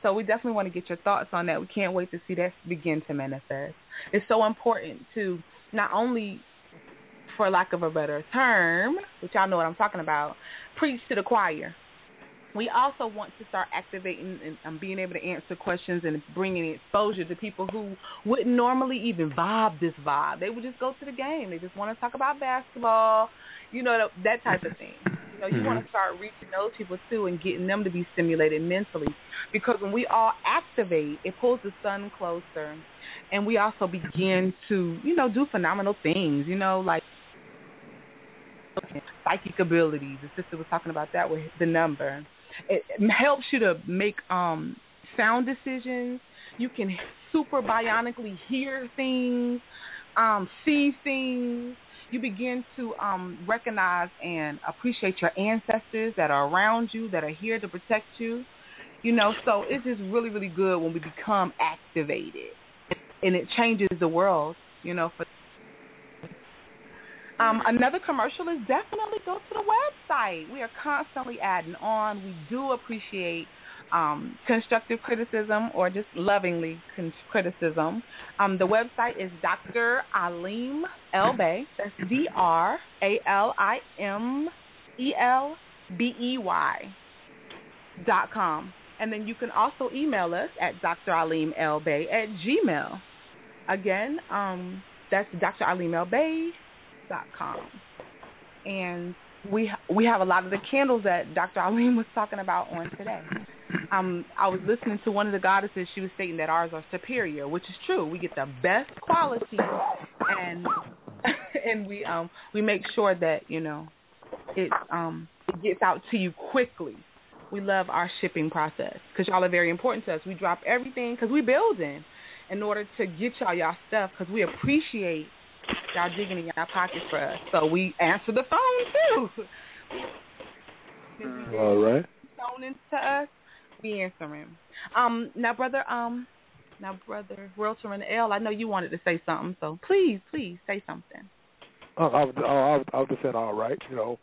So we definitely want to get your thoughts on that. We can't wait to see that begin to manifest. It's so important to not only, for lack of a better term, which y'all know what I'm talking about, preach to the choir we also want to start activating and um, being able to answer questions and bringing exposure to people who wouldn't normally even vibe this vibe. They would just go to the game. They just want to talk about basketball, you know, that type of thing. You know, you mm-hmm. want to start reaching those people too and getting them to be stimulated mentally because when we all activate, it pulls the sun closer, and we also begin to, you know, do phenomenal things. You know, like psychic abilities. The sister was talking about that with the number it helps you to make um sound decisions. You can super bionically hear things, um, see things. You begin to um, recognize and appreciate your ancestors that are around you, that are here to protect you. You know, so it's just really, really good when we become activated, and it changes the world. You know, for um, another commercial is definitely go to the website. We are constantly adding on. We do appreciate um, constructive criticism or just lovingly con- criticism. Um, the website is Dr. Alim Elbey. That's D R A L I M E L B E Y dot com. And then you can also email us at Dr. Alim Elbey at Gmail. Again, um, that's Dr. Alim Elbey com, and we we have a lot of the candles that Dr. Alim was talking about on today. Um, I was listening to one of the goddesses. She was stating that ours are superior, which is true. We get the best quality, and and we um we make sure that you know it um it gets out to you quickly. We love our shipping process because y'all are very important to us. We drop everything because we building in order to get y'all y'all stuff because we appreciate y'all digging in y'all pockets for us. So we answer the phone too. All right. Phone to us, we answer him. Um, now, brother, um, now, brother, Realtor and L, I know you wanted to say something, so please, please say something. Oh, I was, I I just saying, all right, you know,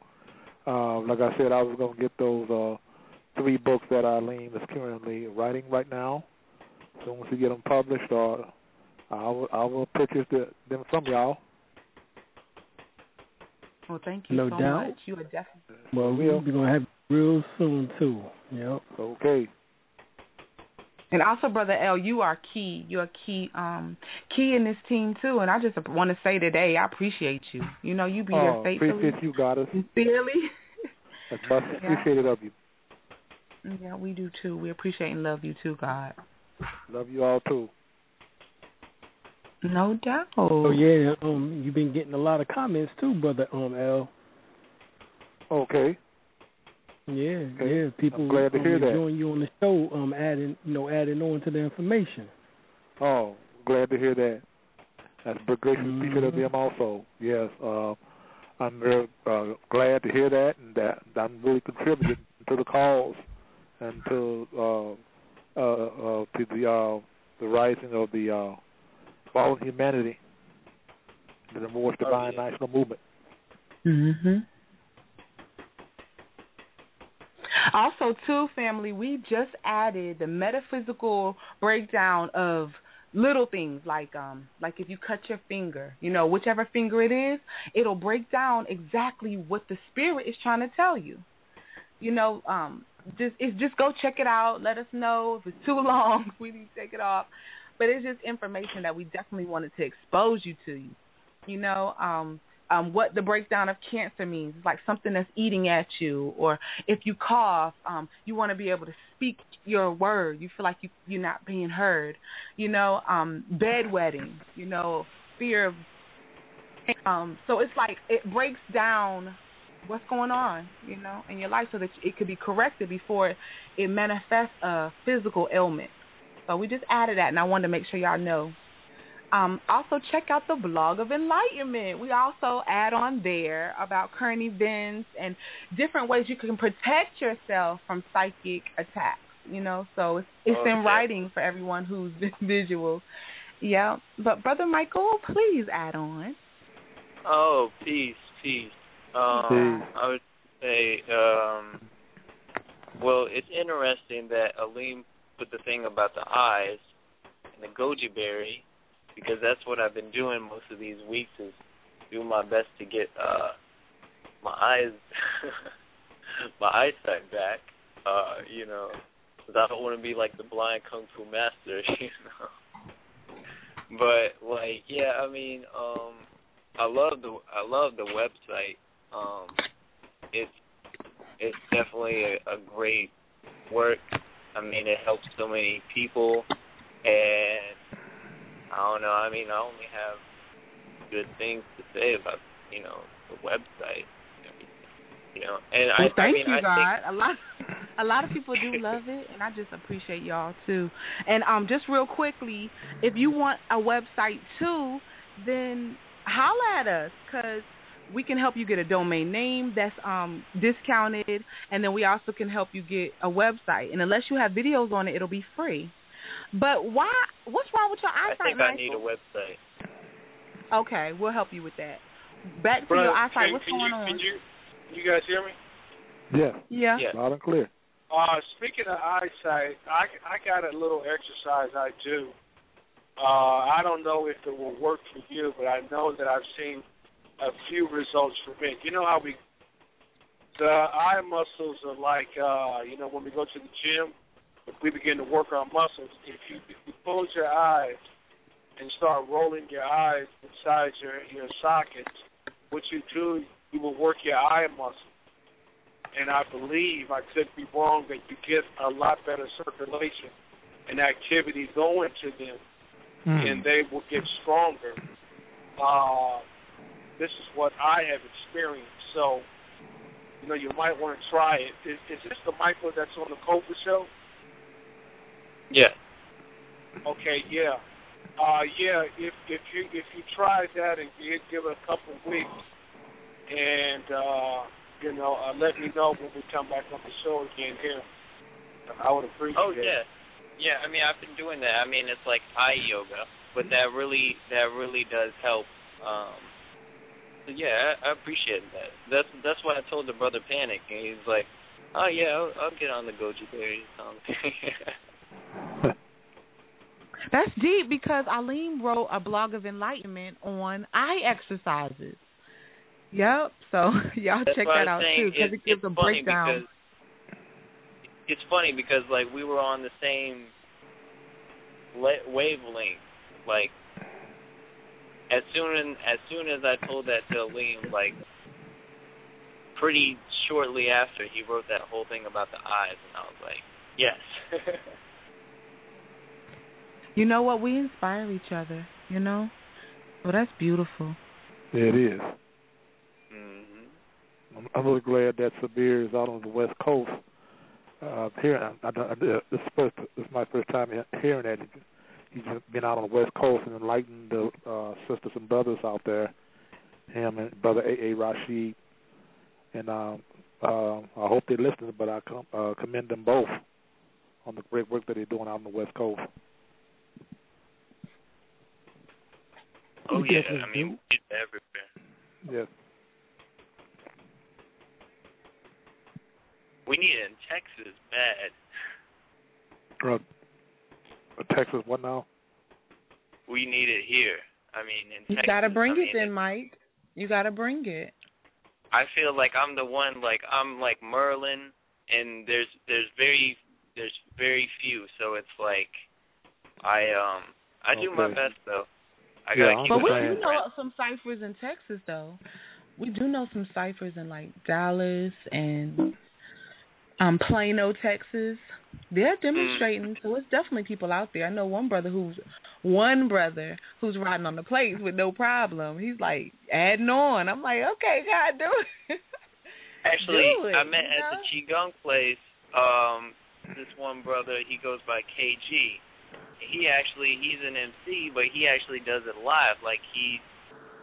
um, like I said, I was gonna get those uh, three books that Alim is currently writing right now. As soon as we get them published, or I will, I will purchase the, them from y'all. Well, thank you no so doubt. much. You are definitely. Well, we'll be gonna have real soon too. Yep. Okay. And also, brother L, you are key. You are key, um, key in this team too. And I just want to say today, I appreciate you. You know, you be oh, there faithfully. Appreciate you, goddess. Sincerely. That's much yeah. appreciated of you. Yeah, we do too. We appreciate and love you too, God. Love you all too. No doubt. Oh yeah, um, you've been getting a lot of comments too, brother um L. Okay. Yeah, okay. yeah. People I'm glad to um, hear that. enjoying you on the show, um, adding you know adding on to the information. Oh, glad to hear that. That's gracious mm-hmm. speaking of them also. Yes, uh, I'm very uh, glad to hear that, and that I'm really contributing to the cause and to uh, uh, uh, to the uh, the rising of the uh, for all humanity, the Moorish Divine oh, yeah. National Movement. Mhm. Also, too, family, we just added the metaphysical breakdown of little things like um like if you cut your finger, you know, whichever finger it is, it'll break down exactly what the spirit is trying to tell you. You know, um just it's just go check it out. Let us know if it's too long. We need to take it off but it's just information that we definitely wanted to expose you to. You know, um, um, what the breakdown of cancer means. It's like something that's eating at you, or if you cough, um, you want to be able to speak your word. You feel like you you're not being heard. You know, um, bedwetting. You know, fear of. Um, so it's like it breaks down what's going on, you know, in your life, so that it could be corrected before it manifests a physical ailment. So we just added that, and I wanted to make sure y'all know um, also, check out the blog of enlightenment. We also add on there about current events and different ways you can protect yourself from psychic attacks. You know, so it's it's okay. in writing for everyone who's visual. Yeah, but brother Michael, please add on. Oh, peace, peace. Um, I would say, um, well, it's interesting that Alim put the thing about the eyes and the goji berry because that's what I've been doing most of these weeks is doing my best to get uh my eyes my eyesight back. Uh, you know, because I don't want to be like the blind kung fu master, you know. But like, yeah, I mean, um, I love the I love the website. Um, it's it's definitely a, a great work. I mean, it helps so many people, and I don't know. I mean, I only have good things to say about you know the website. You know, and well, I, thank I mean, you, I God. think, a lot, a lot of people do love it, and I just appreciate y'all too. And um, just real quickly, if you want a website too, then holla at us, cause we can help you get a domain name that's um discounted, and then we also can help you get a website. And unless you have videos on it, it'll be free. But why? What's wrong with your eyesight? I think Michael? I need a website. Okay, we'll help you with that. Back to Brother, your eyesight. Can, What's can going you, on? Can you, you guys hear me? Yeah. Yeah. Yeah. Loud and clear. Uh, speaking of eyesight, I I got a little exercise I do. Uh, I don't know if it will work for you, but I know that I've seen a few results for me. You know how we the eye muscles are like uh, you know when we go to the gym if we begin to work our muscles, if you, if you close your eyes and start rolling your eyes inside your your sockets, what you do, you will work your eye muscles. And I believe, I could be wrong, that you get a lot better circulation and activity going to them, Mm. and they will get stronger. Uh, this is what I have experienced. So, you know, you might want to try it. Is, is this the Michael that's on the Cobra show? Yeah. Okay, yeah. Uh yeah, if if you if you try that and you give it a couple weeks and uh you know, uh, let me know when we come back on the show again here. I would appreciate Oh it. yeah. Yeah, I mean I've been doing that. I mean it's like eye yoga, but that really that really does help. Um yeah, I, I appreciate that. That's that's why I told the brother Panic and he's like, Oh yeah, I'll, I'll get on the goji berries. Um, That's deep because Alim wrote a blog of enlightenment on eye exercises. Yep. So y'all That's check that out saying. too because It's- it gives a breakdown. Because, it's funny because like we were on the same le- wavelength. Like as soon as soon as I told that to Alim, like pretty shortly after he wrote that whole thing about the eyes, and I was like, yes. You know what? We inspire each other. You know. Well, that's beautiful. It is. hmm I'm, I'm really glad that Sabir is out on the West Coast. Uh, here, I, I, I, this, is first, this is my first time hearing that. He's been out on the West Coast and enlightened the uh, sisters and brothers out there. Him and brother A. A. Rashid, and um, uh, I hope they're listening. But I com- uh, commend them both on the great work that they're doing out on the West Coast. Oh yeah, I mean it's everywhere. Yes. We need it in Texas bad. Uh, Texas, what now? We need it here. I mean, in You Texas. gotta bring I mean, it then, Mike. You gotta bring it. I feel like I'm the one. Like I'm like Merlin, and there's there's very there's very few. So it's like I um I do my best though. I gotta Yeah, keep But we understand. do know some ciphers in Texas, though. We do know some ciphers in like Dallas and um Plano, Texas. They're demonstrating, so it's definitely people out there. I know one brother who's one brother who's riding on the plates with no problem. He's like adding on. I'm like, okay, God, do it. Actually, Do it, I met you at the know? Qigong place. Um, this one brother, he goes by KG. He actually, he's an MC, but he actually does it live. Like he,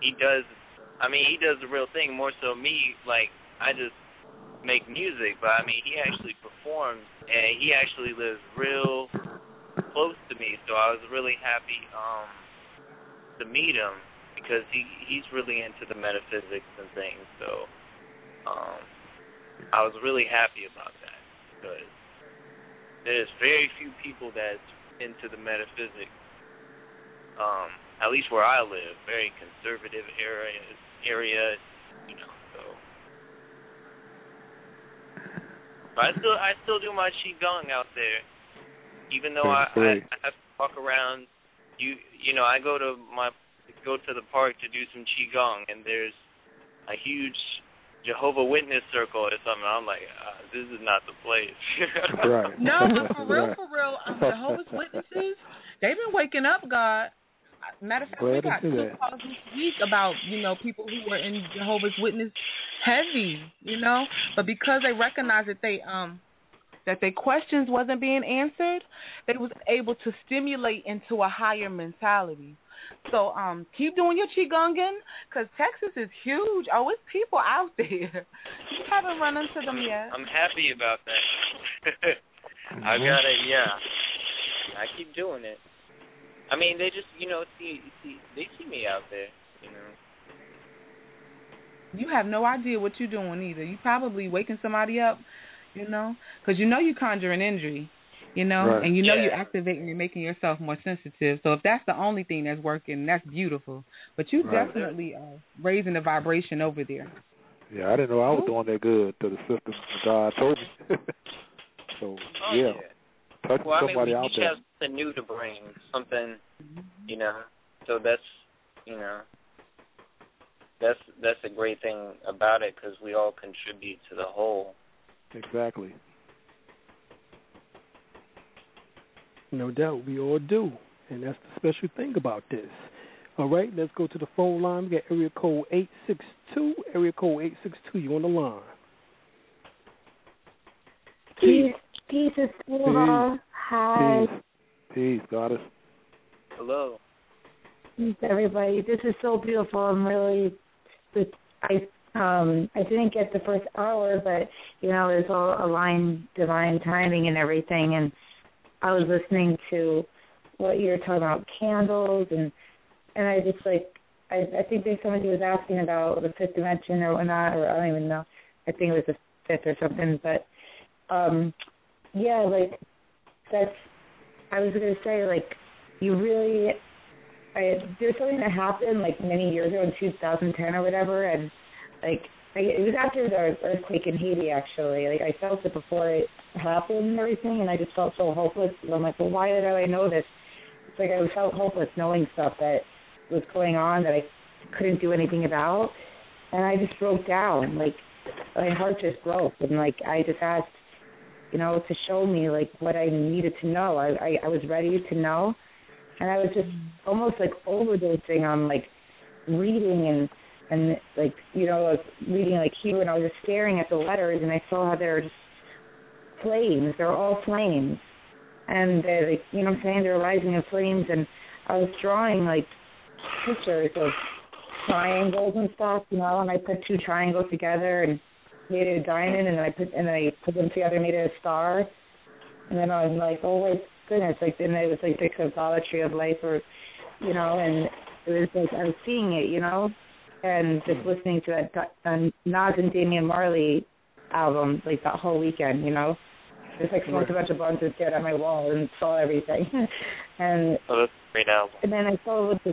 he does. I mean, he does the real thing. More so me, like I just make music, but I mean, he actually performs, and he actually lives real close to me. So I was really happy um to meet him because he he's really into the metaphysics and things. So um I was really happy about that because there's very few people that's into the metaphysics. Um, at least where I live, very conservative area area, you know, so but I still I still do my qigong out there. Even though I, I I have to walk around you you know, I go to my go to the park to do some qigong and there's a huge Jehovah Witness circle or something. I'm like, uh, this is not the place. Right. No, but for real, Right. for real, um, Jehovah's Witnesses, they've been waking up, God. Matter of fact, we Glad to got two that. calls this week about you know people who were in Jehovah's Witness heavy, you know, but because they recognized that they um that their questions wasn't being answered, they was able to stimulate into a higher mentality. So um keep doing your qigonging because Texas is huge. Oh, it's people out there. You haven't run into them yet. I'm happy about that. I Mhm. gotta, yeah. I keep doing it. I mean, they just, you know, see, see, they see me out there, you know. you have no idea what you're doing either. You probably waking somebody up, you know, because you know you conjuring injury, you know, Right. and you know you're Yeah. activating and making yourself more sensitive. So if that's the only thing that's working, that's beautiful. But you Right. definitely are raising the vibration over there. Yeah, I didn't know I was doing that good to the system. God told me. so Oh, yeah, touch Well, I mean, we out each there. have something new to bring, something, you know. So that's, you know, that's that's a great thing about it because we all contribute to the whole. Exactly. No doubt, we all do, and that's the special thing about this. All right, let's go to the phone line. We got area code eight six two. Area code eight six two. You on the line? Peace, peace is Eva. Hi, Peace. Peace, goddess. Hello. peace, everybody. This is so beautiful. I'm really, I um I didn't get the first hour, but you know it's all aligned divine timing and everything. And I was listening to what you were talking about candles and and I just like I I think there's somebody was asking about the fifth dimension or whatnot or I don't even know. I think it was the fifth or something, but um yeah, like that's I was gonna say like you really I there's something that happened like many years ago in 2010 or whatever, and like I, it was after the earthquake in Haiti actually. Like I felt it before it happened and everything, and I just felt so hopeless. And I'm like, well, why did I know this? It's like I felt hopeless knowing stuff that was going on that I couldn't do anything about, and I just broke down. Like my heart just broke, and like I just asked, you know, to show me like what I needed to know. I I, I was ready to know. And I was just almost like overdosing on like reading and and like you know was reading like Hebrew and I was just staring at the letters and I saw how they're just flames. They're all flames, and they're like you know what I'm saying? They're rising in flames. And I was drawing like pictures of triangles and stuff, you know, and I put two triangles together and made it a diamond and then I put and then I put them together made it a star and then I was like, oh my goodness, like then it was like the symbology of life, or you know, and it was like I was seeing it, you know, and just listening to that uh, Nas and Damian Marley album like that whole weekend, you know, just like smoked a bunch of blunts and stared at my wall and saw everything, and Oh, that's a great album. and then I saw with the,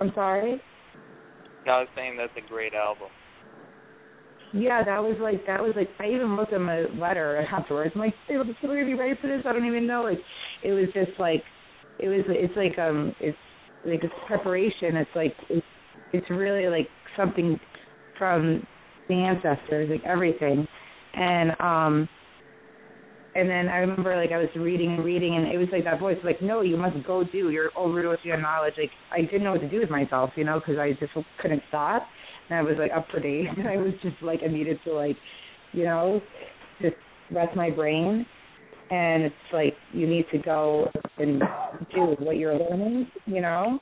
I'm sorry. No, I was saying that's a great album. Yeah, that was like that was like I even looked at my letter afterwards. I'm like, hey, was somebody gonna be ready for this? I don't even know. Like, it was just like, it was. It's like um, it's like it's preparation. It's like it's it's really like something from the ancestors, like everything. And um and then I remember like I was reading and reading and it was like that voice like, no, you must go do. You're overdosing your knowledge. Like I didn't know what to do with myself, you know, because I just couldn't stop. And I was like up for days. I was just like I needed to like, you know, just rest my brain. And it's like you need to go and do what you're learning, you know.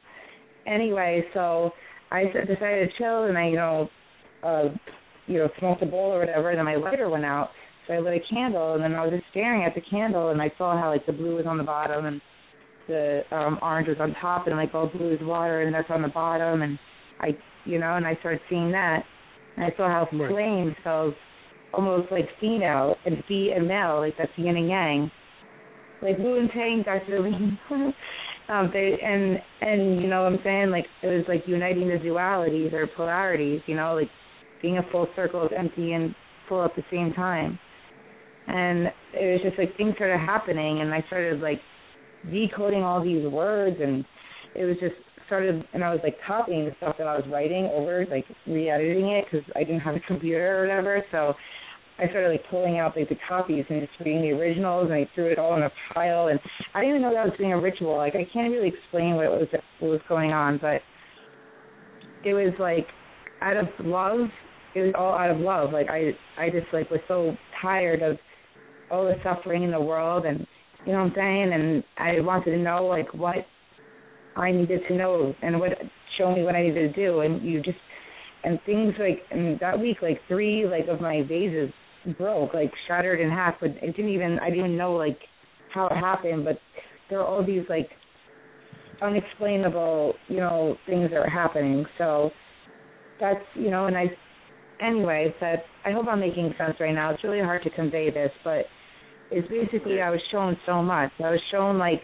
Anyway, so I decided to chill and I, you know, uh, you know, smoked a bowl or whatever. And then my lighter went out so I lit a candle, and then I was just staring at the candle, and I saw how like the blue was on the bottom, and the um orange was on top, and like all blue is water, and that's on the bottom, and I, you know, and I started seeing that, and I saw how Right. flames felt almost like female and fe and male, like that's yin and yang, like Wu and Tang, Dr. Lee. um, they and and you know what I'm saying, like it was like uniting the dualities or polarities, you know, like being a full circle of empty and full at the same time and it was just like things started happening and I started like decoding all these words and it was just started and I was like copying the stuff that I was writing over like re-editing it because I didn't have a computer or whatever. So I started like pulling out like the copies and just reading the originals and I threw it all in a pile and I didn't even know that I was doing a ritual. Like I can't really explain what was what was going on but it was like out of love. It was all out of love. Like I I just like was so tired of all the suffering in the world and you know what I'm saying? And I wanted to know like what I needed to know and what show me what I needed to do. And you just and things like and that week like three like of my vases broke like shattered in half but it didn't even I didn't even know like how it happened but there are all these like unexplainable you know things that are happening. So that's you know and I anyway that I hope I'm making sense right now. It's really hard to convey this but it's basically I was shown so much. I was shown like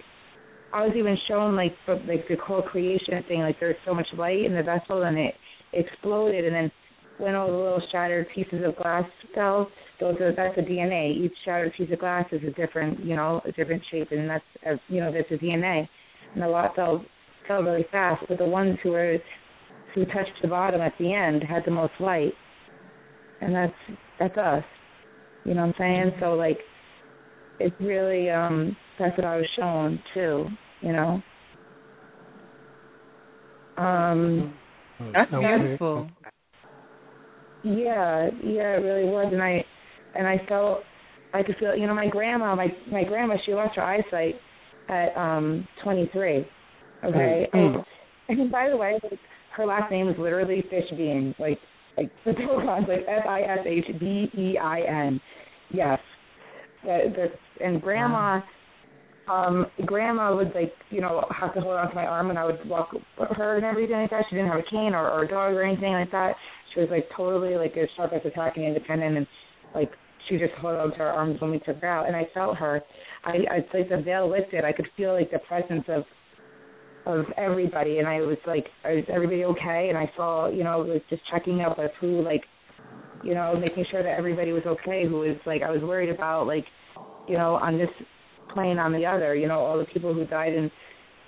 I was even shown like for, like the whole creation thing like there's so much light in the vessel and it exploded. And then when all the little shattered pieces of glass fell those are that's the DNA each shattered piece of glass is a different you know a different shape. And that's uh, you know that's the DNA and a lot fell fell really fast. But the ones who were who touched the bottom at the end had the most light. And that's that's us. You know what I'm saying? So like it's really um that's what I was shown too, you know. Um That's Okay. beautiful. yeah, yeah, it really was and I and I felt I could feel you know, my grandma my my grandma she lost her eyesight at um twenty three. Okay. Mm. And, and by the way, her last name is literally Fishbein. Like like the Pokemon like F I S H B E I N. Yes. That, and grandma um grandma would like you know have to hold on to my arm and I would walk her and everything like that. She didn't have a cane or, or a dog or anything like that. She was like totally like as sharp as a tack and independent and like she just held on to her arms when we took her out and I felt her. I I like the veil lifted. I could feel like the presence of of everybody and I was like is everybody okay? And I saw, you know, was just checking up with who like you know, making sure that everybody was okay who was like I was worried about like, you know, on this plane on the other, you know, all the people who died in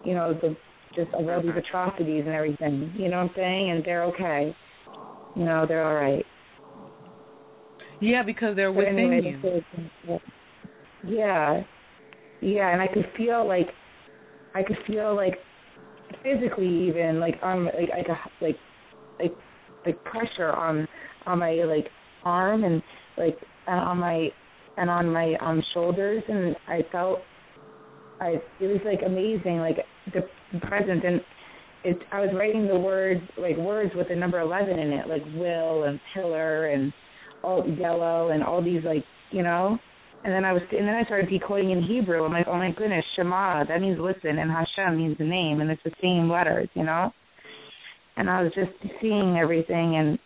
you know, the just all these atrocities and everything. You know what I'm saying? And they're okay. You know, they're all right. Yeah, because they're within anyway, you. yeah, yeah, and I could feel like, I could feel like, physically even like on like like a like like like pressure on on my like arm and like and on my and on my um shoulders and I felt I it was like amazing like the presence and it I was writing the words like words with the number eleven in it like will and pillar and all yellow and all these like you know and then I was and then I started decoding in Hebrew. I'm like, oh my goodness, Shema, that means listen, and Hashem means the name, and it's the same letters, you know. And I was just seeing everything, and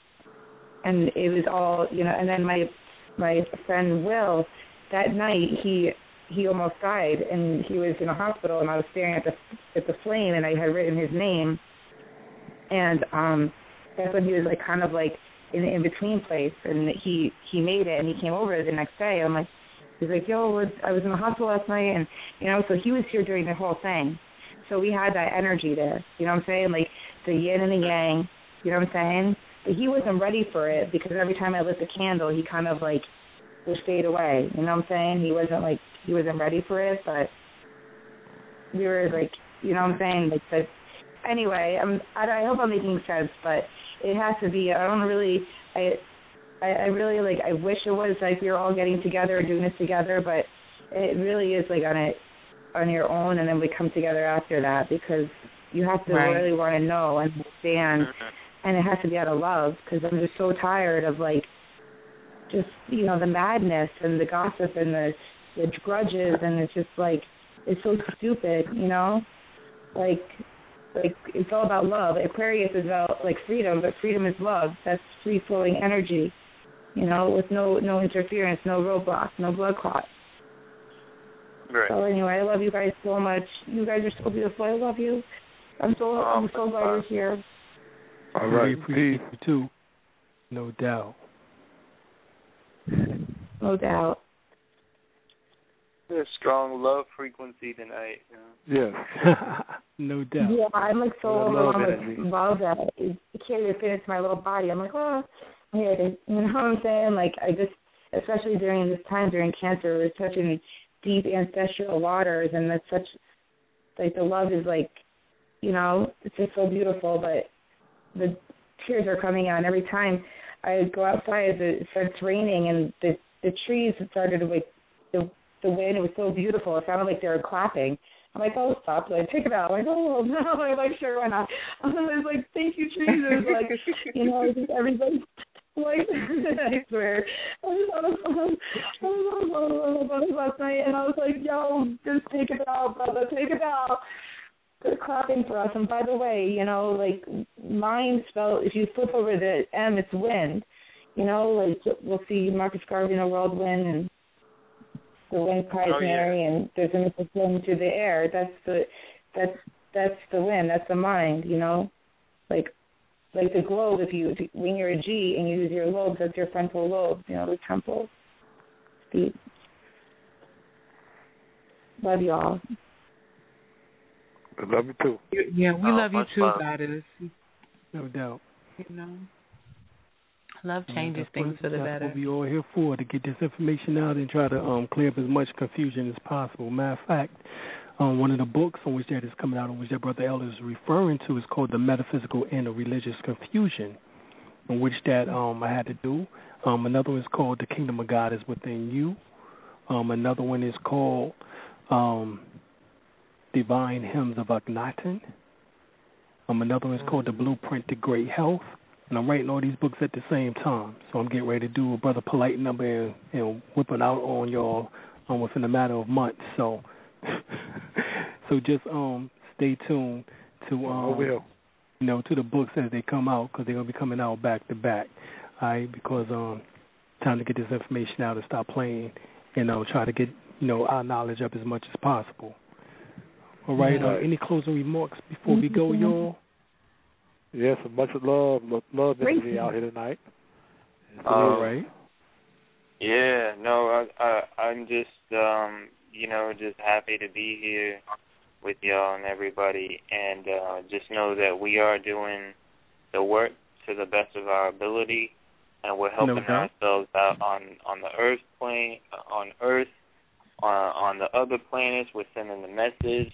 and it was all you know. And then my my friend Will, that night he he almost died, and he was in a hospital, and I was staring at the at the flame, and I had written his name, and um that's when he was like kind of like in the in between place, and he he made it, and he came over the next day. I'm like, he's like, yo, we're, I was in the hospital last night, and you know, so he was here during the whole thing. so we had that energy there. You know what I'm saying? Like the yin and the yang. You know what I'm saying? But he wasn't ready for it because every time I lit the candle, he kind of like would fade away. You know what I'm saying? He wasn't like he wasn't ready for it, but we were like, you know what I'm saying? Like the anyway, I'm I, I hope I'm making sense, but it has to be. I don't really. I I, I really like. I wish it was like we were all getting together and doing this together, but it really is like on it on your own, and then we come together after that because you have to Right. really want to know and understand, mm-hmm. And it has to be out of love because I'm just so tired of like just you know the madness and the gossip and the the grudges and it's just like it's so stupid, you know, like like it's all about love. Aquarius is about like freedom, but freedom is love. That's free flowing energy, you know, with no no interference, no roadblocks, no blood clots. Right. So anyway, I love you guys so much. You guys are so beautiful. I love you. I'm so I'm so glad you're here. All We right. appreciate you too. No doubt. No doubt. A strong love frequency tonight. Yeah. know? No doubt. Yeah, I'm like so I love overwhelmed energy. love that it it can't even fit into my little body. I'm like, oh, yeah, it- you know what I'm saying? Like I just, especially during this time during cancer, we're touching deep ancestral waters, and that's such, like the love is like, you know, it's just so beautiful. But the tears are coming out and every time I go outside. It starts raining, and the the trees started to like the the wind. It was so beautiful. It sounded like they were clapping. I'm like, oh, stop! So I take it out. I'm like, oh no! I'm like, sure, why not? I was like, thank you, trees. It was like, you know, just everybody. Like, I swear, I was on the phone. I was on the phone with last night, and I was like, yo, just take it out, brother, take it out. They're clapping for us. And by the way, you know, like mine spell if you flip over the M, it's wind. You know, like we'll see Marcus Garvey in a whirlwind and the wind cries Oh, yeah. Mary, and there's a missile flowing through the air. That's the that's that's the wind. That's the mind. You know, like like the globe. If you if you- when you're a G and you use your lobes, that's your frontal lobes. You know, the temple. The love you all. I love you too. Yeah, we Oh, love you too, love. Goddess. No doubt. You know, love changes things for the that's better. what we all here for to get this information out and try to um, clear up as much confusion as possible. Matter of fact, um, one of the books on which that is coming out, on which that Brother Elder is referring to, is called "The Metaphysical and the Religious Confusion," in which that um, I had to do. Um, another one is called "The Kingdom of God is Within You." Um, another one is called um, "Divine Hymns of Akhenaten." Um, another one is called "The Blueprint to Great Health." and I'm writing all these books at the same time. So I'm getting ready to do a brother polite number and, and whip it out on y'all um, within a matter of months. So, so just um stay tuned to I um will. you know to the books as they come out because they're gonna be coming out back to back. All right, because um time to get this information out and stop playing, you know, try to get you know our knowledge up as much as possible. All right. Uh, any closing remarks before we go, y'all? Yes, a bunch of love, lo- love Great. energy out here tonight. All Um, right. Yeah, no, I, I I'm just um, you know, just happy to be here with y'all and everybody and uh just know that we are doing the work to the best of our ability and we're helping doubt. ourselves out on on the earth plane uh, on earth on on the other planets we're sending the message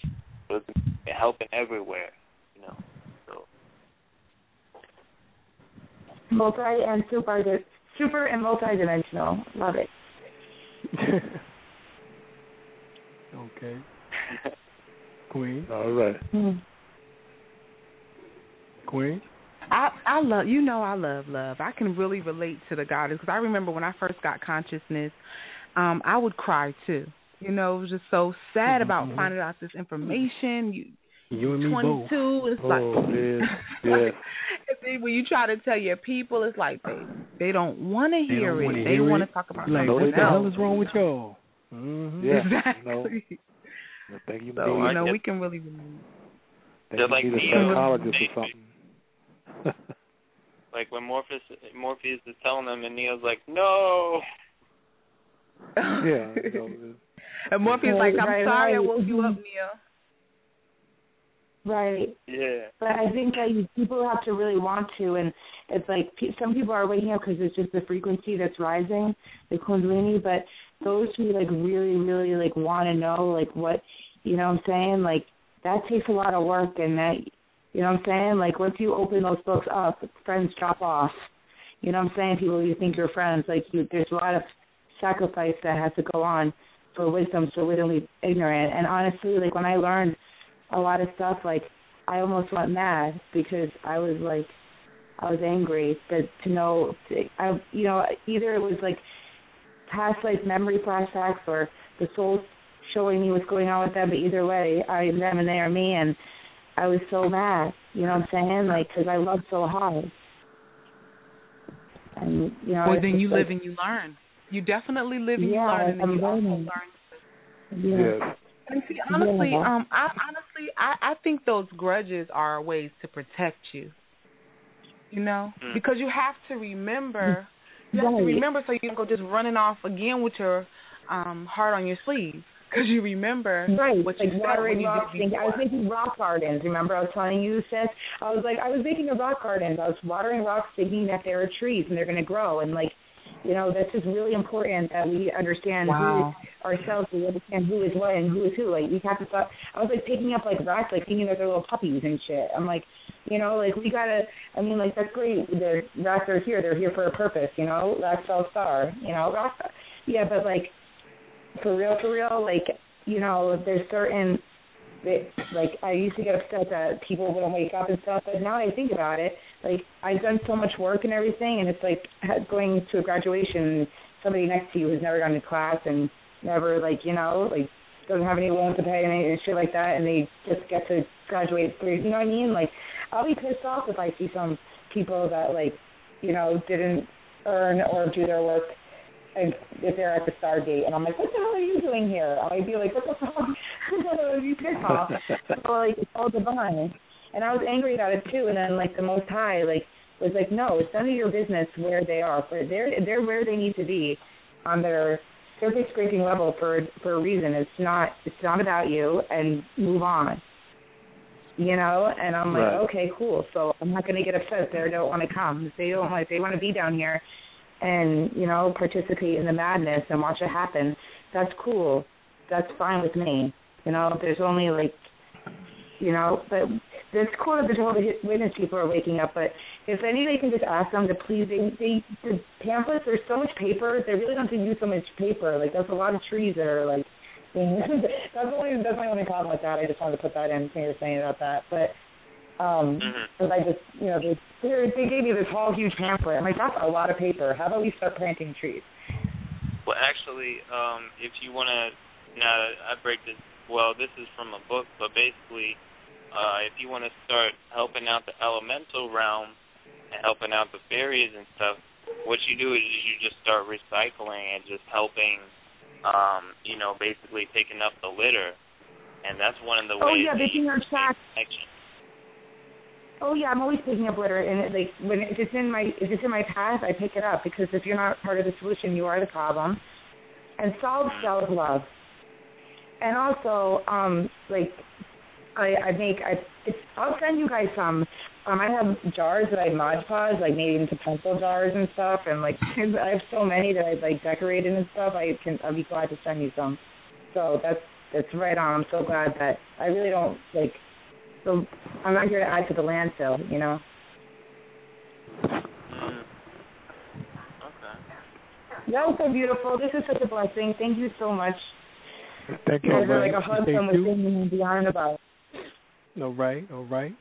so it's helping everywhere you know so Multi and super super and multi-dimensional. Love it. okay. Queen. All right. Mm. Queen. I I love you know I love love. I can really relate to the goddess because I remember when I first got consciousness, um, I would cry too. You know, it was just so sad about Mhm. finding out this information. You You and me twenty both. two, it's Oh, like yes, yes. and then when you try to tell your people, it's like they they don't want to hear don't it. wanna They want to talk about Like, No, what they something the hell is wrong with y'all? Mm-hmm. Yeah. Exactly. No. I think you So you know I we can really relate. think Just like need a the, psychologist or something. like when Morpheus Morpheus is telling them and Neo's like no yeah. You know, and Morpheus like, I'm Right, sorry I woke you up, Neo. Right. Yeah. But I think that you, people have to really want to, and it's like some people are waking up because it's just the frequency that's rising, the kundalini. But those who like really, really like want to know like what, you know, what I'm saying like that takes a lot of work, and that, you know, what I'm saying like once you open those books up, friends drop off. You know, what I'm saying people you think you're friends, like you, there's a lot of sacrifice that has to go on for wisdom, so literally ignorant. And honestly, like when I learned a lot of stuff like I almost went mad because I was like I was angry that to know I you know either it was like past life memory flashbacks or the soul showing me what's going on with them but either way I am them and they are me and I was so mad you know what I'm saying? Like because I love so hard. And you know well then you like, live and you learn you definitely live and yeah, you learn and I'm you learning. also learn yeah. Yes. And see, honestly, Yeah. um, I honestly, I, I think those grudges are ways to protect you. You know, Mm. because you have to remember, you have to remember, so you can go just running off again with your um heart on your sleeve, because you remember Right, what like you said watering when you rocks. did Thinking, I was making rock gardens. Remember, I was telling you, sis. I was like, I was making a rock garden. I was watering rocks, thinking that they were trees and they're going to grow. And like, you know, this is really important that we understand Wow. who ourselves. We understand who is what and who is who. Like, we have to. Thought, I was like picking up like rats, like thinking that they're little puppies and shit. I'm like, you know, like we gotta. I mean, like that's great. The rats are here. They're here for a purpose. You know, rats all star. You know, rats. Yeah, but like for real, for real, like you know, there's certain that like I used to get upset that people wouldn't wake up and stuff, but now I think about it, like I've done so much work and everything, and it's like ha- going to a graduation, somebody next to you who's never gone to class and never like you know like doesn't have any loans to pay and, shit like that, and they just get to graduate through. You know what I mean? Like I'll be pissed off if I see some people that like you know didn't earn or do their work and if they're at the Stargate, and I'm like, what the hell are you doing here? I'd be like, what the fuck? you piss off. so, like, it's all divine. And I was angry about it too. And then like the Most High, like, was like, no, it's none of your business where they are. For they're they're where they need to be on their surface scraping level for for a reason. It's not it's not about you. And move on. You know, and I'm like, Right. okay, cool. So I'm not going to get upset they don't want to come. They don't like, they want to be down here, and you know participate in the madness and watch it happen that's cool that's fine with me you know there's only like you know but it's cool that the Jehovah's Witness people are waking up but if anybody can just ask them to please they they the pamphlets there's so much paper they really don't have to use so much paper like there's a lot of trees that are like being that's only that's my only problem with that I just wanted to put that in when you were saying about that but um because I just you know they they they gave me this whole huge pamphlet. I'm like that's a lot of paper. How about we start planting trees? Well, actually, um, if you want to, now I break this. Well, this is from a book, but basically, uh, if you want to start helping out the elemental realm and helping out the fairies and stuff, what you do is you just start recycling and just helping, um, you know, basically picking up the litter, and that's one of the Oh ways. yeah, that making you can trash. Oh yeah, I'm always picking up litter, and it, like when if it's in my if it's in my path, I pick it up because if you're not part of the solution, you are the problem. And solve self love. And also, um, like I I make I it's I'll send you guys some. Um, I have jars that I Mod Podge, like made into pencil jars and stuff, and like I have so many that I've like decorated and stuff. I can I'll be glad to send you some. So that's that's right on. I'm so glad that I really don't like. So I'm not here to add to the landfill, you know. Mm. Okay. That was so beautiful. This is such a blessing. Thank you so much. Thank You you, guys are like a Appreciate husband you. with me beyond and above. All right, all right,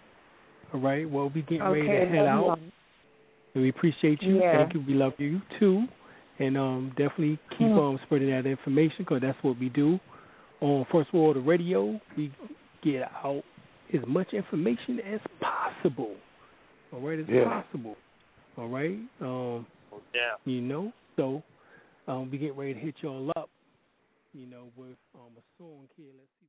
all right. Well, we getting ready to head love you out. We appreciate you. Yeah. Thank you. We love you too, and um, definitely keep Mm. on spreading that information because that's what we do on First World Radio. We get out as much information as possible. All right, as Yeah. possible. All right. Um, Yeah. you know, so um, we get ready to hit y'all up. You know, with um, a song here. Let's see.